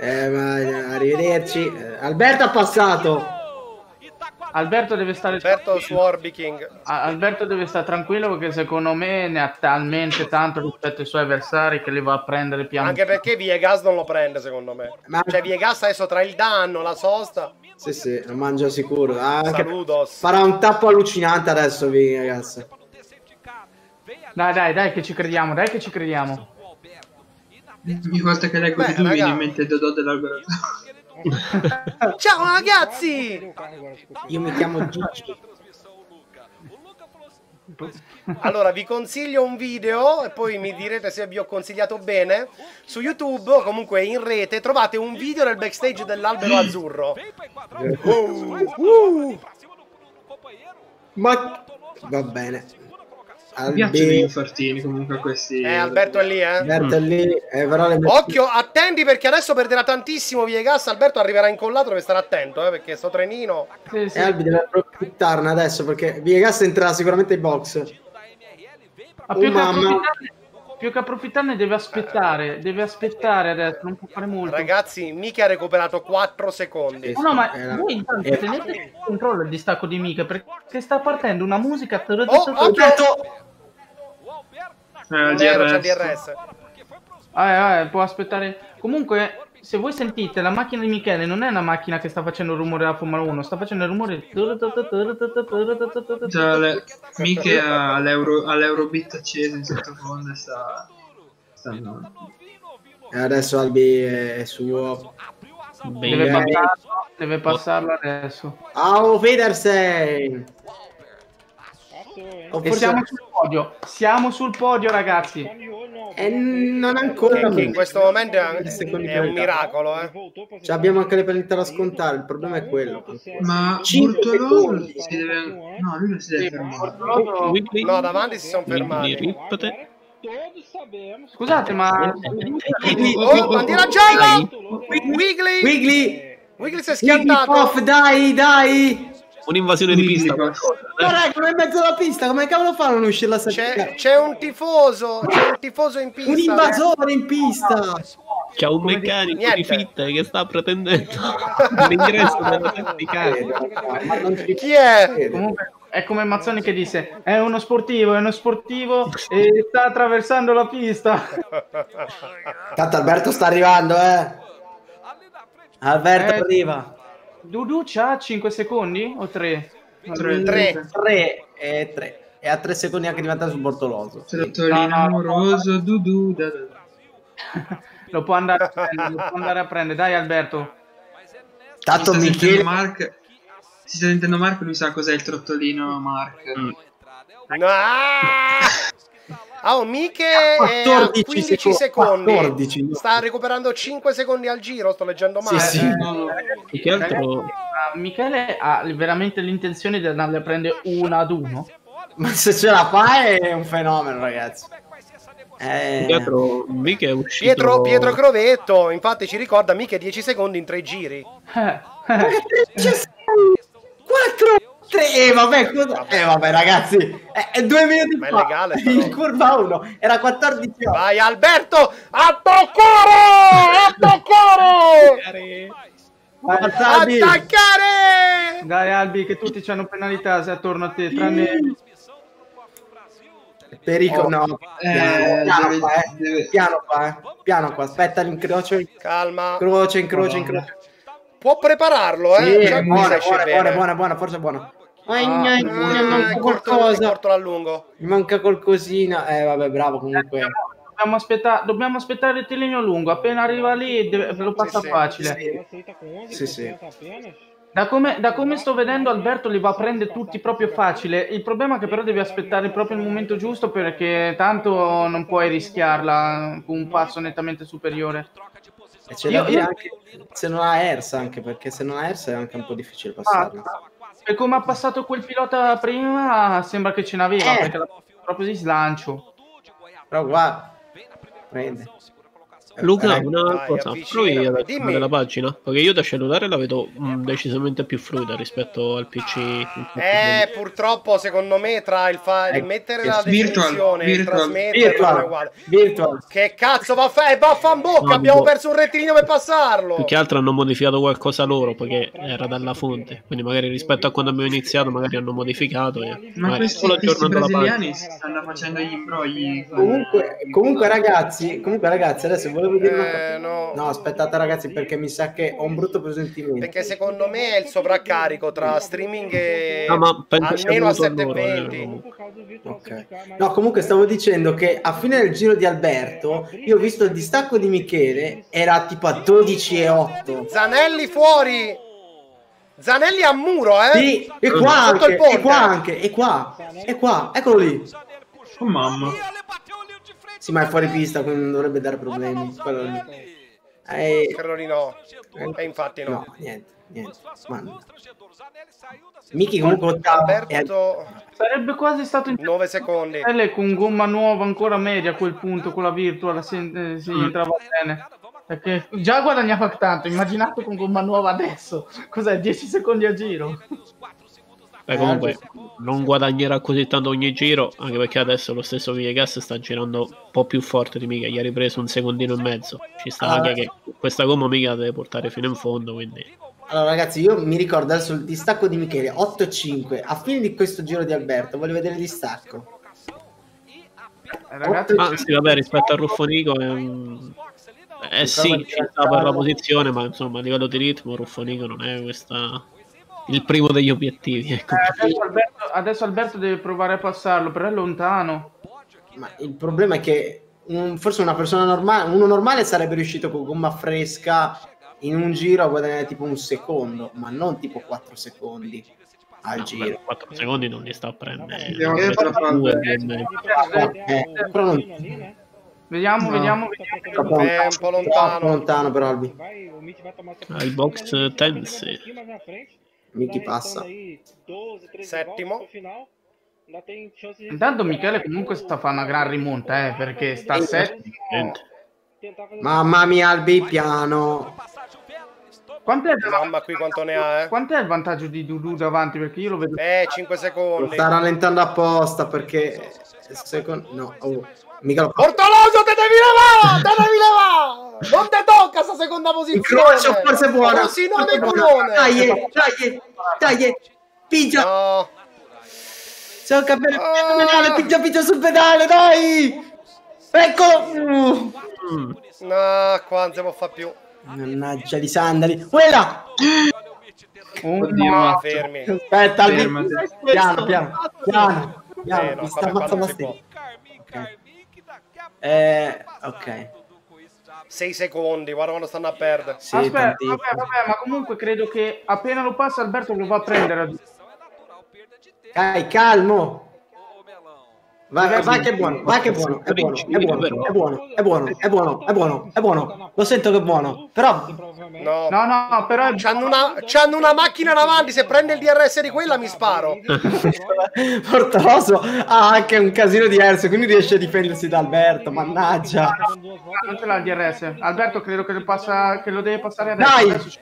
Speaker 3: Eh, ma arrivederci. Eh, Alberto ha passato.
Speaker 1: Alberto deve stare
Speaker 2: Alberto su
Speaker 1: Alberto deve stare tranquillo perché secondo me ne ha talmente tanto rispetto ai suoi avversari che li va a prendere piano.
Speaker 2: Anche perché Viegas non lo prende, secondo me.
Speaker 3: Ma-
Speaker 2: Cioè, Viegas adesso tra il danno, la sosta.
Speaker 3: Sì, sì, lo mangio sicuro. Ah,
Speaker 2: Saludos.
Speaker 3: Farà un tappo allucinante adesso, vi ragazzi.
Speaker 1: Dai, dai, dai che ci crediamo, dai che ci crediamo.
Speaker 5: Ogni volta che leggo
Speaker 2: Beh,
Speaker 5: di tu mi viene in mente Dodò dell'algoritmo.
Speaker 2: Ciao ragazzi!
Speaker 3: Io mi chiamo Gigi.
Speaker 2: Allora, vi consiglio un video e poi mi direte se vi ho consigliato bene. Su YouTube o comunque in rete trovate un video del backstage dell'albero azzurro. Uh,
Speaker 3: Ma va bene.
Speaker 5: Mi piacciono gli
Speaker 3: Albi-
Speaker 5: infartini comunque questi.
Speaker 2: eh, Alberto è lì, eh.
Speaker 3: Alberto è lì, eh, però le
Speaker 2: Occhio, attendi perché adesso perderà tantissimo Viegas. Alberto arriverà incollato, deve stare attento, eh, perché sto trenino.
Speaker 1: Sì, sì.
Speaker 3: E Albi deve approfittarne adesso perché Viegas entrerà sicuramente ai box.
Speaker 1: Ma più,
Speaker 3: Oh,
Speaker 1: che
Speaker 3: mamma.
Speaker 1: approfittarne, più che approfittarne deve aspettare, deve aspettare adesso, non può fare molto.
Speaker 2: Ragazzi, Mika ha recuperato 4 secondi.
Speaker 1: No, no, ma
Speaker 3: Era-
Speaker 1: voi intanto
Speaker 3: eh.
Speaker 1: tenete il controllo il distacco di Mika perché sta partendo una musica
Speaker 2: Oh, occhio!
Speaker 5: Eh, il
Speaker 2: Nero, c'è il
Speaker 5: DRS.
Speaker 2: DRS.
Speaker 1: Ah, eh, può aspettare. Comunque, se voi sentite, la macchina di Michele non è una macchina che sta facendo il rumore della Formula 1, sta facendo il rumore.
Speaker 5: Cioè, le- mica all'euro, all'Eurobeat acceso in sottofondo e sta. sta andando.
Speaker 3: E adesso Albi è suo.
Speaker 1: Deve passarlo, deve passarlo adesso.
Speaker 3: Au Federsen! O
Speaker 1: E
Speaker 3: forse-
Speaker 1: siamo sul podio. Siamo sul podio, ragazzi.
Speaker 3: Eh, non ancora.
Speaker 2: Che in questo momento è, è un miracolo, eh.
Speaker 3: Cioè, abbiamo anche le penalità da scontare. Il problema è quello.
Speaker 5: Ma
Speaker 3: secondi.
Speaker 5: si deve. No, lui non si deve fermare.
Speaker 2: No, davanti si sono fermati.
Speaker 1: Scusate, ma
Speaker 2: Oh, bandiera gialla! Wiggly!
Speaker 3: Wiggly!
Speaker 2: Wiggly si è schiantato.
Speaker 3: Dai, dai!
Speaker 4: Un'invasione di pista.
Speaker 3: Ma raga, ma è in mezzo alla pista, come cavolo fa a non uscire la
Speaker 2: C'è,
Speaker 3: settimana?
Speaker 2: c'è un tifoso, c'è un tifoso in pista.
Speaker 3: Un invasore in pista!
Speaker 4: C'è un
Speaker 2: Come di-
Speaker 4: meccanico di
Speaker 2: niente.
Speaker 4: fitte che sta pretendendo l'ingresso della
Speaker 3: ci
Speaker 2: Chi è?
Speaker 1: comunque è come Mazzoni che disse: È uno sportivo, è uno sportivo e sta attraversando la pista.
Speaker 3: Tanto Alberto sta arrivando, eh! Alberto
Speaker 1: Eh,
Speaker 3: arriva.
Speaker 1: Dudu c'ha 5 secondi o 3?
Speaker 5: Tre.
Speaker 2: Tre.
Speaker 3: 3 e 3. E a 3 secondi anche diventare sul Bortoloso.
Speaker 5: Trattolino
Speaker 1: No, no, no.
Speaker 5: amoroso, Dudu. da- da-
Speaker 1: lo può andare a prendere, lo può andare a prendere. Dai Alberto.
Speaker 3: Tanto
Speaker 5: si sta
Speaker 3: Michele
Speaker 5: Mark, si sta sentendo Mark, lui sa cos'è il trottolino Mark.
Speaker 4: Mm.
Speaker 2: Ah! Ah, oh, Miche è a
Speaker 3: 14
Speaker 2: 15 secondi.
Speaker 3: 14.
Speaker 2: Sta recuperando 5 secondi al giro, sto leggendo
Speaker 3: Sì,
Speaker 2: male.
Speaker 3: sì.
Speaker 5: No, no.
Speaker 4: Più che altro
Speaker 1: Michele ha veramente l'intenzione di andarle a prendere uno ad uno.
Speaker 3: Ma se ce la fa è un fenomeno, ragazzi. Eh,
Speaker 4: Mica è uscito
Speaker 2: Pietro, Pietro Crovetto, infatti ci ricorda Miche 10 secondi in 3 giri.
Speaker 1: Eh,
Speaker 3: 4 3 eh, vabbè, cosa- eh, vabbè, ragazzi, è, è due minuti
Speaker 2: Ma è
Speaker 3: fa.
Speaker 2: legale
Speaker 3: in curva 1 era 14 ore.
Speaker 2: Vai Alberto, attaccare! Attaccare!
Speaker 3: Guardate,
Speaker 2: Attaccare!
Speaker 1: Dai Albi che tutti hanno penalità se attorno a te, tranne
Speaker 3: Perico, no.
Speaker 5: Eh,
Speaker 3: Piano,
Speaker 5: deve-
Speaker 3: qua, eh.
Speaker 5: deve-
Speaker 3: Piano qua, eh. Piano qua. Aspetta l'incrocio.
Speaker 2: Calma.
Speaker 3: Incrocio, incrocio, incrocio.
Speaker 2: Può prepararlo, eh?
Speaker 3: Sì,
Speaker 2: Già qui
Speaker 3: buona, buona, buona, buona, buona, forse buona.
Speaker 1: Ah,
Speaker 2: Ah,
Speaker 3: mi manca
Speaker 2: corto, è
Speaker 3: qualcosa.
Speaker 2: corto all'ungo.
Speaker 3: Mi manca qualcosina. Eh, vabbè, bravo comunque.
Speaker 1: dobbiamo aspettare, dobbiamo aspettare il rettilineo lungo. Appena arriva lì deve- ve lo passa
Speaker 2: sì,
Speaker 1: facile.
Speaker 3: Sì, sì.
Speaker 1: Da come, da come sto vedendo Alberto li va a prendere tutti proprio facile. Il problema è che però devi aspettare proprio il momento giusto perché tanto non puoi rischiarla con un passo nettamente superiore.
Speaker 3: E c'è
Speaker 1: Io-
Speaker 3: da dire
Speaker 1: io-
Speaker 3: anche se non ha Ersa, anche perché se non ha Ersa è anche un po' difficile passarla.
Speaker 1: E come ha passato quel pilota prima sembra che ce n'aveva
Speaker 3: Eh.
Speaker 1: perché la proprio di slancio.
Speaker 3: Però qua prende. Eh,
Speaker 4: Luca,
Speaker 3: ragazzi,
Speaker 4: una
Speaker 2: Vai,
Speaker 4: cosa, provi ad accendere la pagina? Perché io da cellulare la vedo mm, decisamente più fluida rispetto al PC.
Speaker 2: Eh, purtroppo, secondo me, tra il, fa- il
Speaker 3: Ecco,
Speaker 2: mettere la definizione e il
Speaker 5: virtual.
Speaker 2: trasmettere non è
Speaker 3: Virtual,
Speaker 2: uguale.
Speaker 3: virtual.
Speaker 2: Che cazzo va a fare? Baffa in bocca,
Speaker 4: No,
Speaker 2: abbiamo
Speaker 4: boh.
Speaker 2: perso un rettilineo per passarlo.
Speaker 4: Più che altro hanno modificato qualcosa loro perché era dalla fonte. Quindi magari rispetto a quando abbiamo iniziato, magari hanno modificato. E
Speaker 5: Ma
Speaker 4: magari
Speaker 5: questi,
Speaker 4: solo
Speaker 5: questi brasiliani si stanno facendo gli imbrogli.
Speaker 3: Comunque, comunque ragazzi, comunque ragazzi, adesso volevo dire una cosa.
Speaker 2: Eh, no.
Speaker 3: No, aspettate ragazzi, perché mi sa che ho un brutto presentimento.
Speaker 2: Perché secondo me è il sovraccarico tra streaming e
Speaker 4: No, ma
Speaker 2: almeno a
Speaker 4: venuto loro,
Speaker 2: 720.
Speaker 4: eh,
Speaker 3: Ok. No, comunque stavo dicendo che a fine del giro di Alberto, io ho visto il distacco di Michele, era tipo a 12 e 8.
Speaker 2: Zanelli fuori. Zanelli a muro, eh?
Speaker 3: Sì, e qua anche, e qua anche, e qua, e qua, eccolo lì.
Speaker 5: Oh mamma.
Speaker 3: Sì, ma è fuori pista, quindi non dovrebbe dare problemi. Quello. Eh,
Speaker 2: Credo di no. E infatti no.
Speaker 3: no, niente, niente. Manda. Miki comunque ottavo.
Speaker 2: Alberto
Speaker 1: Sarebbe quasi stato
Speaker 2: 9 secondi.
Speaker 1: Con gomma nuova ancora media a quel punto con la virtual si, eh, si entrava bene. Perché già guadagnava tanto, immaginate con gomma nuova adesso. Cos'è? 10 secondi a giro?
Speaker 4: Beh, comunque non guadagnerà così tanto ogni giro, anche perché adesso lo stesso Viegas sta girando un po' più forte di Mica, gli ha ripreso un secondino e mezzo. Ci sta
Speaker 3: Ah.
Speaker 4: anche che questa gomma Mica la deve portare fino in fondo, quindi
Speaker 3: Allora ragazzi, io mi ricordo adesso il distacco di Michele 8-5. A fine di questo giro di Alberto, voglio vedere il distacco.
Speaker 1: Eh, ragazzi,
Speaker 4: Ah, sì, vabbè, rispetto a Ruffonico è un... Eh sì, ci sta per la posizione, ma insomma a livello di ritmo Ruffonico non è questa... il primo degli obiettivi. Ecco.
Speaker 1: eh, adesso, Alberto, adesso Alberto deve provare a passarlo, però è lontano.
Speaker 3: Ma il problema è che un- forse una persona normale, uno normale sarebbe riuscito con gomma fresca in un giro a guadagnare tipo un secondo, ma non tipo 4 secondi al giro.
Speaker 4: 4 secondi non li sta a prendere. E.
Speaker 3: Eh, però
Speaker 1: Vediamo,
Speaker 5: No.
Speaker 1: vediamo, vediamo.
Speaker 2: È un po' lontano.
Speaker 3: lontano per Albi.
Speaker 4: Ah, il box tense.
Speaker 3: Miki passa.
Speaker 2: Settimo.
Speaker 1: Intanto Michele comunque sta facendo una gran rimonta, eh, perché sta a 7.
Speaker 4: Niente.
Speaker 3: Mamma mia, Albi, piano.
Speaker 1: Quant'è,
Speaker 2: Mamma qui quanto ne ha, eh?
Speaker 1: quant'è il vantaggio di Dudu davanti? Perché io lo vedo.
Speaker 2: Eh, 5
Speaker 3: Lo
Speaker 2: secondi.
Speaker 3: sta rallentando apposta perché... Secondo... No, oh. Mica lo
Speaker 2: Ortoloso, te devi levare! Te devi levare! Non te tocca sta seconda posizione!
Speaker 3: Forse buona.
Speaker 2: Rosinone
Speaker 3: Forse è buona.
Speaker 2: culone!
Speaker 3: Dai, eh, dai, eh, dai, eh. Pigia,
Speaker 2: No,
Speaker 3: c'è un capello
Speaker 2: Ah.
Speaker 3: sul pedale, pigia, pigia sul pedale, dai! Eccolo!
Speaker 4: Mm.
Speaker 2: no, qua non si può fare più.
Speaker 3: Mannaggia di sandali. Quella!
Speaker 1: Oh,
Speaker 5: Oddio,
Speaker 1: ma-
Speaker 5: ma-
Speaker 2: Fermi.
Speaker 3: Aspetta, Albi.
Speaker 5: Fermati.
Speaker 3: Piano, piano, piano.
Speaker 2: Eh,
Speaker 3: piano.
Speaker 2: no,
Speaker 3: Mi sta ammazzando a
Speaker 2: si può.
Speaker 3: stecca. Ok. Eh, ok.
Speaker 2: 6 secondi, guarda quando stanno a perdere.
Speaker 3: Sì,
Speaker 1: Aspetta, vabbè, vabbè, ma comunque credo che appena lo passa Alberto lo va a prendere.
Speaker 3: Dai, calmo. Vai, vai che è buono, vai che è buono, è buono, è buono, è buono, è buono, è buono, è buono, è buono. Lo sento che è buono, però
Speaker 2: No.
Speaker 1: No, no, però
Speaker 2: C'hanno una, c'hanno una macchina davanti, se prende il DRS di quella mi sparo.
Speaker 3: Portaloso ha anche un casino diverso, quindi riesce a difendersi da Alberto, mannaggia.
Speaker 1: non ce l'ha il DRS. Alberto credo che lo, passa, che lo deve passare adesso.
Speaker 3: Dai!
Speaker 1: Adesso-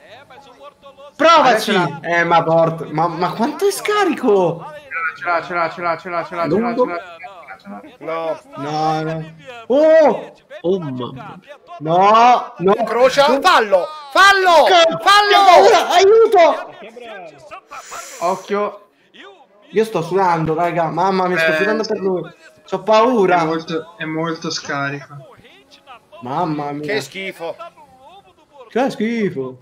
Speaker 3: Provaci! Eh, ma porto, ma, ma quanto è scarico?
Speaker 1: Ce l'ha, ce l'ha, ce l'ha, ce l'ha, ce l'ha, ce l'ha, ce l'ha, ce l'ha.
Speaker 2: No.
Speaker 3: No, no. Oh!
Speaker 4: Oh mamma.
Speaker 3: No, no.
Speaker 2: Crocia, fallo! Fallo! Fallo!
Speaker 3: paura, aiuto!
Speaker 1: Occhio.
Speaker 3: Io sto sudando, raga, mamma mia, sto
Speaker 5: Eh,
Speaker 3: sudando per lui. C'ho
Speaker 5: È
Speaker 3: paura.
Speaker 5: molto, è molto scarico.
Speaker 3: Mamma mia.
Speaker 2: Che schifo.
Speaker 3: Che schifo.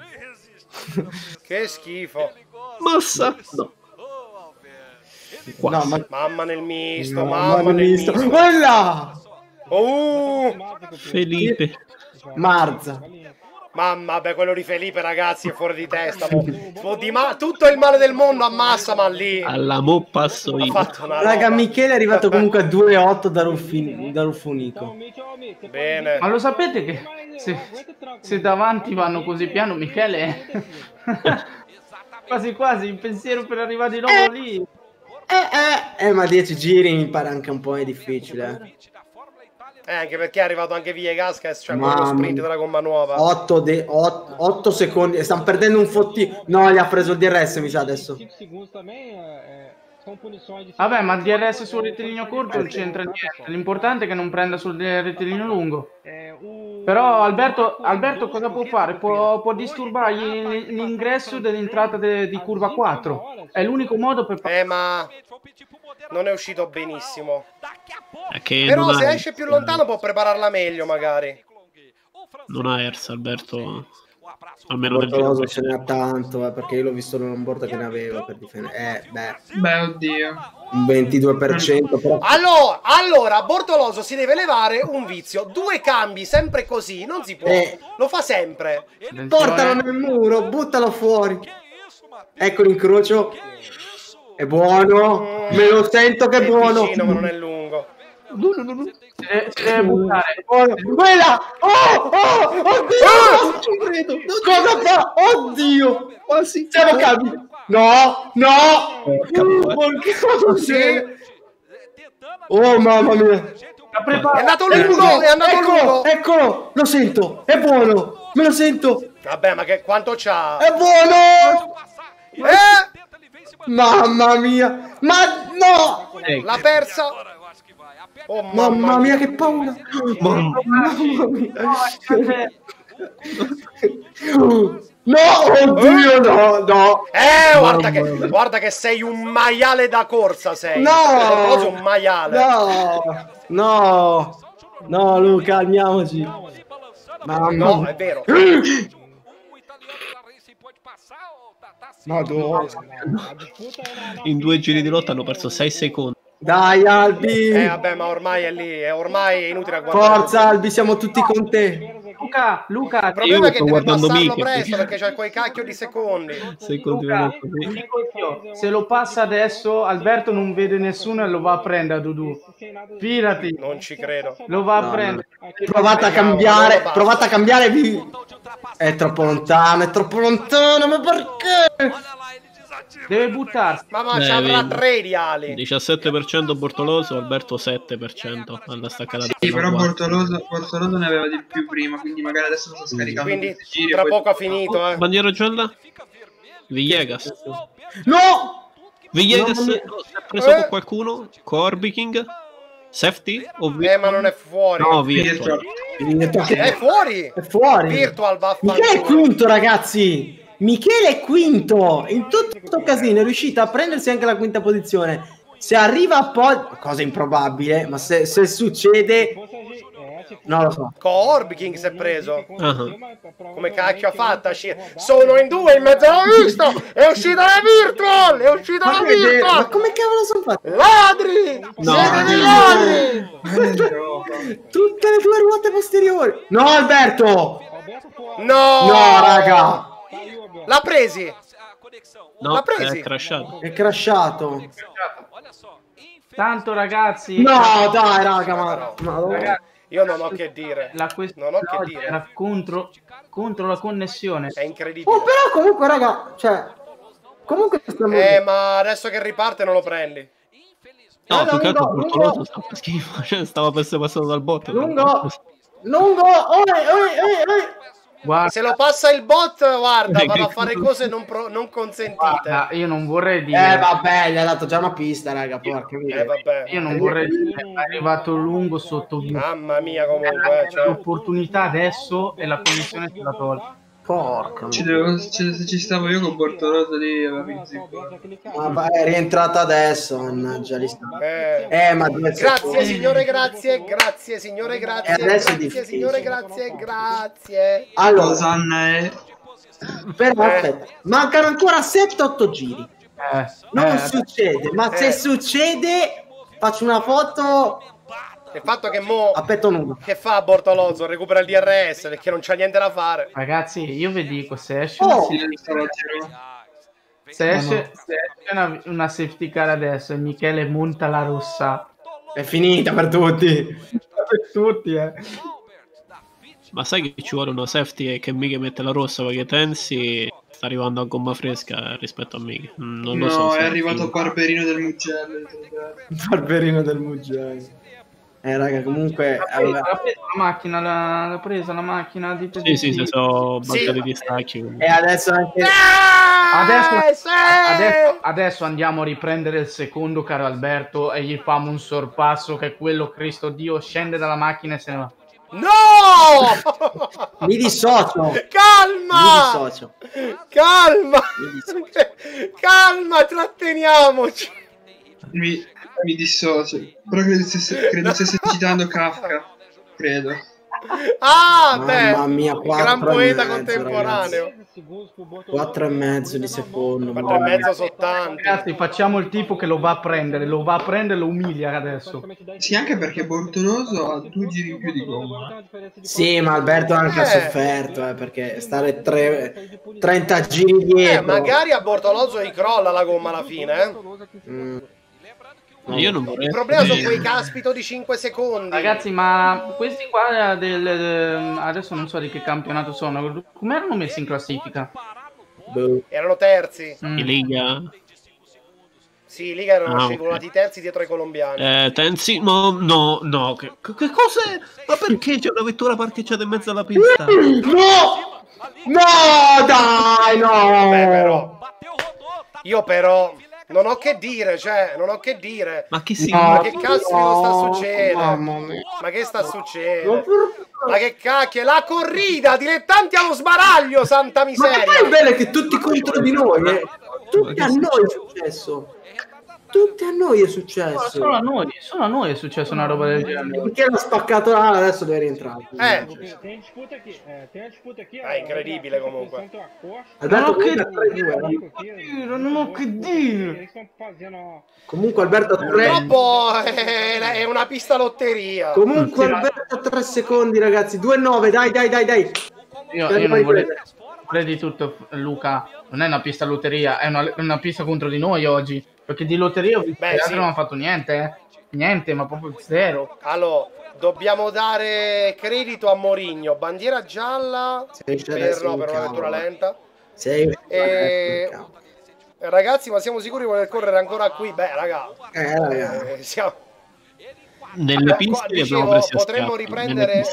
Speaker 2: Che schifo.
Speaker 4: Massa. No.
Speaker 3: No, ma
Speaker 2: Mamma nel misto,
Speaker 3: No,
Speaker 2: mamma nel
Speaker 3: misto.
Speaker 2: misto.
Speaker 3: Quella!
Speaker 2: Oh!
Speaker 4: Felipe.
Speaker 3: Marza.
Speaker 2: Mamma, beh, quello di Felipe, ragazzi, è fuori di testa. mo. Mo di ma- tutto il male del mondo ammassa, ma lì.
Speaker 4: Alla mo passo io.
Speaker 3: Raga. Michele è arrivato comunque a 2,8 da, Ruffin- da Ruffunico.
Speaker 2: Bene.
Speaker 1: Ma lo sapete che se, se davanti vanno così piano, Michele quasi quasi il pensiero per arrivare di nuovo lì.
Speaker 3: Eh, eh, eh, ma 10 giri mi pare anche un po' è difficile.
Speaker 2: Eh, anche perché è arrivato anche Villegas che c'è ancora lo sprint della gomma nuova.
Speaker 3: 8, secondi, e stanno perdendo un fotti. No, gli ha preso il DRS, mi sa adesso.
Speaker 8: 5 segundos também é, é, são punições de
Speaker 1: Vabbè, ma il DRS sul rettilineo corto non c'entra niente. L'importante è che non prenda sul rettilineo lungo.
Speaker 8: o
Speaker 1: Però Alberto, Alberto cosa può fare? Può, può disturbargli l'ingresso dell'entrata de- di curva 4. È l'unico modo per
Speaker 2: Eh, ma non è uscito benissimo. Però se esce più lontano può prepararla meglio, magari.
Speaker 4: Non ha Ersa Alberto. Almeno giro.
Speaker 3: Bortoloso ce n'ha tanto, eh, perché io l'ho visto in un board che ne aveva per difendere. Eh, beh,
Speaker 5: Beh, oddio.
Speaker 3: un 22%, però
Speaker 2: Allora, allora, Bortoloso si deve levare un vizio. Due cambi sempre così, non si può.
Speaker 3: Eh.
Speaker 2: Lo fa sempre.
Speaker 3: portalo nel muro, buttalo fuori. Ecco l'incrocio. È buono. Me lo sento che è
Speaker 2: È
Speaker 3: buono.
Speaker 2: vicino, ma non è lungo.
Speaker 1: Si deve, si deve buttare.
Speaker 3: Buono. Quella! Oh, oh, oddio! Non ci credo. Cosa fa? Oddio! Quasi. Siamo calmi. No, no! Uh, che cosa succede? Oh, mamma mia.
Speaker 2: È andato lungo, è andato
Speaker 3: eccolo,
Speaker 2: lungo.
Speaker 3: eccolo, lo sento, è buono, me lo sento,
Speaker 2: Vabbè, ma che quanto c'ha?
Speaker 3: è buono!
Speaker 2: Eh!
Speaker 3: Mamma mia, ma no!
Speaker 2: L'ha persa. Oh mamma,
Speaker 3: Mamma mia, che paura! Mamma mia! No, oddio, no, no!
Speaker 2: Eh, guarda che,
Speaker 3: Mamma
Speaker 2: guarda che sei un maiale da corsa, sei.
Speaker 3: No!
Speaker 2: Sei un maiale.
Speaker 3: No, no, no, Luca, calmiamoci. Mamma
Speaker 2: No, è vero.
Speaker 3: Madonna.
Speaker 4: In due giri di lotta hanno perso 6 secondi.
Speaker 3: Dai, Albi!
Speaker 2: Eh, vabbè, ma ormai è lì. È ormai è inutile guardare.
Speaker 3: Forza, Albi, siamo tutti con te.
Speaker 1: Luca, Luca,
Speaker 2: Il problema
Speaker 4: Io
Speaker 2: è che
Speaker 4: guardando
Speaker 2: passarlo
Speaker 4: Miche.
Speaker 2: presto perché c'ha quei cacchio di secondi.
Speaker 4: Se
Speaker 1: Luca, se lo passa adesso, Alberto non vede nessuno e lo va a prendere a Dudu. Fidati,
Speaker 2: Non ci credo.
Speaker 1: lo va a
Speaker 3: No,
Speaker 1: prendere.
Speaker 3: Provate a cambiare, provate a cambiare vi... È troppo lontano, è troppo lontano, ma perché?
Speaker 1: Deve buttarsi.
Speaker 2: Ma ma
Speaker 4: Beh,
Speaker 2: ci avrà tre di ali.
Speaker 4: 17% Bortoloso, Alberto 7% alla staccata
Speaker 5: Sì, però. Bortoloso, Bortoloso ne aveva di più prima, quindi magari adesso lo sta scaricando.
Speaker 2: Quindi
Speaker 5: giri,
Speaker 2: tra
Speaker 5: poi-
Speaker 2: poco ha finito, eh.
Speaker 4: Bandiera gialla? Villegas.
Speaker 3: No!
Speaker 4: Villegas
Speaker 3: No, non-
Speaker 4: no, si è preso
Speaker 2: Eh.
Speaker 4: con qualcuno? Corby King? Safety? O
Speaker 2: Eh, ma non è fuori.
Speaker 4: No,
Speaker 5: Virtual.
Speaker 4: Virtual.
Speaker 2: È fuori.
Speaker 3: È fuori.
Speaker 2: Virtual
Speaker 3: Michele è
Speaker 2: vaffanculo.
Speaker 3: quinto, ragazzi. Michele è quinto. In tutto questo casino è riuscito a prendersi anche la quinta posizione. Se arriva a poi, cosa improbabile, ma se, se succede, Non lo so.
Speaker 2: Corb King si è preso.
Speaker 4: Ah.
Speaker 2: Come cacchio ha fatto? Sono in due in mezzo alla vista! È uscita la Virtual! È uscita
Speaker 3: Ma,
Speaker 2: la
Speaker 3: che- ma
Speaker 2: Virtual!
Speaker 3: come cavolo sono fatti?
Speaker 2: Ladri!
Speaker 4: No.
Speaker 2: Siete dei ladri!
Speaker 3: Tutte le due ruote posteriori. No, Alberto!
Speaker 2: No!
Speaker 3: No, raga!
Speaker 2: L'ha presi!
Speaker 4: No,
Speaker 2: L'ha presi?
Speaker 4: è crashato.
Speaker 3: È crashato.
Speaker 1: Tanto ragazzi,
Speaker 3: No, dai, raga, ma...
Speaker 1: Ragazzi,
Speaker 2: Io non ho che dire.
Speaker 1: la
Speaker 2: Non ho che dire.
Speaker 1: era contro, contro la connessione.
Speaker 2: È incredibile.
Speaker 3: Oh, però comunque, raga, cioè... Comunque stiamo...
Speaker 2: Eh, ma adesso che riparte non lo prendi.
Speaker 4: No,
Speaker 3: Eh,
Speaker 4: più che altro
Speaker 3: lungo,
Speaker 4: stava schifo. Cioè, stava per essere passato dal bot.
Speaker 3: Lungo! Lungo! Oi, oi, oi, oi!
Speaker 1: Guarda,
Speaker 2: Se lo passa il bot, guarda,
Speaker 4: Eh,
Speaker 2: vado a fare cose non, pro- non consentite.
Speaker 1: guarda, io non vorrei dire
Speaker 3: Eh, vabbè, gli ha dato già una pista, raga, porca
Speaker 2: Eh, vabbè.
Speaker 1: io non vorrei dire è arrivato lungo sotto.
Speaker 2: Mamma mia, comunque. eh, cioè.
Speaker 1: L'opportunità adesso e la connessione sulla tolta.
Speaker 3: Porca
Speaker 5: Ci, devo- ci- se ci stavo io con Bortoloso lì.
Speaker 3: Ma è rientrata adesso, mannaggia, lì sta.
Speaker 2: Eh.
Speaker 3: Eh, ma
Speaker 2: Grazie signore, grazie, grazie signore, grazie,
Speaker 3: E adesso
Speaker 2: grazie signore, grazie, grazie.
Speaker 3: Allora,
Speaker 5: Osanna è...
Speaker 3: però
Speaker 2: Eh.
Speaker 3: aspetta, mancano ancora 7-8 giri.
Speaker 1: Eh,
Speaker 3: Non
Speaker 1: eh,
Speaker 3: succede, ma
Speaker 2: Eh.
Speaker 3: se succede, faccio una foto
Speaker 2: Il fatto che mo
Speaker 3: a petto nudo.
Speaker 2: che fa Bortolozzo? Recupera il DRS perché non c'ha niente da fare.
Speaker 1: Ragazzi, io vi dico, se esce,
Speaker 3: Oh!
Speaker 5: Sì, stavo a giro.
Speaker 1: se esce, se esce una, una safety car adesso e Michele monta la rossa,
Speaker 3: È finita per tutti.
Speaker 1: per tutti, eh.
Speaker 4: Ma sai che ci vuole una safety e che Miche mette la rossa perché Tensi sta arrivando a gomma fresca rispetto a Miche. Mm, Non lo
Speaker 5: No,
Speaker 4: so. se
Speaker 5: è arrivato Barberino del Mugello.
Speaker 3: Barberino del Mugello. Eh, raga, comunque...
Speaker 1: L'ha presa,
Speaker 3: allora-
Speaker 1: presa la macchina, l'ha, l'ha presa la macchina di
Speaker 4: Sì, sì, si sono buggati di stacchi.
Speaker 3: E adesso anche...
Speaker 1: Adesso,
Speaker 2: Eh, sì!
Speaker 1: adesso, adesso andiamo a riprendere il secondo, caro Alberto, e gli famo un sorpasso che è quello, Cristo Dio, scende dalla macchina e se ne va.
Speaker 2: No!
Speaker 3: Mi dissocio. Mi
Speaker 2: Calma!
Speaker 3: dissocio.
Speaker 2: Calma!
Speaker 3: Mi dissocio.
Speaker 2: Calma, tratteniamoci.
Speaker 5: Mi, mi dissocio. Però credo stesse, credo stesse citando Kafka. Credo.
Speaker 2: Ah,
Speaker 3: Mamma
Speaker 2: beh,
Speaker 3: mia,
Speaker 2: gran
Speaker 3: quattro e
Speaker 2: poeta
Speaker 3: mezzo,
Speaker 2: contemporaneo.
Speaker 3: 4 e mezzo di secondo.
Speaker 2: Quattro e
Speaker 3: madonna.
Speaker 2: mezzo sono tanti.
Speaker 1: Ragazzi, facciamo il tipo che lo va a prendere, lo va a prendere e lo umilia adesso.
Speaker 5: Sì, anche perché Bortoloso ha due giri in più di gomma.
Speaker 3: Sì, ma Alberto anche ha
Speaker 2: Eh.
Speaker 3: sofferto, eh, perché stare tre- 30 giri
Speaker 2: Eh,
Speaker 3: dietro.
Speaker 2: magari a Bortolozzo gli crolla la gomma alla fine, eh.
Speaker 3: Mm.
Speaker 4: Io non vorrei.
Speaker 2: Il problema sono quei caspito di 5 secondi.
Speaker 1: Ragazzi, ma questi qua del, del- adesso non so di che campionato sono, come erano messi in classifica?
Speaker 3: Boh.
Speaker 2: Erano terzi.
Speaker 1: Mm.
Speaker 4: In Liga.
Speaker 2: Sì, lì erano
Speaker 4: Ah,
Speaker 2: scivolati
Speaker 4: ok.
Speaker 2: terzi dietro ai colombiani.
Speaker 4: Eh, Tensi, no, no, no. Che, che cos'è? Ma perché c'è una vettura parcheggiata in mezzo alla pista?
Speaker 3: No! No, dai, no!
Speaker 2: Vabbè, però. Io però non ho che dire, cioè, non ho che dire.
Speaker 4: Ma che si.
Speaker 1: No.
Speaker 2: Ma che sta
Speaker 3: no,
Speaker 2: succedendo?
Speaker 3: mamma mia.
Speaker 2: Ma che sta
Speaker 3: Ma
Speaker 2: succedendo? Ma che cacchio, è la corrida, dilettanti allo sbaraglio, santa
Speaker 3: Ma che poi è
Speaker 2: miseria.
Speaker 3: bello che tutti contro di noi, eh. Tutti a noi è successo. Tutti a noi è successo.
Speaker 1: solo a noi, solo a noi è successo una roba del genere.
Speaker 3: Perché l'ha spaccato là, adesso deve rientrare.
Speaker 2: Eh.
Speaker 8: Disputa aqui.
Speaker 2: Ah, incredibile comunque.
Speaker 1: Non ho che
Speaker 3: comunque a 3-2.
Speaker 1: dire, non ho che dire.
Speaker 3: Comunque Alberto a 3
Speaker 2: Purtroppo è, è una pista lotteria.
Speaker 3: Comunque Alberto a 3 secondi, ragazzi. 2-9, dai, dai, dai, dai.
Speaker 1: Io, io non vorrei di tutto, Luca. Non è una pista lotteria, è una, una pista contro di noi oggi. Perché di lotteria ho visto
Speaker 2: Beh, sì.
Speaker 1: non hanno fatto niente, eh. Niente, ma proprio zero.
Speaker 2: Allora, dobbiamo dare credito a Morigno. Bandiera gialla per, no, per una
Speaker 3: cavolo.
Speaker 2: vettura lenta.
Speaker 3: Sei
Speaker 2: E-
Speaker 3: cavolo.
Speaker 2: Ragazzi, ma siamo sicuri di voler correre ancora qui? Beh, raga,
Speaker 3: Eh, raga.
Speaker 2: eh, siamo...
Speaker 4: Nelle
Speaker 2: Qua-
Speaker 4: piste li
Speaker 2: dicevo, potremmo
Speaker 4: schiaffi,
Speaker 2: riprendere-.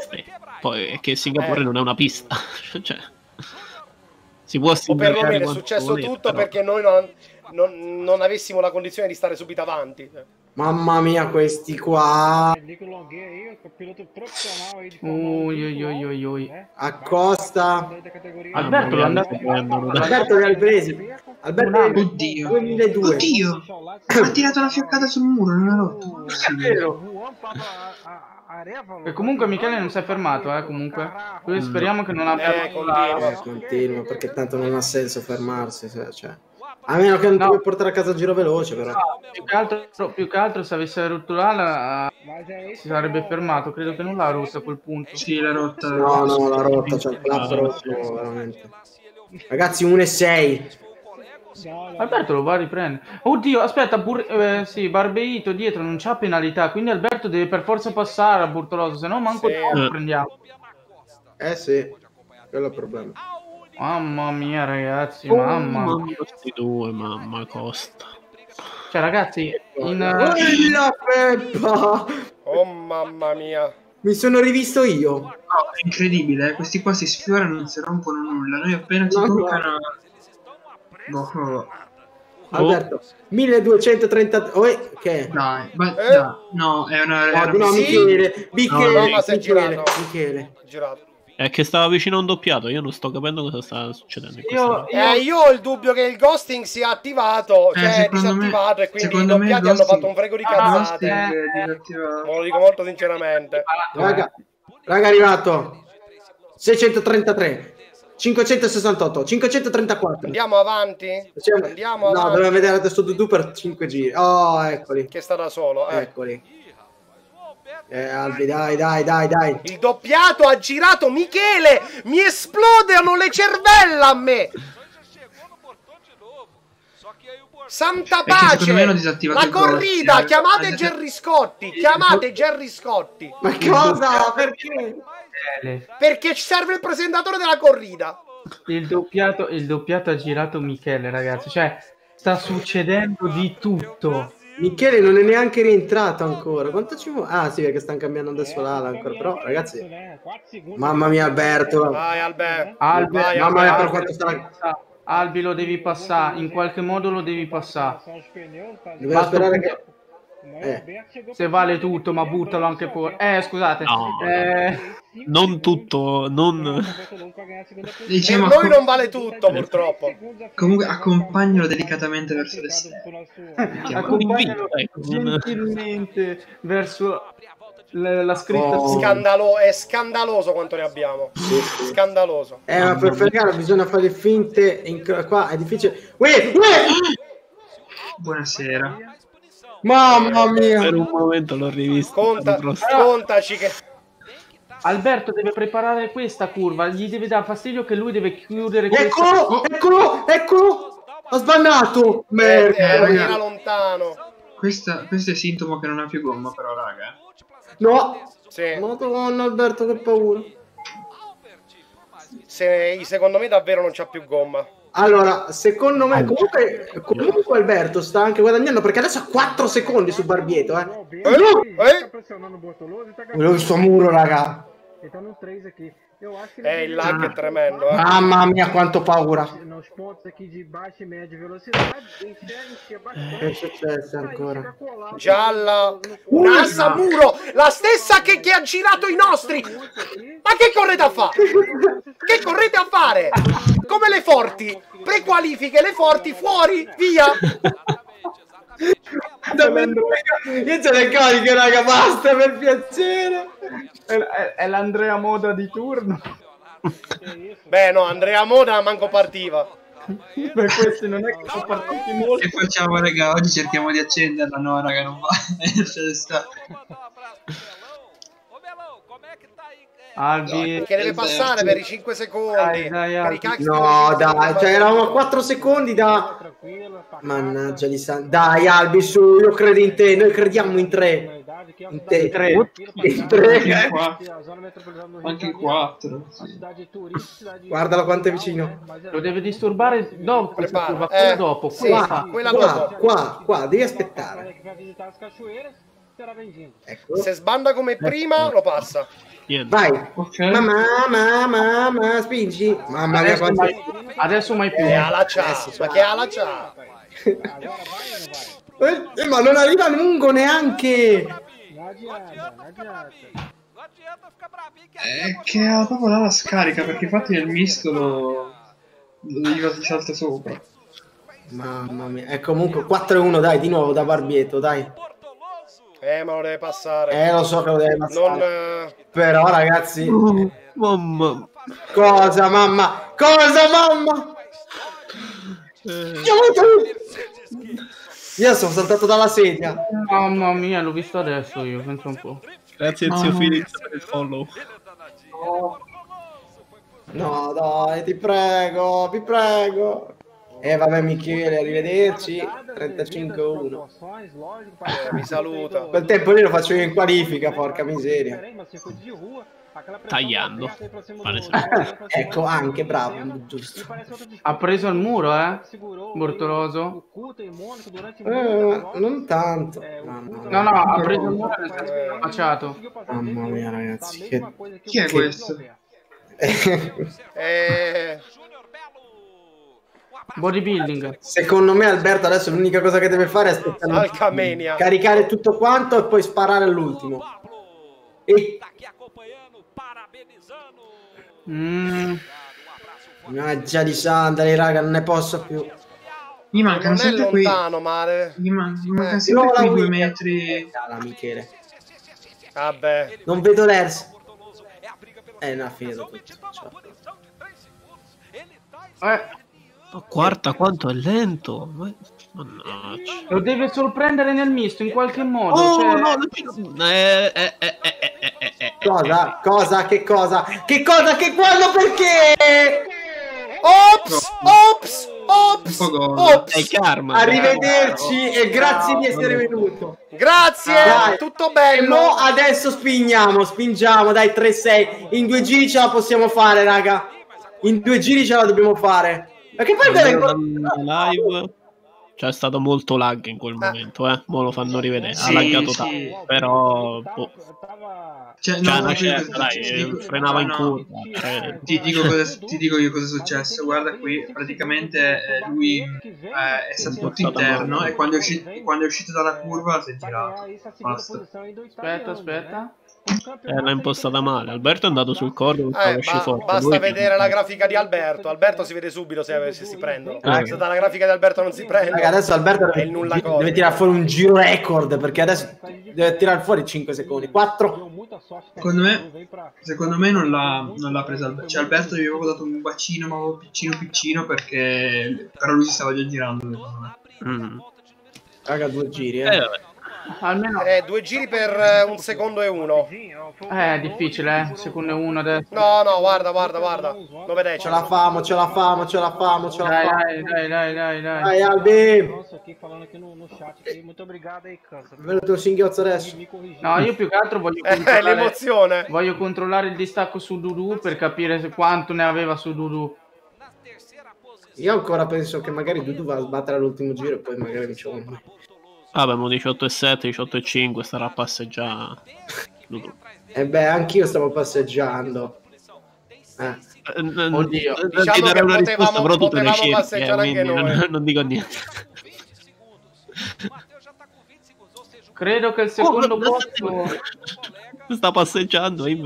Speaker 4: Poi è che Singapore
Speaker 2: Eh.
Speaker 4: non è una pista. cioè, si può
Speaker 2: O perlomeno è successo
Speaker 4: volete,
Speaker 2: tutto
Speaker 4: però-
Speaker 2: perché noi non, non- non avessimo la condizione di stare subito avanti.
Speaker 3: Mamma mia, questi qua.
Speaker 8: Nico Longuet aí, o piloto profissional aí de Fórmula 1
Speaker 1: Ui, ui, ui, ui?
Speaker 3: Accosta.
Speaker 1: Alberto
Speaker 4: prendono da-
Speaker 3: Alberto li ha presi. Alberto ha
Speaker 5: Oddio.
Speaker 3: 2002.
Speaker 5: Oddio! Ha tirato una fioccata sul muro, non ha rotto.
Speaker 1: È vero. E comunque Michele non si è fermato, eh, comunque. Quindi speriamo che non abbia...
Speaker 2: Eh, continua.
Speaker 3: Continua, perché tanto non ha senso fermarsi. Cioè. A meno che non ti vuoi portare a casa a giro veloce, però.
Speaker 1: Più che altro, più che altro se avesse rotto l'ala si sarebbe fermato. Credo che non l'ha rotta a quel punto.
Speaker 5: Sì, l'ha rotta.
Speaker 3: No, no, la rotta, c'è il clap rotto, veramente. Ragazzi, 1 e 6.
Speaker 1: Alberto lo va a riprendere. Oddio, aspetta, Bur- eh, sì, Barbeito dietro non c'ha penalità, quindi Alberto deve per forza passare a Burtoloso, se no manco
Speaker 2: Sì.
Speaker 1: lo prendiamo.
Speaker 3: Eh sì, quello è il problema.
Speaker 1: Mamma mia, ragazzi,
Speaker 4: Oh,
Speaker 1: mamma.
Speaker 4: mamma, questi due, mamma Costa.
Speaker 1: Cioè, ragazzi, in, eh,
Speaker 3: Quella Peppa!
Speaker 2: Oh mamma mia.
Speaker 3: Mi sono rivisto io.
Speaker 5: No, è incredibile, eh, questi qua si sfiorano e non si rompono nulla. Noi appena ci
Speaker 3: No, no.
Speaker 5: toccano. Boh, oh.
Speaker 3: Alberto, 1230. Oh, eh, che?
Speaker 5: Dai, ma
Speaker 2: Eh?
Speaker 5: no, è una.
Speaker 3: No,
Speaker 5: era-
Speaker 3: no,
Speaker 2: Sì.
Speaker 3: Michele, Michele,
Speaker 5: No,
Speaker 2: ma si è
Speaker 3: Michele,
Speaker 2: girato.
Speaker 3: Michele.
Speaker 2: Girato.
Speaker 4: È che stava vicino a un doppiato, io non sto capendo cosa sta succedendo.
Speaker 1: io,
Speaker 4: roba.
Speaker 1: io-
Speaker 2: Eh, io ho il dubbio che il ghosting sia attivato,
Speaker 5: Eh,
Speaker 2: cioè
Speaker 5: secondo me-
Speaker 2: disattivato e quindi i
Speaker 5: secondo me il
Speaker 2: doppiati hanno
Speaker 5: ghosting-
Speaker 2: fatto un frego di
Speaker 1: Ah,
Speaker 2: cazzate.
Speaker 5: Ghosting
Speaker 1: eh.
Speaker 5: disattivato.
Speaker 2: Me lo dico molto sinceramente.
Speaker 3: Raga, raga, è arrivato 633, 568, 534.
Speaker 2: Andiamo avanti?
Speaker 3: Facciamo-
Speaker 2: Andiamo
Speaker 3: No,
Speaker 2: avanti.
Speaker 3: doveva vedere adesso Dudu per 5 giri. Oh, eccoli.
Speaker 2: Che sta da solo, eh.
Speaker 3: Eccoli. Eh, Albi, dai, dai, dai, dai.
Speaker 2: Il doppiato ha girato Michele! Mi esplodono le cervella a me! Santa pace! La corrida! Chiamate
Speaker 5: Hanno-
Speaker 2: Gerry Scotti! Chiamate Gerry Scotti!
Speaker 3: Ma cosa? Perché?
Speaker 1: Michele,
Speaker 2: Perché ci serve il presentatore della corrida!
Speaker 1: il doppiato, il doppiato ha girato Michele, ragazzi. Cioè, sta succedendo di tutto.
Speaker 3: Michele non è neanche rientrato ancora. Quanto ci vuole? Ah, sì, perché stanno cambiando adesso l'ala ancora. Però, ragazzi, mamma mia, Alberto.
Speaker 2: Vai Albe!
Speaker 1: Albi,
Speaker 2: Vai,
Speaker 3: Mamma mia,
Speaker 2: Albe.
Speaker 3: per quanto sta.
Speaker 1: Albi lo devi passare, in qualche modo lo devi passare.
Speaker 3: Dobbiamo sperare che. Eh.
Speaker 1: Se vale tutto, ma buttalo anche pure. Eh, scusate.
Speaker 4: No.
Speaker 1: Eh,
Speaker 4: Non tutto, non...
Speaker 2: Per
Speaker 5: Diciamo,
Speaker 2: noi
Speaker 5: accom-
Speaker 2: non vale tutto, purtroppo.
Speaker 5: comunque accompagnalo delicatamente verso l'esterno.
Speaker 1: accompagnalo
Speaker 4: Ecco,
Speaker 1: gentilmente verso la, la scritta
Speaker 3: Oh.
Speaker 2: Scandalo- è scandaloso quanto ne abbiamo. Scandaloso.
Speaker 3: Eh, ma per fregare bisogna fare finte. In... Qua è difficile. Uè, uè!
Speaker 5: Buonasera.
Speaker 3: Mamma mia.
Speaker 4: Per un momento l'ho rivisto.
Speaker 2: Conta, contaci che...
Speaker 1: Alberto deve preparare questa curva, gli deve dar fastidio che lui deve chiudere questa
Speaker 3: Eccolo, eccolo, eccolo. Ho sbannato.
Speaker 2: Eh,
Speaker 3: Merda.
Speaker 2: era
Speaker 5: raga.
Speaker 2: lontano.
Speaker 5: Questa, questo è sintomo che non ha più gomma, però, raga.
Speaker 3: No.
Speaker 2: Sì.
Speaker 3: Madonna, Alberto, che paura.
Speaker 2: Se, secondo me davvero non c'ha più gomma.
Speaker 3: Allora, secondo me, comunque, comunque Alberto sta anche guadagnando perché adesso ha 4 secondi su Barbietto, eh.
Speaker 2: Eh?
Speaker 3: L'ho visto a muro, raga.
Speaker 2: Eh, il lag è tremendo, eh.
Speaker 3: Mamma mia, quanto paura.
Speaker 10: nos pontos aqui de baixa e média velocidade, e
Speaker 3: è successo ancora?
Speaker 2: Gialla. Un'assa muro. La stessa che, che ha girato i nostri. Ma che correte a fare? Che correte a fare? Come le forti. Prequalifiche le forti fuori. Via.
Speaker 3: Io ce le cariche, raga, basta per piacere
Speaker 1: è, è l'Andrea Moda di turno.
Speaker 2: Beh, no, Andrea Moda manco partiva.
Speaker 1: Beh, questi non è che sono partiti molto.
Speaker 5: Che facciamo, raga? Oggi cerchiamo di accenderla. No, raga, non va. Eh,
Speaker 1: Albi, ah, eh,
Speaker 2: che deve eh, passare per i 5 secondi.
Speaker 1: Dai, dai,
Speaker 3: no, dai, cioè eravamo a 4 secondi da. Mannaggia di San. Dai, Albi, su, io credo in te. Noi crediamo in 3.
Speaker 1: Cidade,
Speaker 3: que
Speaker 5: é
Speaker 3: uma
Speaker 5: cidade Entrega. Anche 4.
Speaker 3: Guardala quanto è vicino. Né?
Speaker 1: Lo deve disturbare, no,
Speaker 2: prepara,
Speaker 1: ma
Speaker 2: eh,
Speaker 1: dopo.
Speaker 2: Sì,
Speaker 1: qua, sì,
Speaker 2: quella
Speaker 3: qua,
Speaker 2: dopo.
Speaker 3: qua, qua, devi aspettare. Ecco.
Speaker 2: Se sbanda come ecco. prima, lo passa.
Speaker 3: Vai,
Speaker 5: okay.
Speaker 3: mamma, mamma, mamma, spingi. Mamma
Speaker 1: adesso, mai, adesso mai più.
Speaker 2: Che ala c'ha, ma che ala c'ha. Allora vai vai?
Speaker 3: Eh, ma non arriva lungo neanche.
Speaker 5: È che ha proprio la scarica, perché infatti nel misto lo... lo gli si salta sopra.
Speaker 3: Mamma mia. E comunque 4-1, dai, di nuovo da Barbietto, dai.
Speaker 2: Eh, ma lo deve passare.
Speaker 3: Eh, lo so che lo deve passare.
Speaker 2: Non, eh,
Speaker 3: Però, ragazzi,
Speaker 4: Oh, mamma.
Speaker 3: cosa, mamma? Cosa, mamma?
Speaker 4: Eh,
Speaker 3: Io sono saltato dalla sedia.
Speaker 1: Mamma mia, l'ho visto adesso io, penso un po'.
Speaker 4: grazie zio Felix per il follow.
Speaker 3: No, dai, ti prego, vi prego. E vabbè, Michele, arrivederci. 35-1.
Speaker 2: eh, mi saluta.
Speaker 3: Quel tempo lì lo faccio io in qualifica, porca miseria.
Speaker 4: Tagliando.
Speaker 3: ecco, anche bravo, giusto.
Speaker 1: Ha preso il muro, eh? Bortoloso.
Speaker 3: Eh, non tanto. No, no,
Speaker 1: ha preso il muro nel senso che l'ha baciato.
Speaker 3: Mamma mia, ragazzi. Che...
Speaker 5: Chi è
Speaker 3: che-
Speaker 5: questo?
Speaker 2: Eh,
Speaker 1: Bodybuilding.
Speaker 3: Secondo me Alberto adesso l'unica cosa che deve fare è aspettare caricare tutto quanto e poi sparare all'ultimo. E
Speaker 1: Mm,
Speaker 3: mannaggia di sandali, raga, non ne posso più.
Speaker 5: Gli mancano
Speaker 2: non è
Speaker 5: sempre quei.
Speaker 2: lontano, male.
Speaker 5: Gli, man- mancano
Speaker 3: Eh,
Speaker 5: sempre quei due metri.
Speaker 3: Cala, Michele.
Speaker 2: Vabbè.
Speaker 3: Non vedo l'Ers. Eh, no, finito tutto. Ciao.
Speaker 1: eh,
Speaker 4: Ma guarda quanto è lento. Mannaggia.
Speaker 1: Lo deve sorprendere nel misto in qualche modo.
Speaker 4: Oh,
Speaker 1: cioè...
Speaker 4: no, no, eh eh eh, eh, eh, eh,
Speaker 3: cosa? Cosa? Che cosa? Che cosa? Che quello perché?
Speaker 2: Ops! Ops! Ops! Ops!
Speaker 4: È karma,
Speaker 3: Arrivederci e grazie di essere venuto.
Speaker 2: Grazie,
Speaker 3: dai.
Speaker 2: tutto bello.
Speaker 3: No, adesso spingiamo, spingiamo, dai 3-6. In due giri ce la possiamo fare, raga. In due giri ce la dobbiamo fare. Ma Perché poi
Speaker 4: vengono... live c'è stato molto lag in quel momento, eh. Mo lo fanno rivedere.
Speaker 5: Sì,
Speaker 4: ha laggato
Speaker 5: sì.
Speaker 4: tanto, però boh,
Speaker 5: Cioè,
Speaker 4: cioè,
Speaker 5: no,
Speaker 4: una certa,
Speaker 5: ti-
Speaker 4: dai, eh, frenava in
Speaker 5: no,
Speaker 4: curva. cioè,
Speaker 5: Ti dico, cosa, ti dico io cosa è successo. Guarda qui, praticamente eh, lui eh, è stato tutto interno e quando è, uscito, quando è uscito dalla curva si è girato. Basta.
Speaker 1: Aspetta, aspetta.
Speaker 4: Eh, l'ha impostata male. Alberto è andato sul cordo per
Speaker 2: Eh,
Speaker 4: uscire
Speaker 2: ba-
Speaker 4: forte.
Speaker 2: basta
Speaker 4: Lui-
Speaker 2: vedere la grafica di Alberto. Alberto si vede subito se, se si prendono.
Speaker 4: Eh.
Speaker 2: Se dalla grafica di Alberto non si prende.
Speaker 3: Raga, adesso Alberto
Speaker 2: è il nulla
Speaker 3: deve,
Speaker 2: cosa.
Speaker 3: deve tirare fuori un giro record perché adesso deve tirare fuori 5 secondi. 4.
Speaker 5: Secondo me, secondo me non l'ha, non l'ha presa Alberto. Cioè, Alberto gli avevo dato un bacino, ma proprio piccino piccino perché. Però lui si stava già girando.
Speaker 4: Mm.
Speaker 3: Raga, due giri,
Speaker 4: Eh,
Speaker 3: eh.
Speaker 1: Almeno
Speaker 2: Eh, due giri per eh, un secondo e uno.
Speaker 1: eh, è difficile, eh. Secondo uno adesso.
Speaker 2: No, no, guarda, guarda, guarda. Lo vedete?
Speaker 3: Ce la famo, ce la famo, ce la famo, ce la
Speaker 1: Dai,
Speaker 3: famo.
Speaker 1: dai, dai, dai, dai, dai.
Speaker 3: Dai, Albi.
Speaker 10: Nossa, aqui falando aqui no, no chat aqui. Muito obrigado aí, Cansa.
Speaker 3: Venuto il singhiozzo adesso.
Speaker 1: No, io più che altro voglio
Speaker 2: Eh,
Speaker 1: controllare,
Speaker 2: l'emozione.
Speaker 1: voglio controllare il distacco su Dudu per capire quanto ne aveva su Dudu.
Speaker 3: Io ancora penso che magari Dudu va a sbattere all'ultimo giro e poi magari vinciamo noi.
Speaker 4: Vabbè, mo 18 e 7, 18 e 5, starà a passeggiare.
Speaker 3: E beh, anch'io stavo passeggiando. Eh.
Speaker 1: Oddio.
Speaker 4: Eh,
Speaker 2: Diciamo
Speaker 4: ti darei una
Speaker 2: potevamo-
Speaker 4: risposta, però tu te ne cerchi, eh, quindi non, non dico niente.
Speaker 1: Credo che il secondo
Speaker 4: Oh,
Speaker 1: posto
Speaker 4: Sta passeggiando e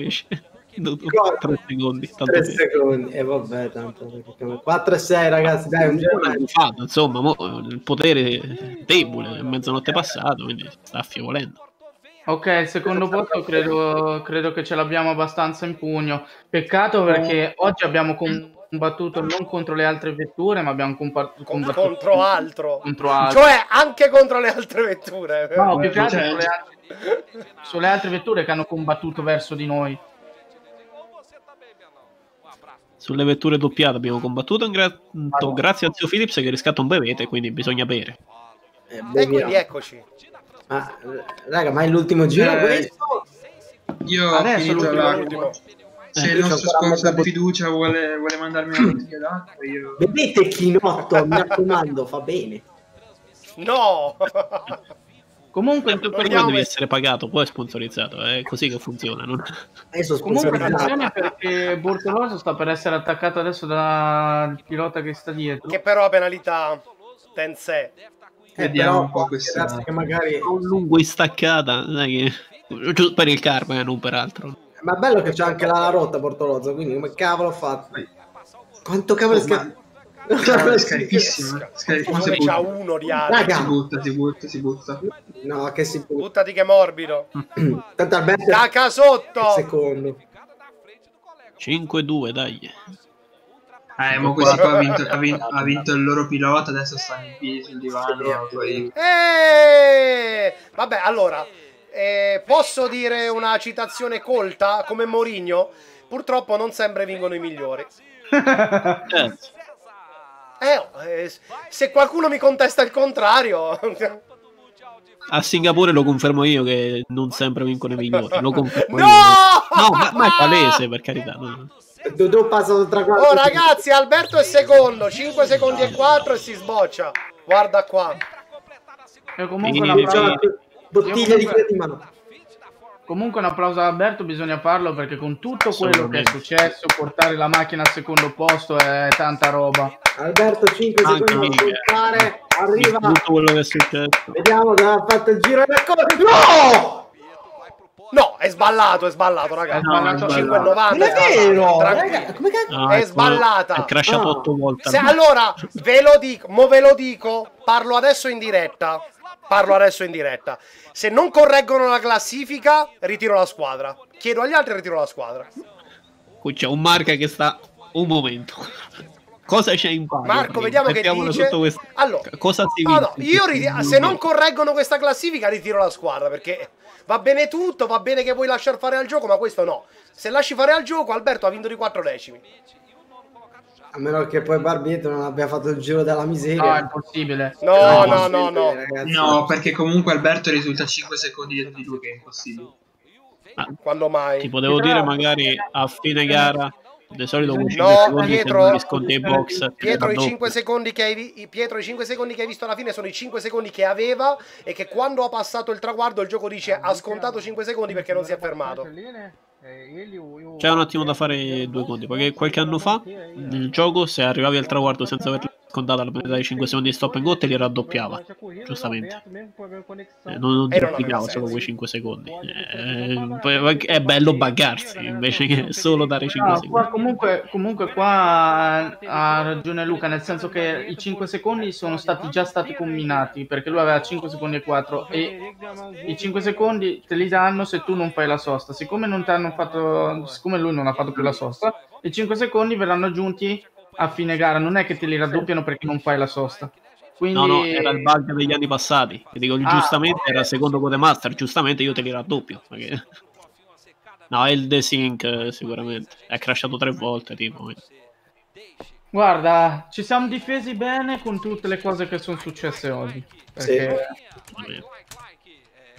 Speaker 4: invece... 3 secondi, tanto
Speaker 3: 3
Speaker 4: per-
Speaker 3: secondi. E vabbè, tanto. 4 e 6, ragazzi. Dai, un.
Speaker 4: Una buffata, insomma, mo, il potere è debole, è mezzanotte passato, quindi sta affievolendo.
Speaker 1: Ok, il secondo posto credo, credo che ce l'abbiamo abbastanza in pugno. Peccato perché oggi abbiamo combattuto non contro le altre vetture, ma abbiamo combattuto
Speaker 2: Contro altro.
Speaker 1: contro altro.
Speaker 2: Cioè, anche contro le altre vetture.
Speaker 1: No, più che altro
Speaker 5: Cioè-
Speaker 1: sulle altre, sulle altre vetture che hanno combattuto verso di noi.
Speaker 4: Sulle vetture doppiate abbiamo combattuto ingra- grazie a zio Philips che riscatta un bevete, quindi bisogna bere.
Speaker 3: Eh,
Speaker 2: E quindi eccoci.
Speaker 3: Ma, raga, ma è l'ultimo giro
Speaker 1: Eh,
Speaker 3: questo?
Speaker 5: Io ho
Speaker 1: Adesso
Speaker 5: finito
Speaker 1: l'ultimo.
Speaker 5: Se
Speaker 3: Eh,
Speaker 5: il nostro sponsor di fiducia vuole, vuole mandarmi una bottiglia d'acqua, io.
Speaker 3: Bevete chinotto, mi raccomando, fa bene.
Speaker 2: No!
Speaker 1: Comunque,
Speaker 4: Per quello devi essere pagato, poi è sponsorizzato, è così che funziona. non-
Speaker 1: comunque attenzione perché Bortoloso sta per essere attaccato adesso dal pilota che sta dietro.
Speaker 2: che però ha penalità. Tensei.
Speaker 3: Eh,
Speaker 5: Vediamo un po' questa-
Speaker 3: che magari...
Speaker 4: Un lungo istaccata, sai che... giusto per il karma, eh, non per altro.
Speaker 3: Ma è bello che c'è anche l'ala rotta Portolozzo, quindi come cavolo ho fatto? Quanto cavolo è
Speaker 5: Oh, ma- Cioè, è scaricissimo.
Speaker 2: Sca-
Speaker 5: Scarico,
Speaker 2: Come
Speaker 5: si
Speaker 2: c'ha uno di.
Speaker 3: Raga.
Speaker 5: Si butta, si butta, si butta.
Speaker 3: No, che si butta.
Speaker 2: Buttati che morbido.
Speaker 3: Tanto Alberto il
Speaker 2: casotto.
Speaker 3: secondo.
Speaker 4: 5-2, dai.
Speaker 5: Eh, ma così poi ha vinto, ha vinto- ha vinto il loro pilota, adesso stanno in piedi sul divano. Poi...
Speaker 2: Eh, Vabbè, allora, eh, posso dire una citazione colta come Mourinho? Purtroppo non sempre vincono i migliori.
Speaker 4: Eh,
Speaker 2: Eh, se qualcuno mi contesta il contrario,
Speaker 4: a Singapore lo confermo io che non sempre vincono i migliori. Lo confermo
Speaker 2: no!
Speaker 4: io. No, ma, ma è palese per carità. no.
Speaker 3: Dodò passa tra quattro.
Speaker 2: Oh ragazzi, Alberto è secondo, 5 secondi e 4 e si sboccia. Guarda qua.
Speaker 1: E comunque, un
Speaker 4: Sì,
Speaker 1: applauso,
Speaker 3: Bottiglia di mano.
Speaker 1: Comunque un applauso ad Alberto bisogna farlo perché con tutto quello che è successo, portare la macchina al secondo posto è tanta roba.
Speaker 3: Alberto 5
Speaker 4: Anche
Speaker 3: secondi da contare. Arriva.
Speaker 4: Tutto quello che è successo.
Speaker 3: Vediamo che ha fatto il giro del co- No!
Speaker 2: No, è sballato, è sballato,
Speaker 1: È
Speaker 2: ragazzi.
Speaker 1: sballato.
Speaker 2: 5,90.
Speaker 3: Non è vero! Raga, come cazzo?
Speaker 4: No,
Speaker 2: È
Speaker 4: ecco,
Speaker 2: sballata.
Speaker 4: È crashato
Speaker 3: Ah.
Speaker 4: 8 volte.
Speaker 2: Se, allora, ve lo dico, mo ve lo dico, parlo adesso in diretta. Parlo adesso in diretta. Se non correggono la classifica, ritiro la squadra. Chiedo agli altri e ritiro la squadra.
Speaker 4: Qui c'è un Marca che sta un momento. Cosa c'è in palio?
Speaker 2: Marco, vediamo che dice.
Speaker 4: sotto questo-
Speaker 2: Allora,
Speaker 4: Cosa si
Speaker 2: no, no, io ri- se non correggono questa classifica, ritiro la squadra perché va bene tutto, va bene che vuoi lasciar fare al gioco, ma questo no. Se lasci fare al gioco, Alberto ha vinto di 4 decimi.
Speaker 3: A meno che poi Barbietto non abbia fatto il giro della miseria.
Speaker 1: No, è impossibile.
Speaker 2: No, no, no, no.
Speaker 3: ragazzi.
Speaker 5: No, perché comunque Alberto risulta 5 secondi dietro di lui, che è impossibile.
Speaker 2: Quando mai?
Speaker 4: Ti potevo dire magari a fine gara. Di solito con 5
Speaker 2: No,
Speaker 4: secondi
Speaker 2: Pietro-
Speaker 4: ai box.
Speaker 2: Pietro i,
Speaker 4: raddoppio.
Speaker 2: 5 secondi che hai i- Pietro, i 5 secondi che hai visto alla fine sono i 5 secondi che aveva e che quando ha passato il traguardo il gioco dice ha scontato 5 secondi perché non si è fermato.
Speaker 4: C'è un attimo da fare due conti, perché qualche anno fa nel gioco se arrivavi al traguardo senza aver scontato la metà dei 5 secondi di stop and go te li raddoppiava, giustamente. Eh, non, non ti applicava
Speaker 2: aveva
Speaker 4: solo quei 5 secondi. Eh, poi è bello buggarsi invece che solo dare 5
Speaker 1: No,
Speaker 4: secondi.
Speaker 1: qua comunque, comunque qua ha ragione Luca, nel senso che i 5 secondi sono stati già stati combinati, perché lui aveva 5 secondi e 4 e i 5 secondi te li danno se tu non fai la sosta. Siccome non ti hanno fatto siccome lui non ha fatto più la sosta, i 5 secondi verranno aggiunti a fine gara, non è che te li raddoppiano perché non fai la sosta. Quindi
Speaker 4: No, no, era il bug degli anni passati. Che dico,
Speaker 1: Ah,
Speaker 4: giustamente
Speaker 1: ok.
Speaker 4: era secondo Codemaster, giustamente io te li raddoppio. perché- No, è il desync eh, sicuramente. È crashato tre volte, tipo.
Speaker 1: Guarda, ci siamo difesi bene con tutte le cose che sono successe oggi. Perché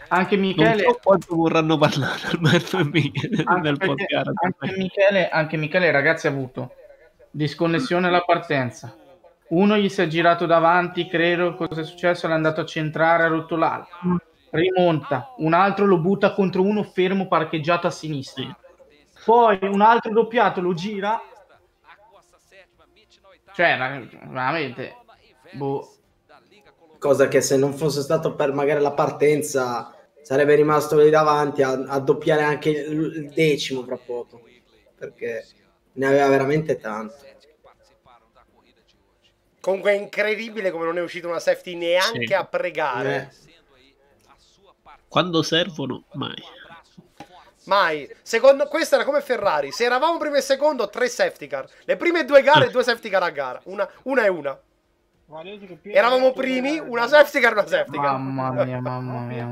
Speaker 1: anche
Speaker 4: Non
Speaker 1: Michele,
Speaker 4: so quanto vorranno parlare Alberto e Michele
Speaker 1: anche,
Speaker 4: nel
Speaker 1: perché-
Speaker 4: podcast.
Speaker 1: anche Michele, anche Michele, ragazzi, ha avuto disconnessione alla partenza. Uno gli si è girato davanti, credo, cosa è successo? L'è andato a centrare, ha rotto l'ala. Rimonta, un altro lo butta contro uno fermo parcheggiato a sinistra. Poi un altro doppiato lo gira. Cioè, veramente. Boh.
Speaker 3: Cosa che se non fosse stato per magari la partenza sarebbe rimasto lì davanti a, a doppiare anche il, il decimo fra poco. Perché ne aveva veramente tanto.
Speaker 2: Comunque è incredibile come non è uscita una safety neanche
Speaker 4: Sì.
Speaker 2: a pregare.
Speaker 3: Eh.
Speaker 4: Quando servono, mai.
Speaker 2: Mai. Secondo, questa era come Ferrari. Se eravamo primo e secondo, tre safety car. Le prime due gare, due safety car a gara. Una, una e una. Eravamo primi, una safety car e una safety car.
Speaker 1: Mamma mia, mamma mia.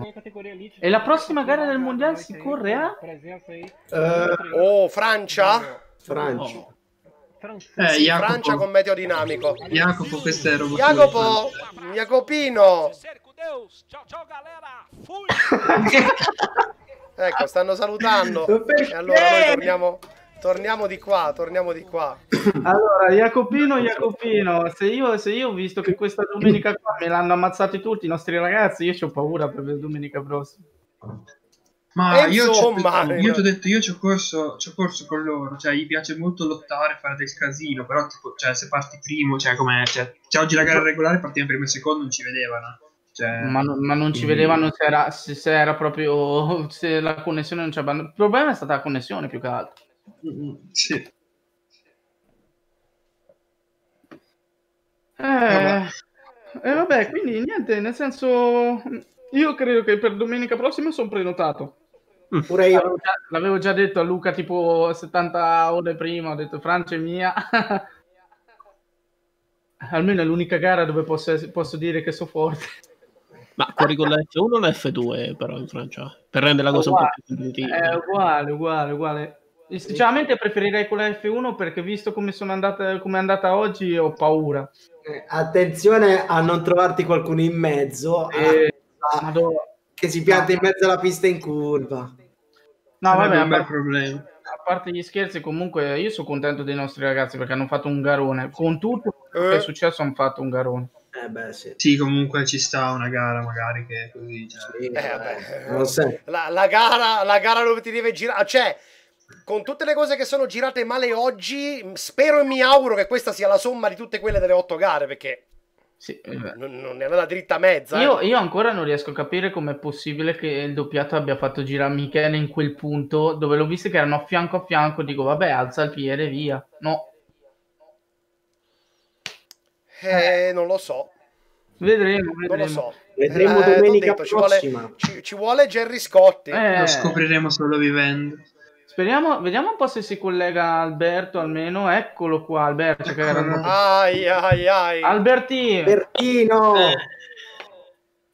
Speaker 1: E la prossima gara del mondiale si corre a?
Speaker 3: Eh,
Speaker 2: Oh, Francia?
Speaker 3: Francia.
Speaker 5: Eh,
Speaker 2: Sì,
Speaker 5: Jacopo,
Speaker 2: Francia con meteo dinamico.
Speaker 5: Jacopo, questa è roba
Speaker 2: Jacopo, Jacopino. Ecco, stanno salutando. E allora noi torniamo, torniamo di qua, torniamo di qua.
Speaker 1: Allora, Jacopino, Jacopino, se io, se io ho visto che questa domenica qua me l'hanno ammazzati tutti i nostri ragazzi, io ho paura per la domenica prossima.
Speaker 5: Ma
Speaker 2: E
Speaker 5: io, c'ho-
Speaker 2: insomma,
Speaker 5: io ti ho detto, io ci ho corso, corso con loro, cioè gli piace molto lottare, fare del casino, però tipo, cioè, se parti primo, cioè come, cioè, cioè, oggi la gara regolare partiamo primo e secondo, non ci vedevano. Cioè,
Speaker 1: Ma, non- ma non ci vedevano se era, se, se era proprio se la connessione non c'era. Il problema è stata la connessione più che altro.
Speaker 5: sì.
Speaker 1: Eh, e vabbè, quindi niente, nel senso, io credo che per domenica prossima sono prenotato.
Speaker 3: Pure io.
Speaker 1: L'avevo già, l'avevo già detto a Luca tipo 70 ore prima, ho detto Francia è mia. Almeno è l'unica gara dove posso, posso dire che so forte.
Speaker 4: Ma corri con la F1 o la F2 però in Francia? Per rendere la cosa un po' più competitiva.
Speaker 1: È uguale, uguale, uguale. Sinceramente preferirei con la F1 perché visto come sono andata, come è andata oggi ho paura.
Speaker 3: Eh, Attenzione a non trovarti qualcuno in mezzo
Speaker 1: Eh,
Speaker 3: a-
Speaker 1: Madonna.
Speaker 3: che si pianta in mezzo alla pista in curva.
Speaker 1: No, vabbè, a
Speaker 5: un bel
Speaker 1: parte,
Speaker 5: problema.
Speaker 1: a parte gli scherzi, comunque io sono contento dei nostri ragazzi perché hanno fatto un garone. Con tutto quello che è
Speaker 2: Eh.
Speaker 1: successo hanno fatto un garone.
Speaker 3: Eh beh, sì.
Speaker 5: Sì, comunque ci sta una gara magari che è così. Cioè.
Speaker 3: Sì,
Speaker 2: Eh, vabbè.
Speaker 3: non so.
Speaker 2: La, la gara, la gara dove ti deve girare, cioè, con tutte le cose che sono girate male oggi, spero e mi auguro che questa sia la somma di tutte quelle delle otto gare, perché
Speaker 1: Sì, eh.
Speaker 2: non, non è andata dritta mezza. eh.
Speaker 1: Io, io ancora non riesco a capire com'è possibile che il doppiato abbia fatto girare Michele in quel punto dove l'ho visto che erano a fianco a fianco. Dico, vabbè, alza il piede, via. No,
Speaker 2: Eh, non lo so,
Speaker 1: vedremo,
Speaker 2: non lo
Speaker 1: vedremo.
Speaker 2: so.
Speaker 3: Vedremo
Speaker 2: Eh,
Speaker 3: domenica
Speaker 2: detto, ci vuole,
Speaker 3: prossima.
Speaker 2: ci, ci vuole Gerry Scotti.
Speaker 1: Eh,
Speaker 5: Lo scopriremo solo vivendo.
Speaker 1: Speriamo, vediamo un po' se si collega Alberto almeno. Eccolo qua, Alberto. Che era andato-
Speaker 2: Ai ai ai.
Speaker 1: Albertino,
Speaker 3: Bertino!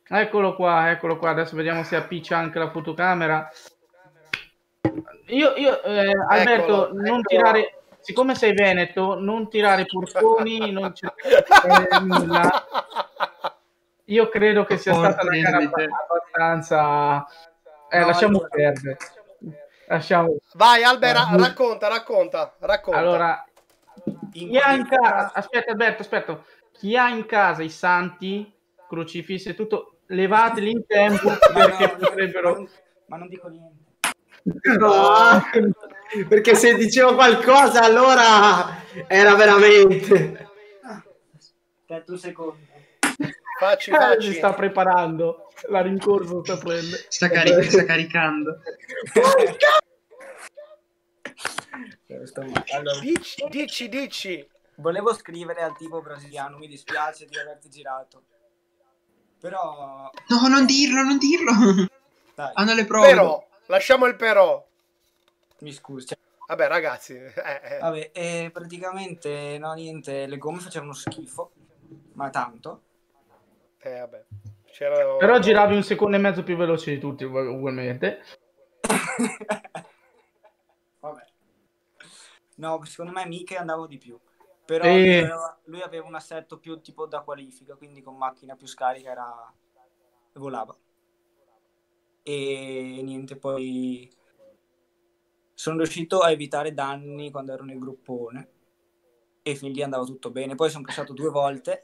Speaker 1: eccolo qua, eccolo qua. Adesso vediamo se appiccia anche la fotocamera. Io, io eh, Alberto,
Speaker 2: Eccolo,
Speaker 1: non
Speaker 2: eccolo.
Speaker 1: tirare. Siccome sei veneto, non tirare porconi, non cercare nulla. Io credo che sia stata una gara abbastanza. Eh,
Speaker 5: No,
Speaker 1: lasciamo perdere. Lasciamo.
Speaker 2: Vai Albe, ra- racconta, racconta, racconta.
Speaker 1: Allora,
Speaker 11: In
Speaker 1: chi ha in casa, aspetta Alberto, aspetta, chi ha in casa i santi, crocifissi e tutto, levateli in tempo
Speaker 11: Ma
Speaker 1: perché
Speaker 11: no,
Speaker 1: potrebbero...
Speaker 11: ma non- Ma non dico niente.
Speaker 3: No, perché se dicevo qualcosa allora era veramente...
Speaker 11: Aspetta un secondo.
Speaker 2: Facci,
Speaker 1: Eh, si
Speaker 2: facci.
Speaker 1: sta preparando, la rincorsa sta prendendo.
Speaker 5: Sta, cari- sta caricando.
Speaker 11: Allora,
Speaker 2: Dici, dici, dici.
Speaker 11: volevo scrivere al tipo brasiliano, mi dispiace di averti girato. Però,
Speaker 5: No, non dirlo, non dirlo.
Speaker 11: dai,
Speaker 5: Hanno le prove.
Speaker 2: Però, lasciamo il però.
Speaker 11: mi scusi. Cioè,
Speaker 2: Vabbè ragazzi, eh, eh.
Speaker 11: vabbè, e praticamente, no, niente, le gomme facevano schifo, ma tanto.
Speaker 2: Eh, vabbè. C'era...
Speaker 1: Però giravi un secondo e mezzo più veloce di tutti ugu- ugualmente.
Speaker 11: Vabbè. No, secondo me mica andavo di più. Però lui, aveva, lui aveva un assetto più tipo da qualifica, quindi con macchina più scarica era... volava. E niente, poi sono riuscito a evitare danni quando ero nel gruppone e fin lì andava tutto bene. Poi sono passato due volte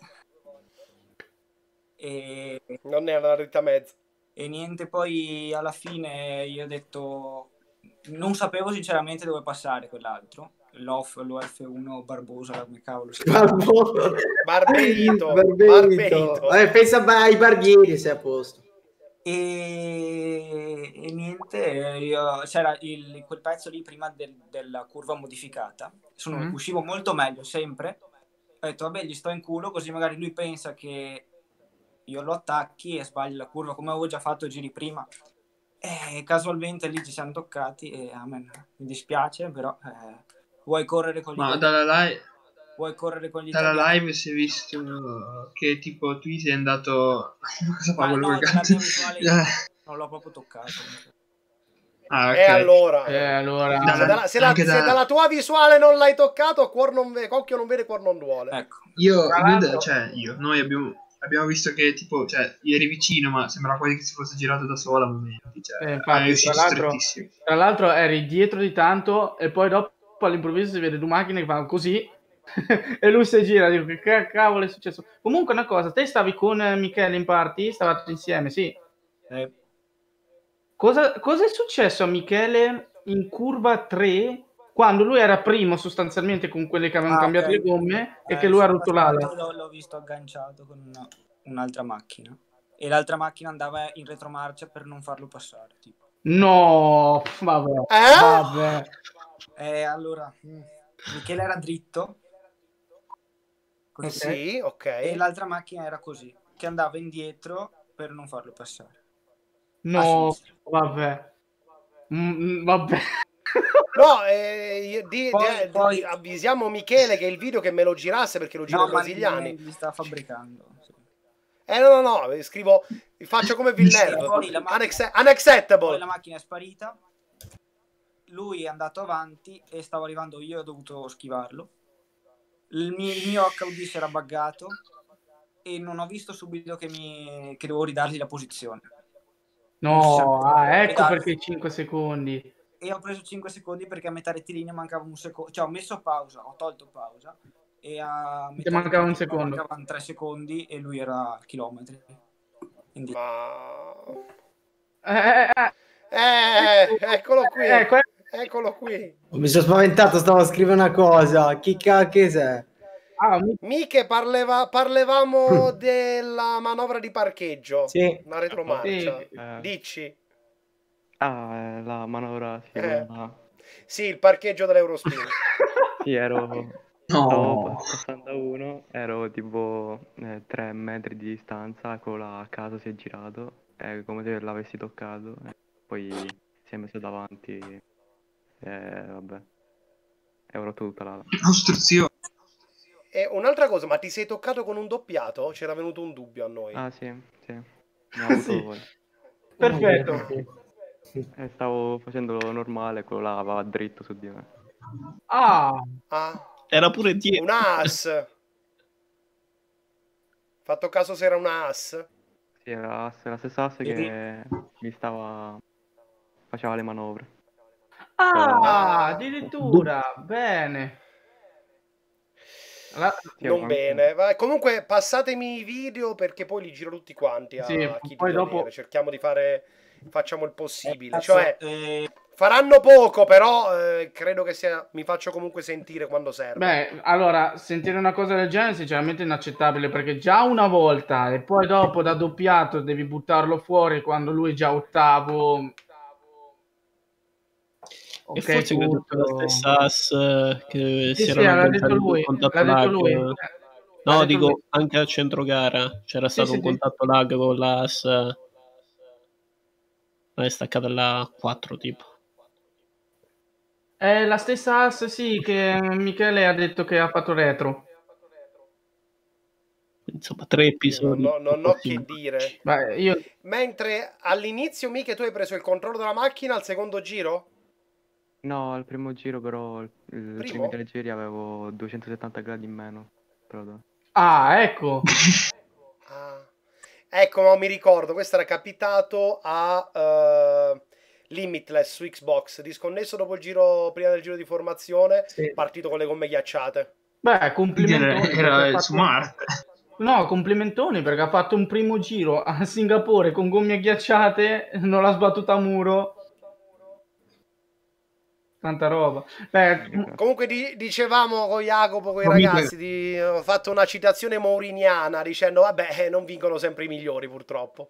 Speaker 11: e
Speaker 2: Non era la dritta mezza.
Speaker 11: e niente, poi alla fine io ho detto, non sapevo sinceramente dove passare quell'altro, l'off, l'OF1 Barbosa, come cavolo si chiama.
Speaker 2: Barbeito.
Speaker 3: Barbeito. Eh, pensa ai barbieri se è a posto.
Speaker 11: E, e niente, io- c'era il- quel pezzo lì prima del- della curva modificata, sono,
Speaker 1: Mm.
Speaker 11: uscivo molto meglio sempre, ho detto vabbè gli sto in culo così magari lui pensa che io lo attacchi e sbaglio la curva come avevo già fatto giri prima. E casualmente lì ci siamo toccati e a me mi dispiace, però eh, vuoi correre con gli
Speaker 5: Ma
Speaker 11: italiani?
Speaker 5: dalla live,
Speaker 11: Vuoi correre con gli
Speaker 5: dalla
Speaker 11: italiani?
Speaker 5: live si è visto che tipo tu sei andato... Cosa fa quello
Speaker 11: no,
Speaker 5: che Eh.
Speaker 11: non l'ho proprio toccato.
Speaker 5: Ah, ok.
Speaker 2: E allora?
Speaker 1: E allora...
Speaker 5: Dalla-
Speaker 2: Se dalla, se la- se
Speaker 5: da-
Speaker 2: dalla tua visuale non l'hai toccato, cuor non ve- occhio non vede, cuor non duole.
Speaker 11: Ecco.
Speaker 5: Io,
Speaker 1: l'altro-
Speaker 5: cioè, io, noi abbiamo, abbiamo visto che tipo, cioè, eri vicino, ma sembrava quasi che si fosse girato da sola a momenti. Cioè,
Speaker 1: Eh, infatti,
Speaker 5: è uscito
Speaker 1: tra l'altro-
Speaker 5: strettissimo.
Speaker 1: Tra l'altro eri dietro di tanto e poi dopo all'improvviso si vede due macchine che fanno così e lui si gira, dico che ca- cavolo è successo. Comunque una cosa, te stavi con eh, Michele in party? Stavate insieme, sì.
Speaker 11: Eh,
Speaker 1: Cosa, cosa è successo a Michele in curva 3 quando lui era primo sostanzialmente con quelle che avevano
Speaker 11: Ah,
Speaker 1: cambiato
Speaker 11: ok.
Speaker 1: le gomme e
Speaker 11: eh,
Speaker 1: che lui ha rotto l'ala?
Speaker 11: L'ho, l'ho visto agganciato con una- un'altra macchina. E l'altra macchina andava in retromarcia per non farlo passare. Tipo.
Speaker 1: No, vabbè.
Speaker 2: Eh?
Speaker 1: vabbè.
Speaker 11: E allora, mm, Michele era dritto. così.
Speaker 2: Sì, ok.
Speaker 11: E l'altra macchina era così, che andava indietro per non farlo passare.
Speaker 1: No, vabbè. Mm, vabbè.
Speaker 2: No, eh, di-
Speaker 11: Poi-
Speaker 2: di- di-
Speaker 11: poi-
Speaker 2: avvisiamo Michele che il video che me lo girasse perché lo giro
Speaker 11: No,
Speaker 2: brasiliani.
Speaker 11: li, li sta fabbricando. sì.
Speaker 2: Eh no, no, no, scrivo, faccio come Villeneuve.
Speaker 11: Poi la macchina-
Speaker 2: Unac-
Speaker 11: Poi
Speaker 2: unacceptable.
Speaker 11: la macchina è sparita, lui è andato avanti e stavo arrivando io e ho dovuto schivarlo. Il mio, il mio HUD si era buggato e non ho visto subito che, mi, che dovevo ridargli la posizione.
Speaker 1: No, ah, ecco perché 5 secondi.
Speaker 11: E ho preso 5 secondi perché a metà rettilineo mancava un secondo. Cioè ho messo pausa, ho tolto pausa e a metà
Speaker 1: mancava un secondo.
Speaker 11: Mancavano 3 secondi e lui era a chilometri. Quindi
Speaker 2: Ma...
Speaker 1: Eh, eh, eh,
Speaker 2: Eh, eccolo qui.
Speaker 1: eh.
Speaker 2: Eccolo qui.
Speaker 3: Mi sono spaventato, stavo a scrivere una cosa. Chi cacchio sei?
Speaker 1: Ah, mi-
Speaker 2: Miche, parleva- parlevamo della manovra di parcheggio.
Speaker 3: Sì.
Speaker 2: Una retromarcia.
Speaker 1: Sì.
Speaker 12: Eh,
Speaker 2: Dici?
Speaker 12: Ah, eh, la manovra, sì,
Speaker 2: Eh. Sì, il parcheggio dell'Eurospin.
Speaker 12: sì, ero...
Speaker 5: No.
Speaker 12: Stavo passando a uno, ero tipo 3 metri di distanza, quello là a caso si è girato, è come se l'avessi toccato, e poi si è messo davanti, e vabbè, e ho rotto tutta la...
Speaker 5: Ostruzione.
Speaker 2: e un'altra cosa, ma ti sei toccato con un doppiato? C'era venuto un dubbio a noi.
Speaker 12: Ah sì, sì, ho avuto
Speaker 1: Sì.
Speaker 12: voglia.
Speaker 1: perfetto.
Speaker 12: E stavo facendo normale, quello là va dritto su di me.
Speaker 1: Ah,
Speaker 2: Ah,
Speaker 4: Era pure dietro.
Speaker 2: un as. Fatto caso se era un as?
Speaker 12: Sì, era asse- la stessa asse che mi stava... faceva le manovre.
Speaker 1: ah, addirittura, bene. La-
Speaker 12: Sì,
Speaker 2: non bene. Va- Comunque passatemi i video perché poi li giro tutti quanti a,
Speaker 1: Sì,
Speaker 2: a chi
Speaker 1: poi dopo-.
Speaker 2: Cerchiamo di fare... Facciamo il possibile.
Speaker 11: Cazzo,
Speaker 2: Cioè,
Speaker 11: eh,
Speaker 2: faranno poco, però eh, credo che sia... Mi faccio comunque sentire quando serve.
Speaker 1: Beh, allora, sentire una cosa del genere è sinceramente inaccettabile perché già una volta e poi dopo da doppiato devi buttarlo fuori quando lui è già ottavo.
Speaker 4: E
Speaker 1: Ok,
Speaker 4: forse credo che la
Speaker 1: tutto.
Speaker 4: stessa AS eh, che
Speaker 1: Sì,
Speaker 4: si
Speaker 1: sì,
Speaker 4: erano
Speaker 1: l'ha detto lui, l'ha detto lui.
Speaker 4: No, dico
Speaker 1: lui.
Speaker 4: anche a centro gara c'era
Speaker 1: Sì,
Speaker 4: stato
Speaker 1: sì,
Speaker 4: un
Speaker 1: sì.
Speaker 4: contatto lag con l'AS. eh, Ma è staccata la 4 tipo.
Speaker 1: È la stessa ass, sì, che Michele ha detto che ha fatto retro.
Speaker 4: Insomma, tre
Speaker 2: non,
Speaker 4: episodi.
Speaker 2: ho- non ho che dire.
Speaker 1: Beh, io
Speaker 2: Mentre all'inizio, mica tu hai preso il controllo della macchina al secondo giro?
Speaker 12: No, al primo giro però, il-
Speaker 2: Primo?
Speaker 12: tre giri avevo 270 gradi in meno. Però,
Speaker 1: Ah, ecco.
Speaker 2: Ah. Ecco, ma mi ricordo, questo era capitato a eh, Limitless su Xbox, disconnesso dopo il giro, prima del giro di formazione,
Speaker 3: Sì.
Speaker 2: partito con le gomme ghiacciate.
Speaker 1: Beh,
Speaker 5: Quindi era,
Speaker 1: complimentoni.
Speaker 5: era Marte.
Speaker 1: No, complimentoni perché ha fatto un primo giro a Singapore con gomme ghiacciate, non l'ha sbattuta a muro. Tanta roba. Beh,
Speaker 2: Comunque di- dicevamo con Jacopo, con i ragazzi, di, ho fatto una citazione mauriniana dicendo, vabbè, eh, non vincono sempre i migliori purtroppo.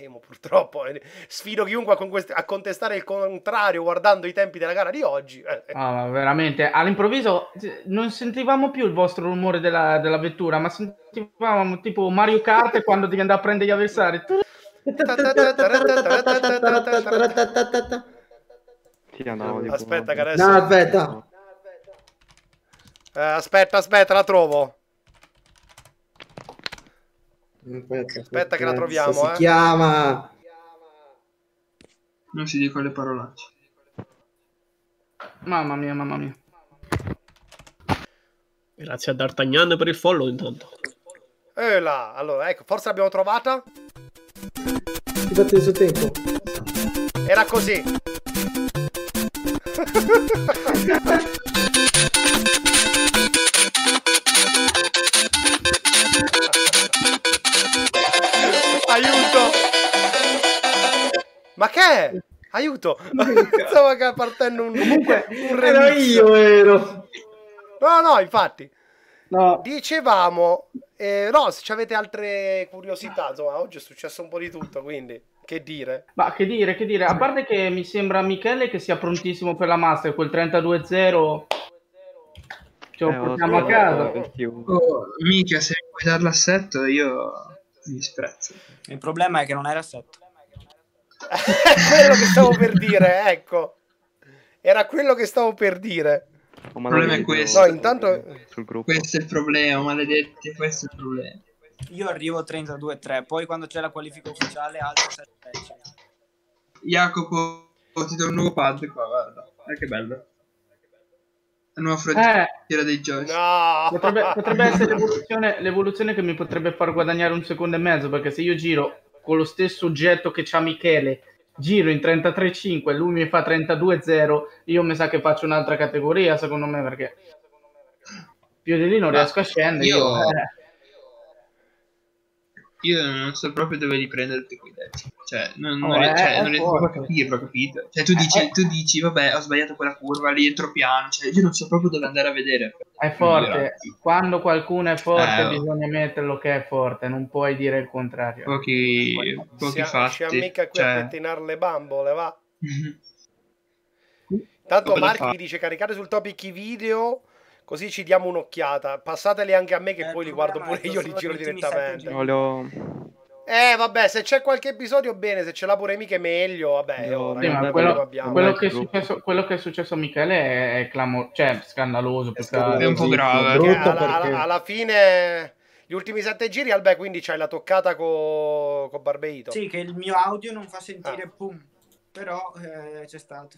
Speaker 2: Eh, mo purtroppo eh, sfido chiunque a, conquest- a contestare il contrario guardando i tempi della gara di oggi. Eh, eh.
Speaker 1: ah, veramente, all'improvviso eh, non sentivamo più il vostro rumore della, della vettura, ma sentivamo tipo Mario Kart quando devi andare a prendere gli avversari.
Speaker 12: Andavo tipo...
Speaker 2: Aspetta che adesso...
Speaker 3: No, aspetta.
Speaker 2: Eh, aspetta, aspetta, la trovo.
Speaker 3: Aspetta,
Speaker 2: Aspetta che la troviamo,
Speaker 3: Si
Speaker 2: eh.
Speaker 3: chiama...
Speaker 5: Non si dicono le parolacce.
Speaker 1: Mamma mia, mamma mia.
Speaker 4: Grazie a D'Artagnan per il follow intanto.
Speaker 2: Eh là, allora, ecco, forse l'abbiamo trovata.
Speaker 3: Ti fate il suo tempo.
Speaker 2: Era così. Aiuto! Ma che è? Aiuto! Stava partendo un,
Speaker 1: Comunque,
Speaker 2: un
Speaker 3: Ero io, ero.
Speaker 2: No, no, infatti.
Speaker 1: No,
Speaker 2: Dicevamo, eh, no, se ci avete altre curiosità, insomma, oggi è successo un po' di tutto, quindi che dire.
Speaker 1: ma che dire, che dire. A parte che mi sembra Michele che sia prontissimo per la Master, quel 32-0. Ce lo
Speaker 12: Eh,
Speaker 1: portiamo a casa.
Speaker 5: Oh, mica, se vuoi dar l'assetto io mi disprezzo.
Speaker 11: Il problema è che non era assetto.
Speaker 2: quello che stavo per dire, ecco. Era quello che stavo per dire.
Speaker 12: Ho
Speaker 5: Il problema è questo.
Speaker 2: No, intanto.
Speaker 5: Questo è il problema, maledetti, questo è il problema.
Speaker 11: Io arrivo a 32-3, poi quando c'è la qualifica ufficiale alzo 7 decimi.
Speaker 5: Jacopo, ti do un nuovo pad qua, guarda. Eh, che bello. La nuova
Speaker 1: Eh,
Speaker 5: frontiera dei giochi.
Speaker 2: No!
Speaker 1: potrebbe, potrebbe essere l'evoluzione, l'evoluzione che mi potrebbe far guadagnare un secondo e mezzo, perché se io giro con lo stesso oggetto che c'ha Michele, giro in 33,5 e lui mi fa 32,0, io mi sa che faccio un'altra categoria, secondo me, perché più di lì non
Speaker 5: Ma
Speaker 1: riesco a scendere.
Speaker 5: io-
Speaker 1: Io, eh.
Speaker 5: Io non so proprio dove riprenderti quei decimi. Cioè, non, non
Speaker 1: Oh,
Speaker 5: ri-
Speaker 1: eh,
Speaker 5: cioè,
Speaker 1: è
Speaker 5: non riesco proprio a capirlo, capito? Cioè, tu dici,
Speaker 1: Eh,
Speaker 5: tu dici, vabbè, ho sbagliato quella curva, rientro piano. Cioè, io non so proprio dove andare a vedere.
Speaker 1: È forte. Quando qualcuno è forte,
Speaker 5: Eh, oh.
Speaker 1: bisogna metterlo che è forte, non puoi dire il contrario.
Speaker 5: Pochi, pochi
Speaker 2: Si,
Speaker 5: fatti.
Speaker 2: si ammicca qui a
Speaker 5: cioè...
Speaker 2: pettinare le bambole, va. Tanto Marchi dice caricate sul topic i video, così ci diamo un'occhiata. Passateli anche a me che
Speaker 11: Eh,
Speaker 2: poi li guardo pure
Speaker 11: è
Speaker 2: io, li giro direttamente.
Speaker 12: Volevo...
Speaker 2: Eh, vabbè, se c'è qualche episodio bene, se ce l'ha pure mica meglio, vabbè,
Speaker 1: Sì,
Speaker 2: ragazzi,
Speaker 1: ma quello,
Speaker 2: quello
Speaker 12: Guarda
Speaker 1: che è successo, quello che è successo a Michele è, è clamor- cioè scandaloso. altro.
Speaker 5: È un po' grave.
Speaker 2: Alla,
Speaker 3: perché-
Speaker 2: alla fine, gli ultimi sette giri, Albè, quindi c'hai la toccata con co Barbeito.
Speaker 11: Sì, che il mio audio non fa sentire
Speaker 2: Ah.
Speaker 11: pum. Però eh, c'è stato.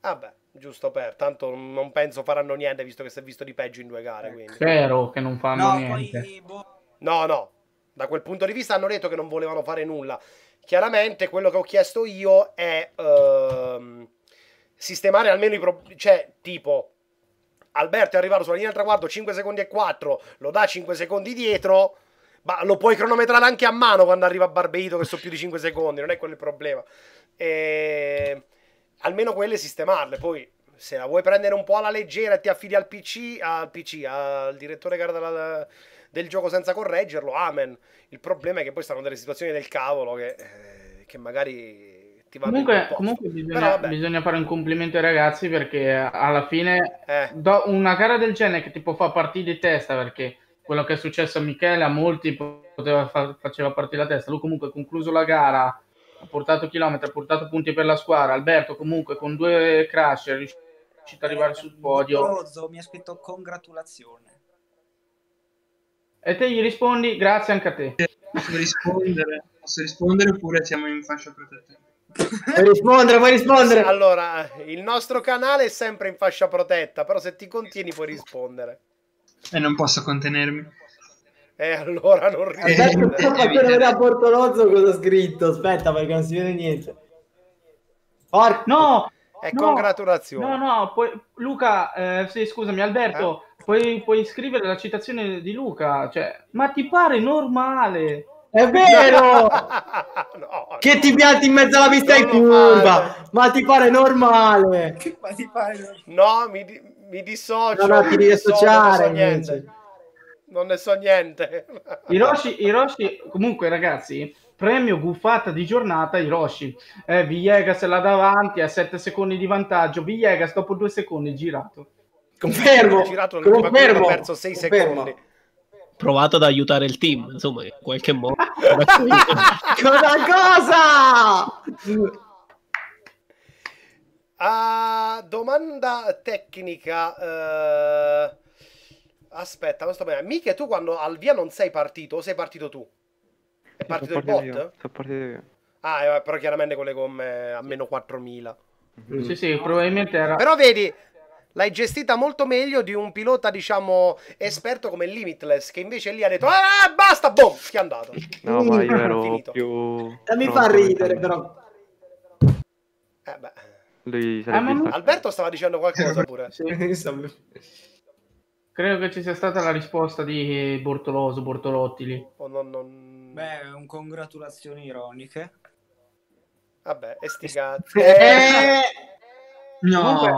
Speaker 2: Vabbè, giusto per, tanto non penso faranno niente, visto che si è visto di peggio in due gare, quindi.
Speaker 1: Spero che non fanno
Speaker 11: No,
Speaker 1: niente.
Speaker 11: poi boh,
Speaker 2: No, no, da quel punto di vista hanno detto che non volevano fare nulla. Chiaramente quello che ho chiesto io è ehm, sistemare almeno i problemi, cioè tipo Alberto è arrivato sulla linea del traguardo 5 secondi e 4, lo dà 5 secondi dietro, ma lo puoi cronometrare anche a mano quando arriva Barbeito che sono più di 5 secondi, non è quello il problema. E... Almeno quelle sistemarle, poi se la vuoi prendere un po' alla leggera e ti affidi al PC, al PC, al direttore gara della- del gioco senza correggerlo, amen. Il problema è che poi stanno delle situazioni del cavolo che, eh, che magari ti vanno in
Speaker 1: Comunque, comunque bisogna, bisogna fare un complimento ai ragazzi perché alla fine
Speaker 2: Eh.
Speaker 1: una gara del genere che ti può far partire di testa perché quello che è successo a Michele a molti poteva fa- faceva partire la testa. Lui comunque ha concluso la gara, ha portato chilometri, ha portato punti per la squadra. Alberto comunque con due crash è riuscito ad arrivare sul podio.
Speaker 11: Rozzo mi ha scritto congratulazione.
Speaker 1: E te gli rispondi grazie anche a te.
Speaker 5: Posso rispondere? Posso rispondere oppure siamo in fascia protetta?
Speaker 3: Vuoi rispondere, vuoi rispondere?
Speaker 2: Allora, il nostro canale è sempre in fascia protetta, però se ti contieni puoi rispondere.
Speaker 5: E non posso contenermi.
Speaker 2: E allora non
Speaker 3: Aspetta,
Speaker 2: rispondere.
Speaker 3: sto appena vedere a Portolozzo cosa ha scritto. Aspetta, perché non si vede niente. Porca...
Speaker 1: No!
Speaker 2: E
Speaker 1: no,
Speaker 2: congratulazioni.
Speaker 1: No, no, poi, Luca, eh, sì, scusami, Alberto, puoi, puoi scrivere la citazione di Luca, cioè, ma ti pare normale?
Speaker 3: È vero!
Speaker 2: No,
Speaker 3: Che ti pianti in mezzo alla pista in curva! Ma ti pare normale?
Speaker 11: Ma ti pare...
Speaker 2: No, mi, mi dissocio.
Speaker 3: No, no, ti
Speaker 2: mi
Speaker 3: devi
Speaker 2: dissocio,
Speaker 3: associare,
Speaker 2: Non ne so niente.
Speaker 1: Hiroshi, Hiroshi, comunque ragazzi, premio buffata di giornata Hiroshi. Eh, Villegas là davanti a 7 secondi di vantaggio, Villegas dopo 2 secondi girato.
Speaker 3: Confermo!
Speaker 2: Girato
Speaker 3: Confermo!
Speaker 2: ha perso 6
Speaker 3: Confermo.
Speaker 2: secondi.
Speaker 4: Provato ad aiutare il team, insomma, in qualche modo.
Speaker 3: Cosa cosa?
Speaker 2: Ah, domanda tecnica. eh, Aspetta, non sto bene. Mica tu quando al via non sei partito o sei partito tu? È
Speaker 12: Sì,
Speaker 2: partito il bot?
Speaker 12: io, sono partito io.
Speaker 2: Ah, eh, però chiaramente con le gomme a meno 4000.
Speaker 1: Sì, sì, probabilmente era...
Speaker 2: Però vedi, l'hai gestita molto meglio di un pilota, diciamo, esperto come Limitless, che invece lì ha detto, ah, basta, boom, schiantato.
Speaker 12: No, ma io ero
Speaker 2: Finito.
Speaker 12: più...
Speaker 3: Eh, mi fa ridere, però.
Speaker 2: Eh, beh.
Speaker 12: Lui
Speaker 1: Ah, ma.
Speaker 2: Alberto stava dicendo qualcosa pure.
Speaker 1: Credo che ci sia stata la risposta di Bortoloso, Bortolotti lì.
Speaker 2: O non, non-
Speaker 11: Beh, un congratulazioni ironiche.
Speaker 2: Vabbè, e sti cazzi.
Speaker 3: Eh,
Speaker 5: No.
Speaker 1: Comunque,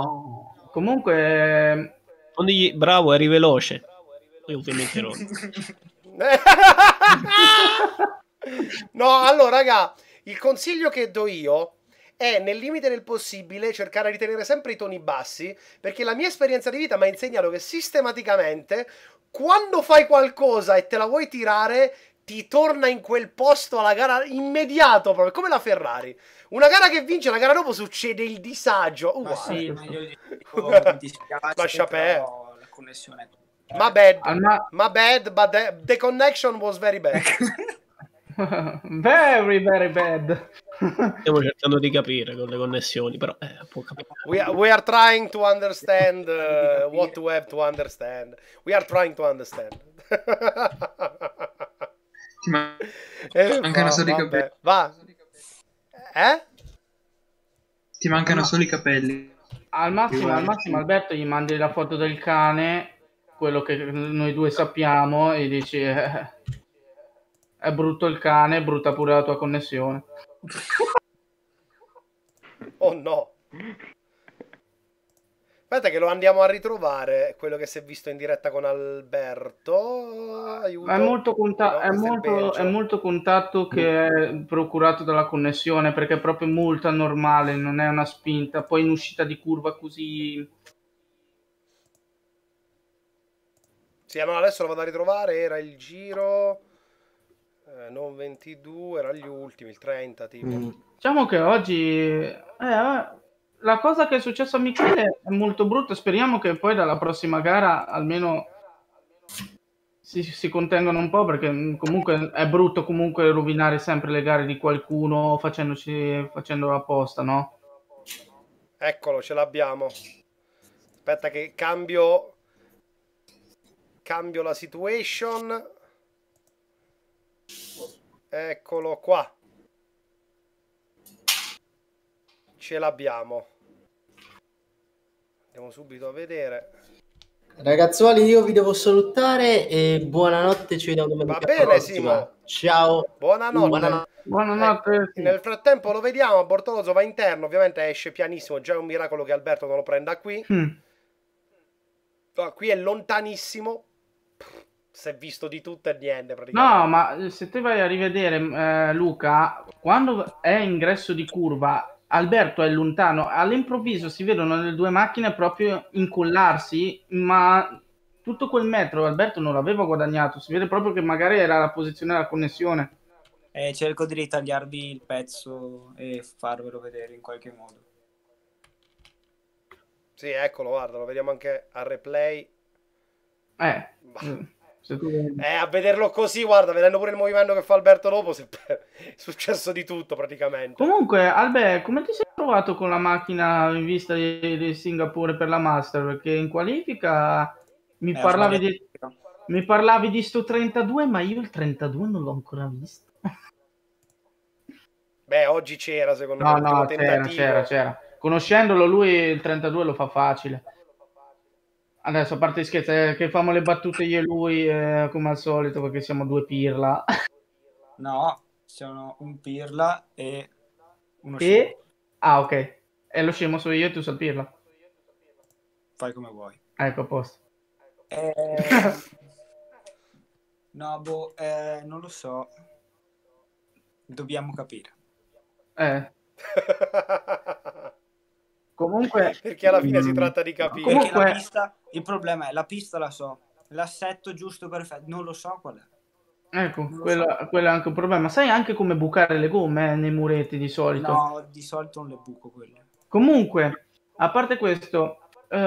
Speaker 1: comunque
Speaker 4: Non digli bravo, eri veloce. Poi ovviamente no.
Speaker 2: no, allora, raga, il consiglio che do io è nel limite del possibile cercare di tenere sempre i toni bassi, perché la mia esperienza di vita mi ha insegnato che sistematicamente quando fai qualcosa e te la vuoi tirare, ti torna in quel posto alla gara immediato, proprio come la Ferrari. Una gara che vince, la gara dopo succede il disagio.
Speaker 11: Ma
Speaker 2: Uguale.
Speaker 11: sì, meglio di dico, mi dispiace,
Speaker 2: Lascia
Speaker 11: però la connessione
Speaker 2: My bad,
Speaker 1: Alma-
Speaker 2: my bad, but the, the connection was very bad.
Speaker 1: very, very bad.
Speaker 4: Stiamo cercando di capire con le connessioni, però eh, può capire.
Speaker 2: We are, we are trying to understand uh, what we have to understand. We are trying to understand.
Speaker 5: Ma-
Speaker 2: Eh,
Speaker 5: solo i
Speaker 2: vabbè.
Speaker 5: capelli.
Speaker 2: Va. Eh?
Speaker 5: Ti mancano solo i capelli.
Speaker 1: Al massimo, al massimo Alberto gli mandi la foto del cane, quello che noi due sappiamo, e dici eh, è brutto il cane, è brutta pure la tua connessione.
Speaker 2: Oh no. Aspetta che lo andiamo a ritrovare, quello che si è visto in diretta con Alberto. Aiuto.
Speaker 1: È molto, conta-
Speaker 2: No,
Speaker 1: è, molto, è molto contatto che è procurato dalla connessione perché è proprio molto normale, non è una spinta. Poi in uscita di curva così
Speaker 2: Sì, no, adesso lo vado a ritrovare, era il giro... eh, non 22, era gli ultimi, il 30 tipo.
Speaker 3: Mm.
Speaker 1: Diciamo che oggi eh, la cosa che è successa a Michele è molto brutta. Speriamo che poi dalla prossima gara almeno si, si contengano un po' perché mm, comunque è brutto comunque rovinare sempre le gare di qualcuno facendoci, facendolo apposta, no?
Speaker 2: Eccolo, ce l'abbiamo. Aspetta che cambio... Cambio la situation. Eccolo qua. Ce l'abbiamo. Andiamo subito a vedere.
Speaker 3: Ragazzuoli, io vi devo salutare e buonanotte, ci vediamo domenica
Speaker 2: Va bene,
Speaker 3: prossima.
Speaker 2: Simo.
Speaker 3: Ciao.
Speaker 2: Buonanotte.
Speaker 3: Buonanotte.
Speaker 1: Buonanotte.
Speaker 2: Eh, nel frattempo lo vediamo, Bortoloso va interno, ovviamente esce pianissimo, già è un miracolo che Alberto non lo prenda qui.
Speaker 1: Mm.
Speaker 2: Qui è lontanissimo. Si è visto di tutto e niente praticamente.
Speaker 1: No, ma se te vai a rivedere eh, Luca, quando è ingresso di curva, Alberto è lontano, all'improvviso si vedono le due macchine proprio incollarsi, ma tutto quel metro Alberto non l'aveva guadagnato, si vede proprio che magari era la posizione della connessione.
Speaker 11: Eh, cerco di ritagliarvi il pezzo e farvelo vedere in qualche modo.
Speaker 2: Sì, eccolo, guarda, lo vediamo anche al replay.
Speaker 1: Eh, tu vedi.
Speaker 2: Eh, a vederlo così, guarda, vedendo pure il movimento che fa Alberto dopo, si- è successo di tutto praticamente.
Speaker 1: Comunque, Albe, come ti sei trovato con la macchina in vista di, di Singapore per la Master? Perché in qualifica mi,
Speaker 11: Eh,
Speaker 1: parlavi di, mi parlavi di sto 32, ma io il 32 non l'ho ancora visto.
Speaker 2: Beh, oggi c'era, secondo
Speaker 1: No,
Speaker 2: me, l'ultimo
Speaker 1: no, c'era, c'era, c'era. Conoscendolo, lui il 32 lo fa facile. Adesso, a parte scherzi, eh, che famo le battute io e lui, eh, come al solito, perché siamo due pirla.
Speaker 11: No, sono un pirla e uno
Speaker 1: E...
Speaker 11: scemo.
Speaker 1: Ah, ok. E lo scemo sono io e tu sei il pirla.
Speaker 11: Fai come vuoi.
Speaker 1: Ecco, a posto.
Speaker 11: Eh, No, boh, eh, non lo so. Dobbiamo capire.
Speaker 1: Eh. Comunque...
Speaker 2: Perché alla fine si
Speaker 1: Mm.
Speaker 2: tratta di capire.
Speaker 11: Perché
Speaker 1: Comunque-
Speaker 11: la pista, il problema è la pista la so, l'assetto giusto perfetto, non lo so qual è.
Speaker 1: Ecco, quello, quello è anche un problema. Sai anche come bucare le gomme eh, nei muretti di solito.
Speaker 11: No, di solito non le buco quelle.
Speaker 1: Comunque, a parte questo, eh,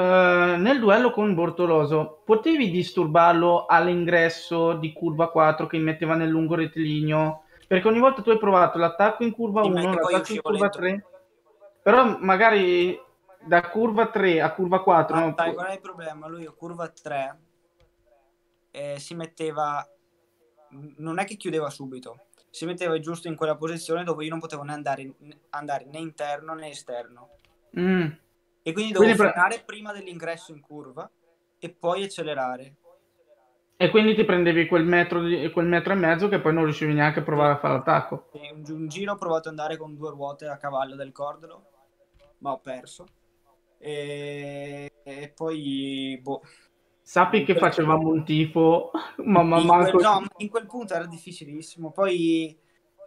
Speaker 1: nel duello con Bortoloso, potevi disturbarlo all'ingresso di curva 4 che metteva nel lungo rettilineo? Perché ogni volta tu hai provato l'attacco in curva
Speaker 11: Sì,
Speaker 1: 1,
Speaker 11: ma è che poi
Speaker 1: l'attacco in curva
Speaker 11: lento.
Speaker 1: 3, però magari da curva 3 a curva 4,
Speaker 11: Ma
Speaker 1: no?
Speaker 11: sai qual è il problema? Lui a curva 3 eh, si metteva, non è che chiudeva subito, si metteva giusto in quella posizione dove io non potevo né andare, andare né interno né esterno.
Speaker 1: Mm.
Speaker 11: E quindi dovevo
Speaker 1: Quindi pre-
Speaker 11: prima dell'ingresso in curva e poi accelerare.
Speaker 1: E quindi ti prendevi quel metro, quel metro e mezzo che poi non riuscivi neanche a provare a fare l'attacco.
Speaker 11: Un, un giro ho provato ad andare con due ruote a cavallo del cordolo, ma ho perso. E, e poi, boh.
Speaker 1: Sappi che facevamo un tifo, ma, ma
Speaker 11: in,
Speaker 1: manco...
Speaker 11: quel, no, in quel punto era difficilissimo. Poi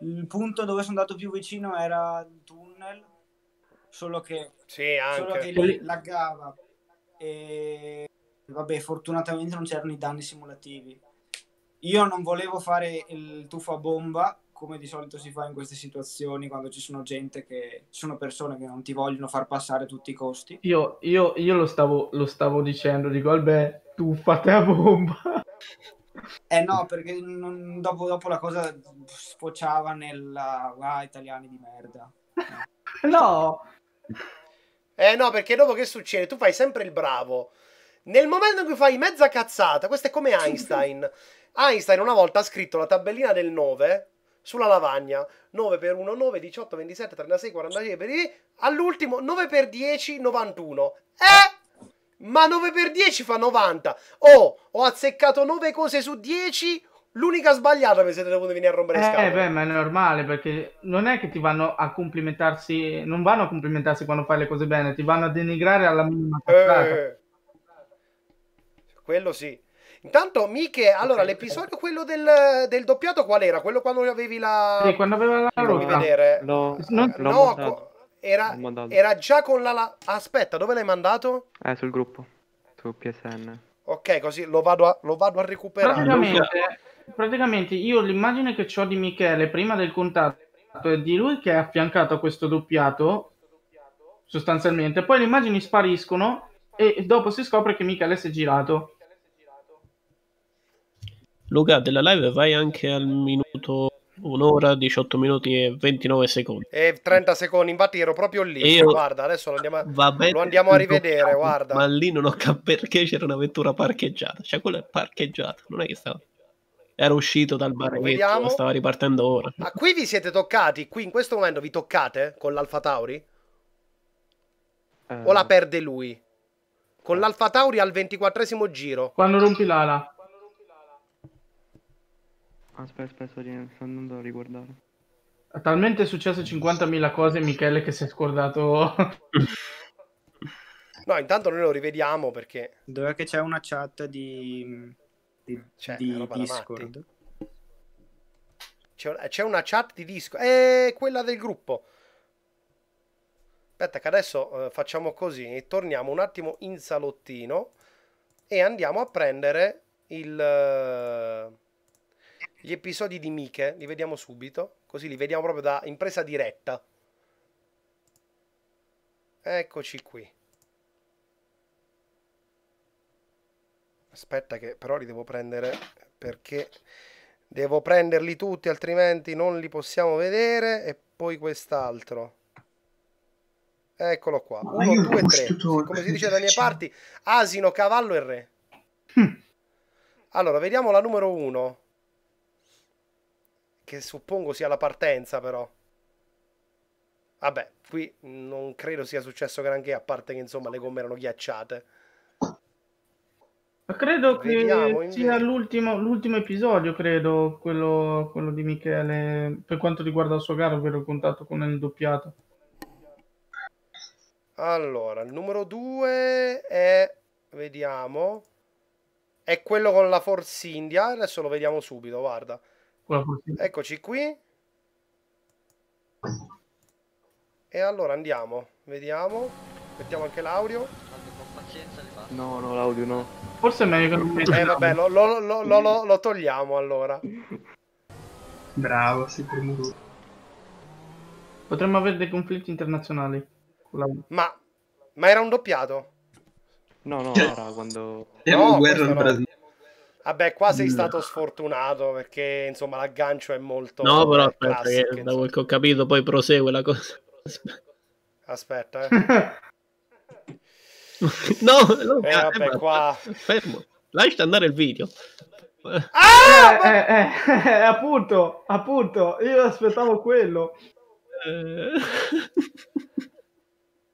Speaker 11: il punto dove sono andato più vicino era il tunnel solo che,
Speaker 2: Sì,
Speaker 11: solo che lì laggava e vabbè, fortunatamente non c'erano i danni simulativi. Io non volevo fare il tuffo a bomba come di solito si fa in queste situazioni quando ci sono gente che ci sono persone che non ti vogliono far passare a tutti i costi.
Speaker 1: Io, io, io lo, stavo, lo stavo dicendo, dico, vabbè, tu fate a bomba.
Speaker 11: Eh no, perché non- dopo, dopo la cosa sfociava nella ah, italiani di merda.
Speaker 1: No,
Speaker 2: Eh no, perché dopo che succede? Tu fai sempre il bravo. Nel momento in cui fai mezza cazzata, questo è come Einstein. Einstein una volta ha scritto la tabellina del 9 sulla lavagna. 9 per 1, 9, 18, 27, 36, 46 per. All'ultimo 9 per 10, 91. Eh! Ma 9 per 10 fa 90. Oh, ho azzeccato 9 cose su 10. L'unica sbagliata mi siete dovuti venire a rompere le
Speaker 1: eh,
Speaker 2: scatole.
Speaker 1: beh, ma è normale perché non è che ti vanno a complimentarsi, non vanno a complimentarsi quando fai le cose bene, ti vanno a denigrare alla minima cazzata.
Speaker 2: Eh, quello sì. Intanto, Miche, allora l'episodio quello del, del doppiato qual era? Quello quando avevi la...
Speaker 1: Sì, quando aveva la rotta.
Speaker 2: vedere.
Speaker 12: L'ho,
Speaker 1: Non-
Speaker 12: l'ho
Speaker 2: No,
Speaker 12: mandato.
Speaker 2: co- era, era già con la, la- Aspetta, dove l'hai mandato?
Speaker 12: Eh, sul gruppo. Su PSN.
Speaker 2: Ok, così lo vado a, lo vado a recuperare.
Speaker 1: Praticamente, praticamente io l'immagine che ho di Michele prima del contatto è di lui che è affiancato a questo doppiato, sostanzialmente. Poi le immagini spariscono e dopo si scopre che Michele si è girato.
Speaker 4: Luca, della live vai anche al minuto un'ora, 18 minuti e 29 secondi.
Speaker 2: E 30 secondi, infatti ero proprio lì.
Speaker 4: Io-
Speaker 2: Guarda, adesso lo andiamo a,
Speaker 4: Va bene
Speaker 2: lo andiamo a rivedere, guarda.
Speaker 4: Ma lì non ho capito perché c'era una vettura parcheggiata. Cioè, quello è parcheggiato, non è che stava. Era uscito dal baretto,
Speaker 2: Vediamo.
Speaker 4: stava ripartendo ora.
Speaker 2: Ma qui vi siete toccati? Qui in questo momento vi toccate con l'Alfa Tauri?
Speaker 12: Eh,
Speaker 2: O la perde lui? Con l'Alfa Tauri al 24 giro.
Speaker 1: Quando rompi l'ala.
Speaker 12: Aspetta, aspetta, sto andando a riguardare.
Speaker 1: Talmente è successo 50.000 cose Michele che si è scordato.
Speaker 2: No, intanto noi lo rivediamo perché
Speaker 11: Dov'è che c'è una chat di, di,
Speaker 2: C'è,
Speaker 11: di Discord?
Speaker 2: c'è, c'è una chat di disco. È quella del gruppo. Aspetta che adesso eh, facciamo così. Torniamo un attimo in salottino e andiamo a prendere il, eh, gli episodi di Miche. Li vediamo subito. Così li vediamo proprio da impresa diretta. Eccoci qui. Aspetta che però li devo prendere perché devo prenderli tutti altrimenti non li possiamo vedere e poi quest'altro. Eccolo qua.
Speaker 5: Ma
Speaker 2: 1,
Speaker 5: io
Speaker 2: 2,
Speaker 5: questo
Speaker 2: 3.
Speaker 5: torno,
Speaker 2: Come si dice dalle mie parti, asino, cavallo e re. Allora, vediamo la numero 1. Che suppongo sia la partenza però. Vabbè, qui non credo sia successo granché a parte che insomma le gomme erano ghiacciate.
Speaker 1: Credo che
Speaker 2: Vediamo, invece.
Speaker 1: sia l'ultimo, l'ultimo episodio, credo, quello, quello di Michele, per quanto riguarda il suo gara, ovvero il contatto con il doppiato.
Speaker 2: Allora, il numero 2 è, vediamo, è quello con la Force India. Adesso lo vediamo subito, guarda. Eccoci qui. E allora andiamo, vediamo. Mettiamo anche l'audio.
Speaker 12: No, no, l'audio no.
Speaker 1: Forse è meglio che non
Speaker 2: Eh vabbè, lo, lo- lo- lo- lo- lo togliamo allora.
Speaker 5: Bravo, sei primo tu.
Speaker 1: Potremmo avere dei conflitti internazionali. con la-
Speaker 2: Ma, ma era un doppiato?
Speaker 12: No, no,
Speaker 5: Cioè,
Speaker 12: era quando...
Speaker 5: Abbiamo
Speaker 2: No,
Speaker 5: guerra
Speaker 2: no.
Speaker 5: Brasile.
Speaker 2: Vabbè, qua sei
Speaker 5: No.
Speaker 2: stato sfortunato perché insomma l'aggancio è molto
Speaker 4: No, però aspetta,
Speaker 2: classic,
Speaker 4: che da quel che ho capito poi prosegue la cosa.
Speaker 2: Aspetta, eh.
Speaker 4: no,
Speaker 2: Eh,
Speaker 4: Luca,
Speaker 2: vabbè,
Speaker 4: eh,
Speaker 2: qua.
Speaker 4: fermo. Lascia andare il video.
Speaker 1: Eh, eh, eh, eh, appunto, appunto, io aspettavo quello.
Speaker 4: Eh,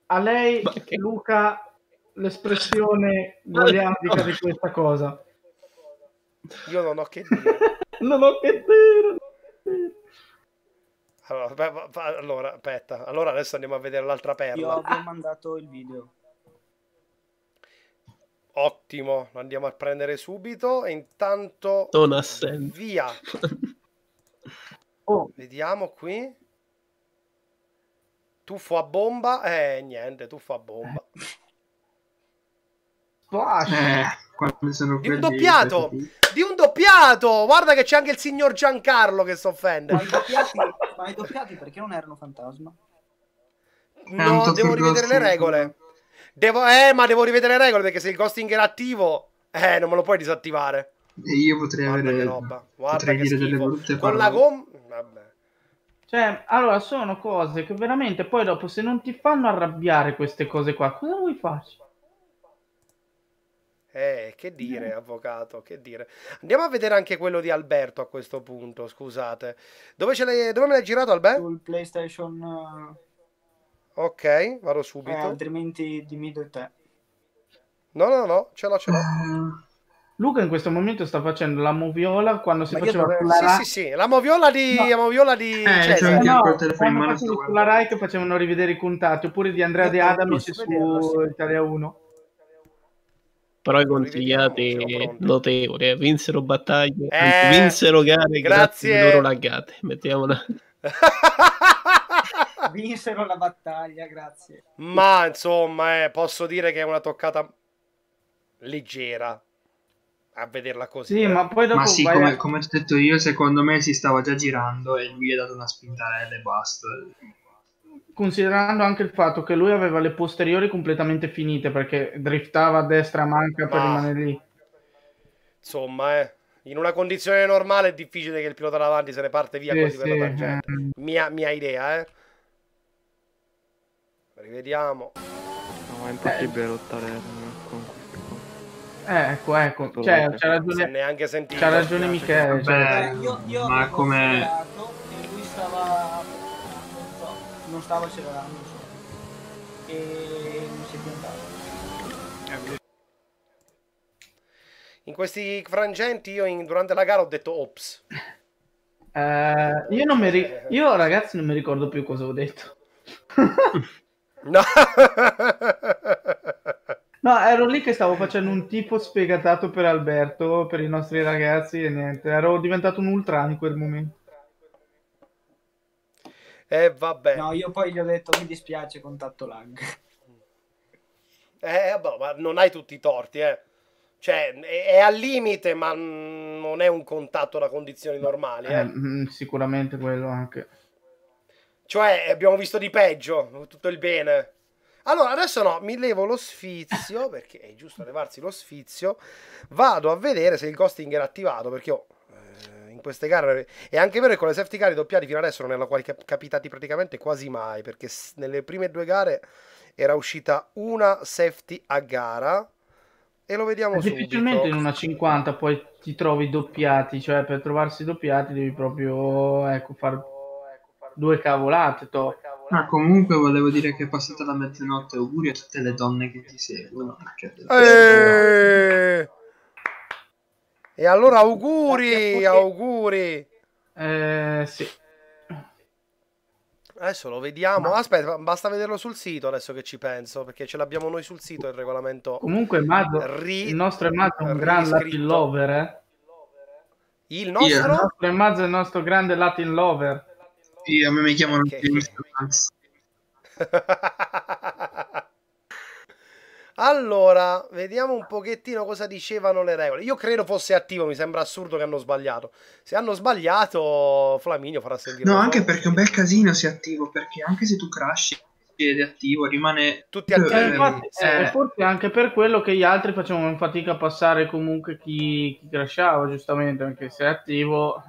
Speaker 1: A lei,
Speaker 4: che-
Speaker 1: Luca, l'espressione goliardica di questa cosa.
Speaker 2: Io non ho che dire.
Speaker 1: Non ho che dire.
Speaker 2: Allora, va- va- va- allora, aspetta. Allora adesso andiamo a vedere l'altra
Speaker 11: Io
Speaker 2: perla.
Speaker 11: vi ho mandato il video.
Speaker 2: Ottimo, lo andiamo a prendere subito. E intanto
Speaker 4: Non ha senso.
Speaker 2: via.
Speaker 1: Oh,
Speaker 2: Vediamo qui. Tuffo a bomba. Eh, niente, tuffo a bomba.
Speaker 1: Splash.
Speaker 5: Eh, sono
Speaker 2: Di un doppiato! Di un doppiato! Guarda che c'è anche il signor Giancarlo che si offende.
Speaker 11: Ma i doppiati, ma i doppiati perché non erano fantasma?
Speaker 2: No,
Speaker 5: Tanto
Speaker 2: devo rivedere le regole. Devo, eh, ma devo rivedere le regole perché se il ghosting era attivo, eh, non me lo puoi disattivare.
Speaker 5: E io potrei
Speaker 2: Guarda
Speaker 5: avere
Speaker 2: che roba. Guarda
Speaker 5: potrei
Speaker 2: che
Speaker 5: dire delle
Speaker 2: schifo.
Speaker 5: brutte
Speaker 2: Con
Speaker 5: parole.
Speaker 2: la gomma. Vabbè.
Speaker 1: Cioè, allora, sono cose che veramente poi dopo, se non ti fanno arrabbiare queste cose qua, cosa vuoi farci?
Speaker 2: Eh, che dire, avvocato, che dire. Andiamo a vedere anche quello di Alberto a questo punto, scusate. Dove, ce l'hai, dove me l'hai girato, Alberto?
Speaker 11: Sul PlayStation,
Speaker 2: Ok, vado
Speaker 11: eh,
Speaker 2: subito.
Speaker 11: altrimenti dimmi e te.
Speaker 2: No, no, no, ce l'ho, ce l'ho.
Speaker 1: Luca in questo momento sta facendo la moviola quando si
Speaker 11: Ma
Speaker 1: faceva
Speaker 11: dove-
Speaker 1: sulla
Speaker 2: Sì,
Speaker 1: Rai.
Speaker 2: sì, sì, la moviola di,
Speaker 1: No.
Speaker 2: la moviola di
Speaker 5: Eh, c'è
Speaker 2: Cesare.
Speaker 5: anche
Speaker 1: No,
Speaker 5: col telefono in mano
Speaker 1: sulla Rai che facevano rivedere i contatti, oppure di Andrea
Speaker 11: Io
Speaker 1: De
Speaker 11: posso
Speaker 1: su
Speaker 11: sì.
Speaker 1: Italia 1.
Speaker 4: Però i consigliati notevoli, eh. vinsero battaglie,
Speaker 2: Eh,
Speaker 4: vinsero gare grazie
Speaker 2: grazie.
Speaker 4: alle loro laggate. Mettiamola.
Speaker 11: Vinsero la battaglia, grazie.
Speaker 2: Ma insomma, eh, posso dire che è una toccata leggera a vederla così.
Speaker 1: Sì,
Speaker 2: eh.
Speaker 1: ma poi dopo
Speaker 5: Ma sì,
Speaker 1: vai
Speaker 5: come,
Speaker 1: a-
Speaker 5: come ti ho detto io, secondo me si stava già girando e lui ha dato una spintarella e basta.
Speaker 1: Considerando anche il fatto che lui aveva le posteriori completamente finite perché driftava a destra manca per
Speaker 2: Ma-
Speaker 1: rimanere lì.
Speaker 2: Insomma, eh, in una condizione normale è difficile che il pilota davanti se ne parte via
Speaker 1: Sì,
Speaker 2: così per
Speaker 1: sì,
Speaker 2: la tangente.
Speaker 1: eh.
Speaker 2: Mia, mia idea, eh. Rivediamo.
Speaker 12: No, è impossibile lottare con.
Speaker 1: Eh, ecco, ecco, cioè, c'ha ragione,
Speaker 2: neanche sentito.
Speaker 1: c'ha ragione
Speaker 2: mi
Speaker 1: Michele. Cioè,
Speaker 11: Eh, io, io
Speaker 5: ma come-
Speaker 11: non stava accelerando insomma. e non si è piantato
Speaker 2: In questi frangenti io in- durante la gara ho detto ops.
Speaker 1: eh, io non mi ri- io ragazzi non mi ricordo più cosa ho detto.
Speaker 2: No.
Speaker 1: No, ero lì che stavo facendo un tipo spiegatato per Alberto, per i nostri ragazzi e niente, ero diventato un ultra in quel momento.
Speaker 2: Eh vabbè.
Speaker 11: no io poi gli ho detto mi dispiace contatto lag
Speaker 2: Eh, vabbè, ma non hai tutti i torti, eh. Cioè, è, è al limite, ma non è un contatto da condizioni normali,
Speaker 1: Eh,
Speaker 2: eh.
Speaker 1: mm, sicuramente quello anche.
Speaker 2: Cioè, abbiamo visto di peggio, tutto il bene. Allora, adesso no, mi levo lo sfizio, perché è giusto levarsi lo sfizio. Vado a vedere se il ghosting era attivato, perché io queste gare... È anche vero che con le safety car i doppiati fino adesso non erano capitati praticamente quasi mai, perché nelle prime due gare era uscita una safety a gara. E lo vediamo
Speaker 1: Difficilmente
Speaker 2: subito.
Speaker 1: in una 50 poi ti trovi doppiati, cioè per trovarsi doppiati devi proprio ecco, fare due cavolate. to.
Speaker 5: Ah, comunque volevo dire che è passata la mezzanotte. Auguri a tutte le donne che ti seguono. Perché...
Speaker 2: Eh! E allora auguri, auguri.
Speaker 1: Eh, sì.
Speaker 2: Adesso lo vediamo. Aspetta, basta vederlo sul sito adesso che ci penso, perché ce l'abbiamo noi sul sito il regolamento.
Speaker 1: Comunque Mado,
Speaker 2: Ri-
Speaker 1: il nostro Emazzo è un gran. Latin lover, eh?
Speaker 2: Il
Speaker 1: Il
Speaker 2: nostro?
Speaker 1: nostro Emazzo è il nostro grande Latin lover.
Speaker 5: Sì, a me mi chiamano
Speaker 2: Ok. Allora, vediamo un pochettino cosa dicevano le regole. Io credo fosse attivo, mi sembra assurdo che hanno sbagliato. Se hanno sbagliato, Flaminio farà sentire.
Speaker 5: No, anche perché è un bel casino se è attivo, perché anche se tu crashi ed è attivo, rimane...
Speaker 2: Tutti
Speaker 1: Eh,
Speaker 2: attivi.
Speaker 1: infatti,
Speaker 5: eh.
Speaker 1: e forse anche per quello che gli altri facevano fatica a passare comunque chi, chi crashava, giustamente, anche se è attivo.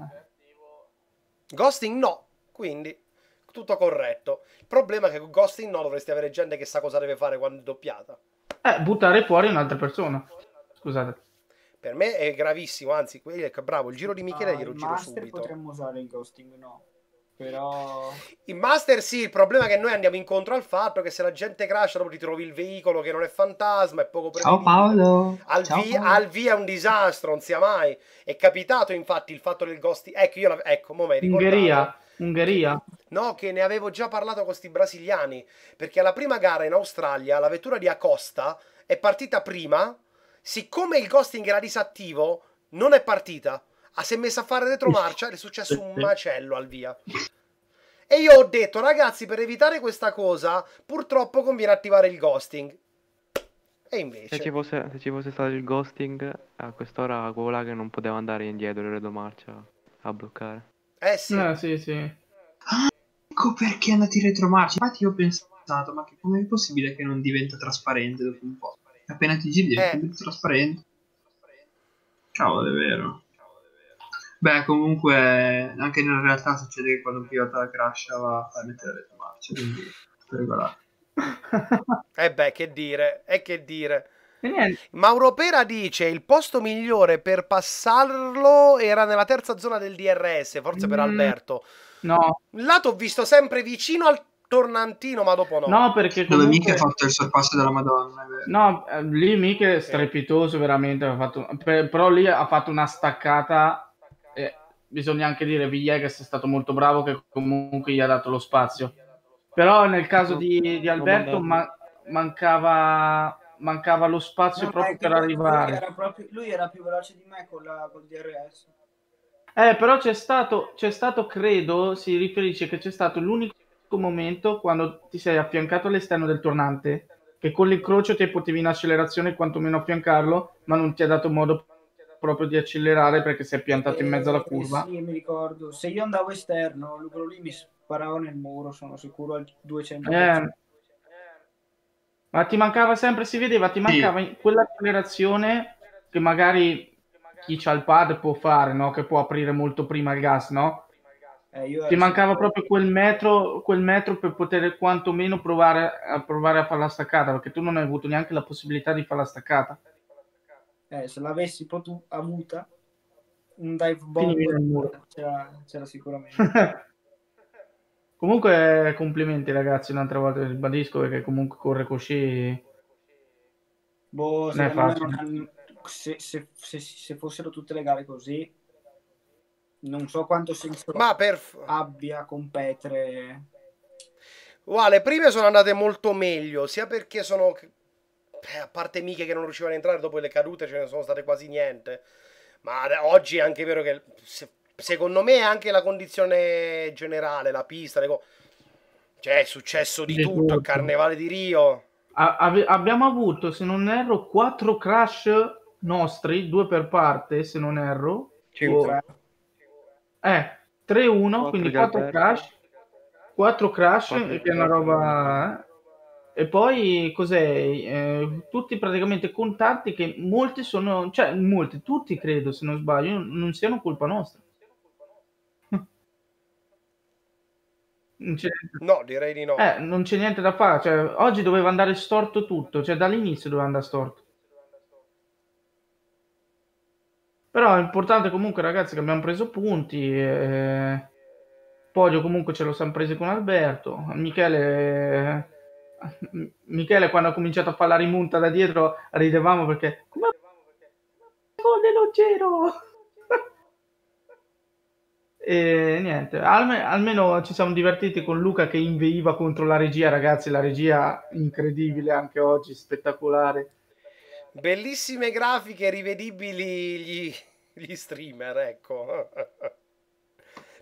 Speaker 2: Ghosting no, quindi tutto corretto. Il problema è che con Ghosting no dovresti avere gente che sa cosa deve fare quando è doppiata.
Speaker 1: Eh, buttare fuori un'altra persona. Scusate.
Speaker 2: Per me è gravissimo, anzi, quelli- bravo, il giro di Michele
Speaker 11: Ah,
Speaker 2: glielo giro
Speaker 11: master
Speaker 2: subito.
Speaker 11: potremmo usare il ghosting no però
Speaker 2: Il master sì, il problema è che noi andiamo incontro al fatto che se la gente crasha dopo ti trovi il veicolo che non è fantasma, è poco
Speaker 5: Ciao
Speaker 2: prevedibile.
Speaker 5: Paolo!
Speaker 2: Al,
Speaker 5: Ciao
Speaker 2: via,
Speaker 5: Paolo.
Speaker 2: al via è un disastro, non sia mai. È capitato infatti il fatto del ghosting. Ecco, io la- ecco, mo' mi hai ricordato.
Speaker 1: Ungheria. Ungheria.
Speaker 2: No, che ne avevo già parlato con questi brasiliani. Perché alla prima gara in Australia la vettura di Acosta è partita prima. Siccome il ghosting era disattivo, non è partita. Ah, si è messa a fare retromarcia ed è successo un macello al via. E io ho detto, ragazzi, per evitare questa cosa, purtroppo conviene attivare il ghosting. E invece...
Speaker 12: Se ci, fosse, se ci fosse stato il ghosting, a quest'ora là che non poteva andare indietro in retromarcia a bloccare.
Speaker 2: Eh sì.
Speaker 1: Eh, sì, sì.
Speaker 5: Ecco perché è andato in retromarcia. Infatti io ho pensato, ma che com'è possibile che non diventa trasparente dopo un po'? Appena ti giri diventa
Speaker 2: Eh.
Speaker 5: trasparente. Cavolo, è vero. Beh, comunque, anche nella realtà succede che quando un pilota crasha va a mettere le retromarcia, quindi tutto regolare.
Speaker 2: Eh beh, che dire, e che dire. Mauro Pera dice il posto migliore per passarlo era nella terza zona del DRS, forse per
Speaker 1: Mm.
Speaker 2: Alberto.
Speaker 1: No,
Speaker 2: Là t'ho visto sempre vicino al tornantino, ma dopo no.
Speaker 1: no, perché
Speaker 5: Dove
Speaker 1: comunque...
Speaker 5: mica ha fatto il sorpasso della Madonna.
Speaker 1: No, eh, lì mica è strepitoso veramente, ha fatto- per- però lì ha fatto una staccata e bisogna anche dire Villegas è stato molto bravo che comunque gli ha dato lo spazio. Però nel caso di, di Alberto ma- mancava, mancava lo spazio
Speaker 11: No,
Speaker 1: proprio
Speaker 11: è
Speaker 1: per arrivare.
Speaker 11: Lui era, proprio- lui era più veloce di me con la, col DRS.
Speaker 1: Eh, però c'è stato, c'è stato, credo, si riferisce che c'è stato l'unico momento quando ti sei affiancato all'esterno del tornante, che con l'incrocio te potevi in accelerazione quantomeno affiancarlo, ma non ti ha dato modo proprio di accelerare perché sei piantato in mezzo alla
Speaker 11: Eh,
Speaker 1: curva.
Speaker 11: Sì, mi ricordo. Se io andavo esterno, quello lì mi sparava nel muro, sono sicuro al 200%.
Speaker 1: Eh, ma ti mancava sempre, si vedeva, ti mancava in- quell'accelerazione che magari chi c'ha il pad può fare, no? Che può aprire molto prima il gas, no?
Speaker 11: Eh, io
Speaker 1: Ti mancava proprio quel metro, quel metro per poter quantomeno provare a, provare a fare la staccata, perché tu non hai avuto neanche la possibilità di fare la staccata.
Speaker 11: Eh, se l'avessi potuto avuta, un dive bomb c'era, c'era sicuramente.
Speaker 1: Comunque complimenti ragazzi, un'altra volta ribadisco perché comunque corre così
Speaker 11: Boh,
Speaker 1: Non è facile.
Speaker 11: non hanno- se, se- se- se fossero tutte le gare così, non so quanto senso
Speaker 2: Ma per...
Speaker 11: abbia competere.
Speaker 2: Guarda, le prime sono andate molto meglio, sia perché sono... eh, a parte Miche che non riuscivano a entrare dopo le cadute, ce ne sono state quasi niente. Ma oggi è anche vero che se- secondo me è anche la condizione generale, la pista, le co- cioè è successo di
Speaker 1: Di
Speaker 2: tutto,
Speaker 1: tutto.
Speaker 2: il carnevale di Rio.
Speaker 1: A- ave- abbiamo avuto, se non erro, quattro crash nostri, due per parte, se non erro.
Speaker 12: Cinque.
Speaker 1: O- Eh, 3-1,
Speaker 12: Quattro
Speaker 1: quindi
Speaker 12: di
Speaker 1: 4
Speaker 12: Alberto.
Speaker 1: crash. 4 crash,
Speaker 12: Quattro
Speaker 1: che è una roba... eh. E poi cos'è? Eh, tutti praticamente contanti che molti sono, cioè molti, tutti credo, se non sbaglio, non siano colpa nostra. Non c'è,
Speaker 2: No, direi di no.
Speaker 1: eh, non c'è niente da fare. Cioè, oggi doveva andare storto tutto, cioè dall'inizio doveva andare storto. Però è importante comunque, ragazzi, che abbiamo preso punti. eh, Podio comunque ce lo siamo presi con Alberto. Michele, Michele quando ha cominciato a fare la rimonta da dietro ridevamo perché... Come gol leggero! E niente, alme- almeno ci siamo divertiti con Luca che inveiva contro la regia, ragazzi. La regia incredibile anche oggi, spettacolare.
Speaker 2: Bellissime grafiche, rivedibili gli, gli streamer, ecco.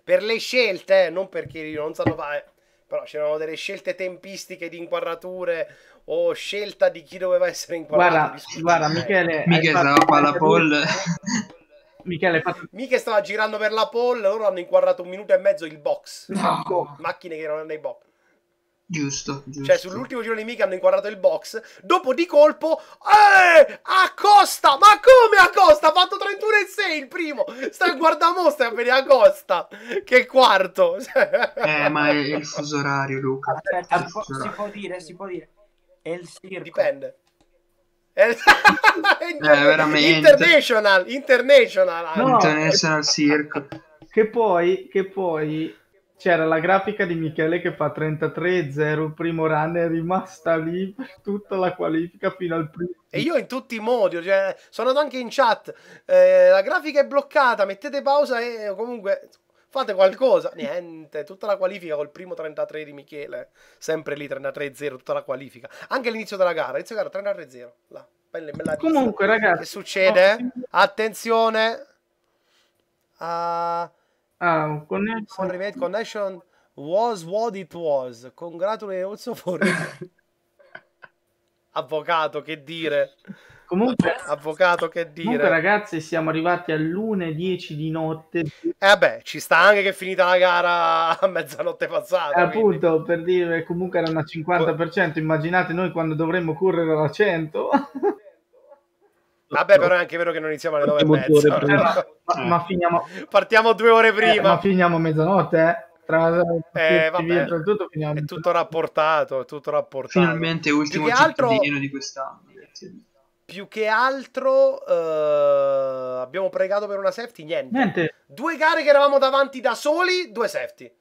Speaker 2: per le scelte, eh, non perché non sanno fare, però c'erano delle scelte tempistiche di inquadrature o scelta di chi doveva essere inquadrato.
Speaker 1: Guarda, guarda, Michele, fatto-
Speaker 5: stava palla pole.
Speaker 1: Michele, fatto-
Speaker 2: Mica stava girando per la pole, loro hanno inquadrato un minuto e mezzo il box.
Speaker 11: No.
Speaker 2: Macchine che erano nei box.
Speaker 5: Giusto, giusto.
Speaker 2: Cioè, sull'ultimo giro di Mica hanno inquadrato il box. Dopo di colpo, eh, Acosta! Ma come Acosta? Ha fatto 31 e 6 il primo. Sta a guardamostra a vedere Acosta. Che quarto.
Speaker 5: Eh, ma è il fuso orario, Luca.
Speaker 11: Aspetta, si può dire, si può dire. È il circo.
Speaker 2: Dipende. Eh,
Speaker 5: veramente.
Speaker 2: International, international.
Speaker 1: No.
Speaker 5: International Circle.
Speaker 1: Che poi, che poi c'era la grafica di Michele che fa 33-0 il primo run, è rimasta lì per tutta la qualifica fino al primo.
Speaker 2: E io in tutti i modi, cioè, sono andato anche in chat. Eh, la grafica è bloccata, mettete pausa e comunque fate qualcosa. Niente, tutta la qualifica col primo 33 di Michele. Sempre lì 33-0, tutta la qualifica. Anche all'inizio della gara, inizio gara 33-0. Là, bella, bella vista.
Speaker 1: Comunque, ragazzi,
Speaker 2: Che succede?
Speaker 1: no,
Speaker 2: Attenzione. Ah,
Speaker 1: Ah.
Speaker 2: One Remade Connection Was what it was. Congratulate also for Avvocato, che dire?
Speaker 1: Comunque,
Speaker 2: Avvocato, che dire?
Speaker 1: comunque, ragazzi, siamo arrivati all'1.10 di notte.
Speaker 2: Eh vabbè, ci sta anche che è finita la gara a mezzanotte passata.
Speaker 1: Eh,
Speaker 2: quindi.
Speaker 1: appunto, per dire comunque erano al 50%. Immaginate noi quando dovremmo correre alla 100.
Speaker 2: Vabbè, però è anche vero che non iniziamo alle nove e
Speaker 1: prima. Ma, ma finiamo,
Speaker 2: Partiamo due ore
Speaker 1: eh,
Speaker 2: prima.
Speaker 1: ma finiamo a mezzanotte, eh? Tra
Speaker 2: Eh, vabbè.
Speaker 1: tutto finiamo.
Speaker 2: È tutto rapportato, è tutto rapportato.
Speaker 5: Finalmente ultimo
Speaker 2: altro-
Speaker 5: di quest'anno. grazie a.
Speaker 2: Più che altro eh, abbiamo pregato per una safety, niente.
Speaker 1: Niente.
Speaker 2: Due gare che eravamo davanti da soli, due safety.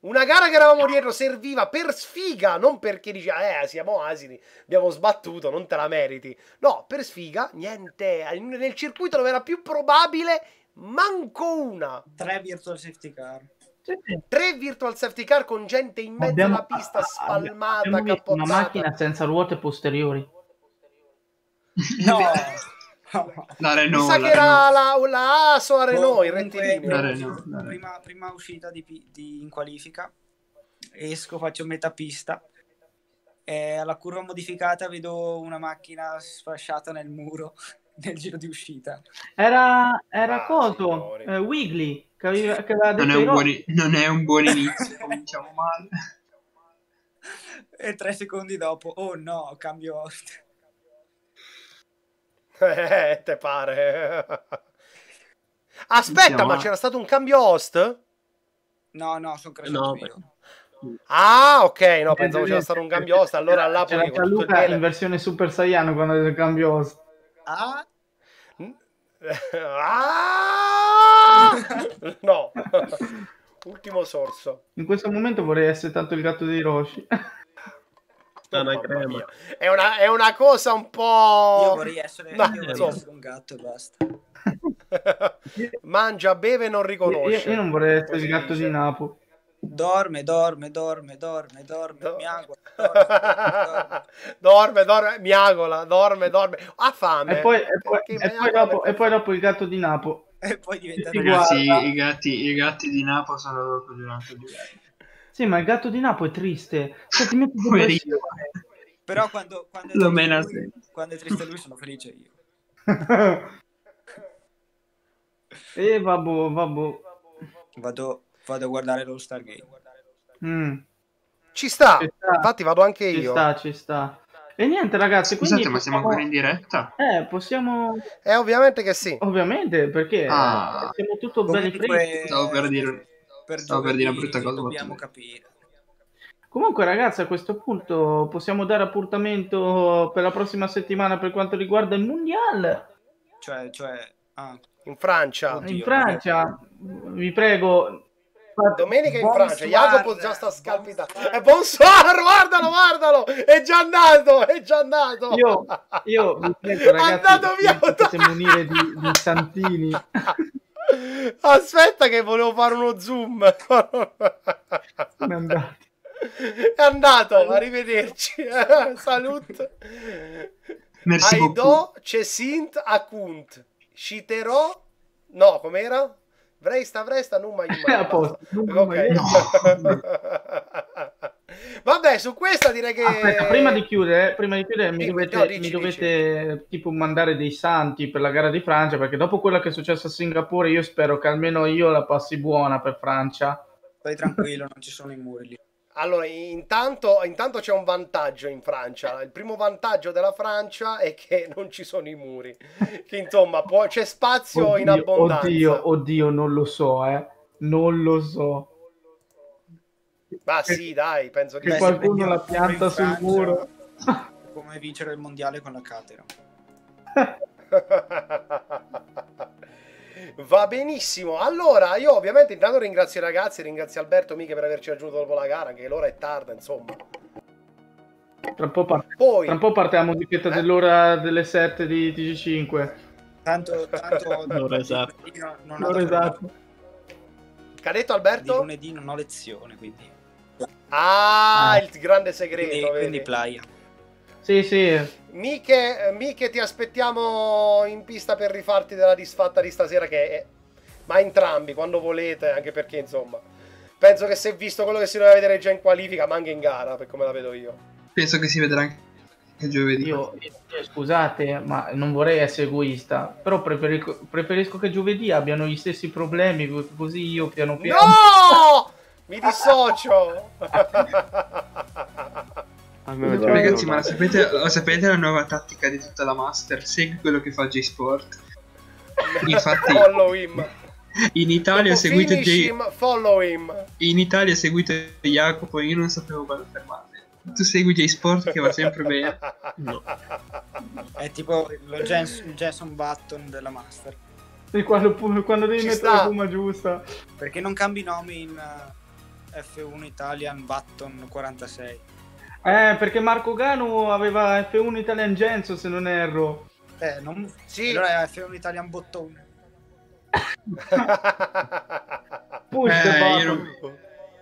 Speaker 2: Una gara che eravamo dietro serviva per sfiga, non perché dici, eh, siamo asini, abbiamo sbattuto, non te la meriti. No, per sfiga, niente. Nel circuito dove era più probabile, manco una.
Speaker 11: Tre virtual safety car.
Speaker 2: Tre virtual safety car con gente in mezzo
Speaker 1: Abbiamo-
Speaker 2: alla pista spalmata,
Speaker 1: Abbiamo una macchina senza ruote posteriori.
Speaker 11: No,
Speaker 5: La
Speaker 2: Mi
Speaker 5: Renault.
Speaker 2: sa
Speaker 5: la
Speaker 2: che era la, la ASO la Renault, il
Speaker 11: Comunque,
Speaker 2: rettilineo.
Speaker 5: La Renault, la Renault.
Speaker 11: prima, prima uscita di, di- in qualifica, esco, faccio metà pista. E alla curva modificata vedo una macchina sfasciata nel muro nel giro di uscita.
Speaker 1: Era, era
Speaker 2: Ah,
Speaker 1: coso, eh, Wiggly, che aveva, che aveva
Speaker 5: Non è,
Speaker 1: ai
Speaker 5: un buon,
Speaker 1: Rossi.
Speaker 5: non è un buon inizio, cominciamo male.
Speaker 11: E tre secondi dopo, oh no, cambio host.
Speaker 2: Eh, te pare. Aspetta,
Speaker 5: Iniziamo
Speaker 2: ma
Speaker 5: a-
Speaker 2: c'era stato un cambio host?
Speaker 11: No, no, sono crashato
Speaker 4: No,
Speaker 11: io.
Speaker 2: Ah, ok, no, pensavo c'era stato un cambio host. Allora là
Speaker 1: C'era
Speaker 2: poi
Speaker 1: Gianluca
Speaker 2: bene.
Speaker 1: in versione Super Saiyan quando il cambio host.
Speaker 11: Ah,
Speaker 2: Ah! No. Ultimo sorso.
Speaker 1: In questo momento vorrei essere tanto il gatto di Hiroshi.
Speaker 4: Una
Speaker 2: Mamma. È una, è una cosa un po'...
Speaker 11: io vorrei essere,
Speaker 2: Ma,
Speaker 11: io vorrei essere un gatto e basta.
Speaker 2: Mangia, beve e non
Speaker 1: Io,
Speaker 2: riconosce.
Speaker 1: io non vorrei essere
Speaker 2: Così
Speaker 1: il gatto
Speaker 2: dice.
Speaker 1: di Napo.
Speaker 11: Dorme, dorme, dorme, dorme, dorme,
Speaker 2: Do-
Speaker 11: mi auguro. Dorme,
Speaker 2: dorme, dorme, miagola, dorme, dorme. Ha fame.
Speaker 1: E poi, e poi- e poi
Speaker 2: miagola
Speaker 1: dopo, e poi dopo il gatto di Napo.
Speaker 11: E poi diventa
Speaker 1: Sì,
Speaker 5: Ragazzi,
Speaker 1: guarda.
Speaker 5: i gatti, i gatti di Napo sono proprio di un altro livello.
Speaker 1: Sì, ma il gatto di Napo è triste. Se ti metti
Speaker 5: Poverino.
Speaker 1: depressione.
Speaker 11: Però quando, quando, è
Speaker 5: Lo
Speaker 11: triste
Speaker 5: mena
Speaker 11: lui, quando è triste lui sono felice io.
Speaker 1: e vabbè, vabbè.
Speaker 11: Vado, vado a guardare lo Stargate.
Speaker 1: Mm,
Speaker 2: Ci sta.
Speaker 1: Ci sta.
Speaker 2: Infatti vado anche
Speaker 1: ci
Speaker 2: io.
Speaker 1: sta, ci sta. E niente, ragazzi,
Speaker 5: Scusate,
Speaker 1: quindi
Speaker 5: ma siamo
Speaker 1: possiamo-
Speaker 5: ancora in diretta?
Speaker 1: Eh, possiamo...
Speaker 2: Eh, ovviamente che sì.
Speaker 1: Ovviamente, perché
Speaker 5: Ah.
Speaker 1: eh, siamo tutto belli
Speaker 11: Comunque,
Speaker 1: freschi.
Speaker 5: Stavo per dire-
Speaker 11: per
Speaker 5: stavo per dire una brutta cosa,
Speaker 11: Dobbiamo capire.
Speaker 1: Comunque, ragazzi, a questo punto possiamo dare appuntamento per la prossima settimana per quanto riguarda il Mondial.
Speaker 11: Cioè, cioè, ah,
Speaker 2: In Francia.
Speaker 11: Oddio,
Speaker 1: In Francia, vi prego.
Speaker 2: Domenica in
Speaker 11: Bonsoir.
Speaker 2: Francia. Jacopo già sta scalpitando. E bonsoir, guardalo, guardalo. È già andato, è già andato.
Speaker 1: Io, io vi prego,
Speaker 2: È
Speaker 1: ragazzi,
Speaker 2: andato via.
Speaker 1: mi potete munire di, di santini.
Speaker 2: Aspetta che volevo fare uno zoom.
Speaker 1: Sono andati.
Speaker 2: È andato, arrivederci. Salut.
Speaker 5: Merci.
Speaker 2: Aido Cesint Akunt. Citerò. No, com'era? Vresta, vresta, non mai
Speaker 1: A posto.
Speaker 2: Ok. Vabbè, su questa direi che.
Speaker 1: Aspetta, prima di chiudere, prima di chiudere mi dovete,
Speaker 2: no, dici,
Speaker 1: mi dovete tipo mandare dei santi per la gara di Francia, perché dopo quello che è successo a Singapore io spero che almeno io la passi buona per Francia.
Speaker 11: stai tranquillo, non ci sono i muri lì.
Speaker 2: Allora, intanto, intanto c'è un vantaggio in Francia. Il primo vantaggio della Francia è che non ci sono i muri. Che insomma, può- c'è spazio in
Speaker 1: Oddio,
Speaker 2: abbondanza.
Speaker 1: oddio, oddio, non lo so, eh. Non lo so.
Speaker 2: Ma sì, dai, penso di
Speaker 1: Che
Speaker 11: se
Speaker 1: qualcuno la pianta sul
Speaker 11: Francia,
Speaker 1: muro.
Speaker 11: Come vincere il mondiale con la Catera.
Speaker 2: Va benissimo. Allora, io ovviamente intanto ringrazio i ragazzi, ringrazio Alberto Miche per averci raggiunto dopo la gara, che l'ora è tarda, insomma.
Speaker 1: Tra un po' parte,
Speaker 2: Poi,
Speaker 1: tra un po' parte la musichetta
Speaker 2: Eh?
Speaker 1: dell'ora delle 7 di TG5.
Speaker 11: Tanto, tanto
Speaker 4: L'ora
Speaker 11: di lunedì non,
Speaker 1: L'ora esatta.
Speaker 2: che ha detto
Speaker 11: Di
Speaker 2: Alberto?
Speaker 11: lunedì non ho lezione, quindi,
Speaker 2: Ah,
Speaker 1: Ah.
Speaker 2: il grande segreto,
Speaker 11: quindi,
Speaker 2: vedi?
Speaker 11: quindi playa.
Speaker 1: Sì, sì.
Speaker 2: Miche, eh, Miche, ti aspettiamo in pista per rifarti della disfatta di stasera che è... Ma entrambi, quando volete, anche perché insomma... penso che se visto quello che si doveva vedere già in qualifica, ma anche in gara, per come la vedo io.
Speaker 5: Penso che si vedrà anche giovedì.
Speaker 1: Io, io- scusate, ma non vorrei essere egoista, però preferico- preferisco che giovedì abbiano gli stessi problemi, co- così io piano piano...
Speaker 2: No! Mi dissocio!
Speaker 5: Ragazzi, ma la sapete, la sapete la nuova tattica di tutta la Master? Segui quello che fa J-Sport. Infatti,
Speaker 2: follow him.
Speaker 5: in Italia seguite
Speaker 2: finish
Speaker 5: J-
Speaker 2: him, follow him.
Speaker 5: in Italia seguite Jacopo e io non sapevo quando fermarmi. Tu segui J-Sport che va sempre bene.
Speaker 11: È tipo lo Jens- Jason Button della Master.
Speaker 1: E quando, quando devi
Speaker 2: Ci
Speaker 1: mettere
Speaker 2: sta.
Speaker 1: la gomma giusta.
Speaker 11: Perché non cambi nome in eh, F1 Italian Button 46.
Speaker 1: Eh, perché Marco Gano aveva F1 Italian Genso, se non erro.
Speaker 11: Eh, non...
Speaker 2: Sì.
Speaker 11: Allora è F1 Italian Bottone.
Speaker 1: Push
Speaker 5: Eh,
Speaker 1: button.
Speaker 5: io, non,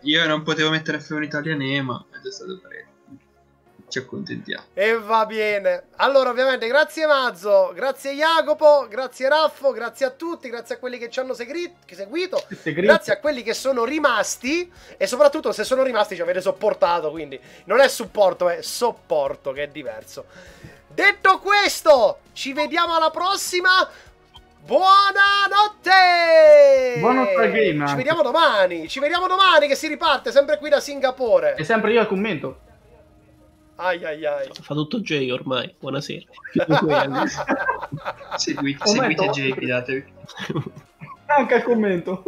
Speaker 5: io non potevo mettere F1 Italiane, ma è già stato preso. Ci accontentiamo.
Speaker 2: E va bene. Allora, ovviamente, grazie Mazzo, grazie Jacopo, grazie Raffo, grazie a tutti, grazie a quelli che ci hanno segri- che seguito,
Speaker 1: Segreto.
Speaker 2: grazie a quelli che sono rimasti e soprattutto se sono rimasti ci avete sopportato, quindi non è supporto, è sopporto che è diverso. Detto questo, ci vediamo alla prossima. Buonanotte!
Speaker 1: Buonanotte game,
Speaker 2: Ci vediamo domani, ci vediamo domani che si riparte sempre qui da Singapore.
Speaker 1: E sempre io al commento.
Speaker 2: Ai ai ai.
Speaker 4: Fa tutto J ormai. Buonasera.
Speaker 5: Seguite, seguite J, fidatevi.
Speaker 1: Anche al commento.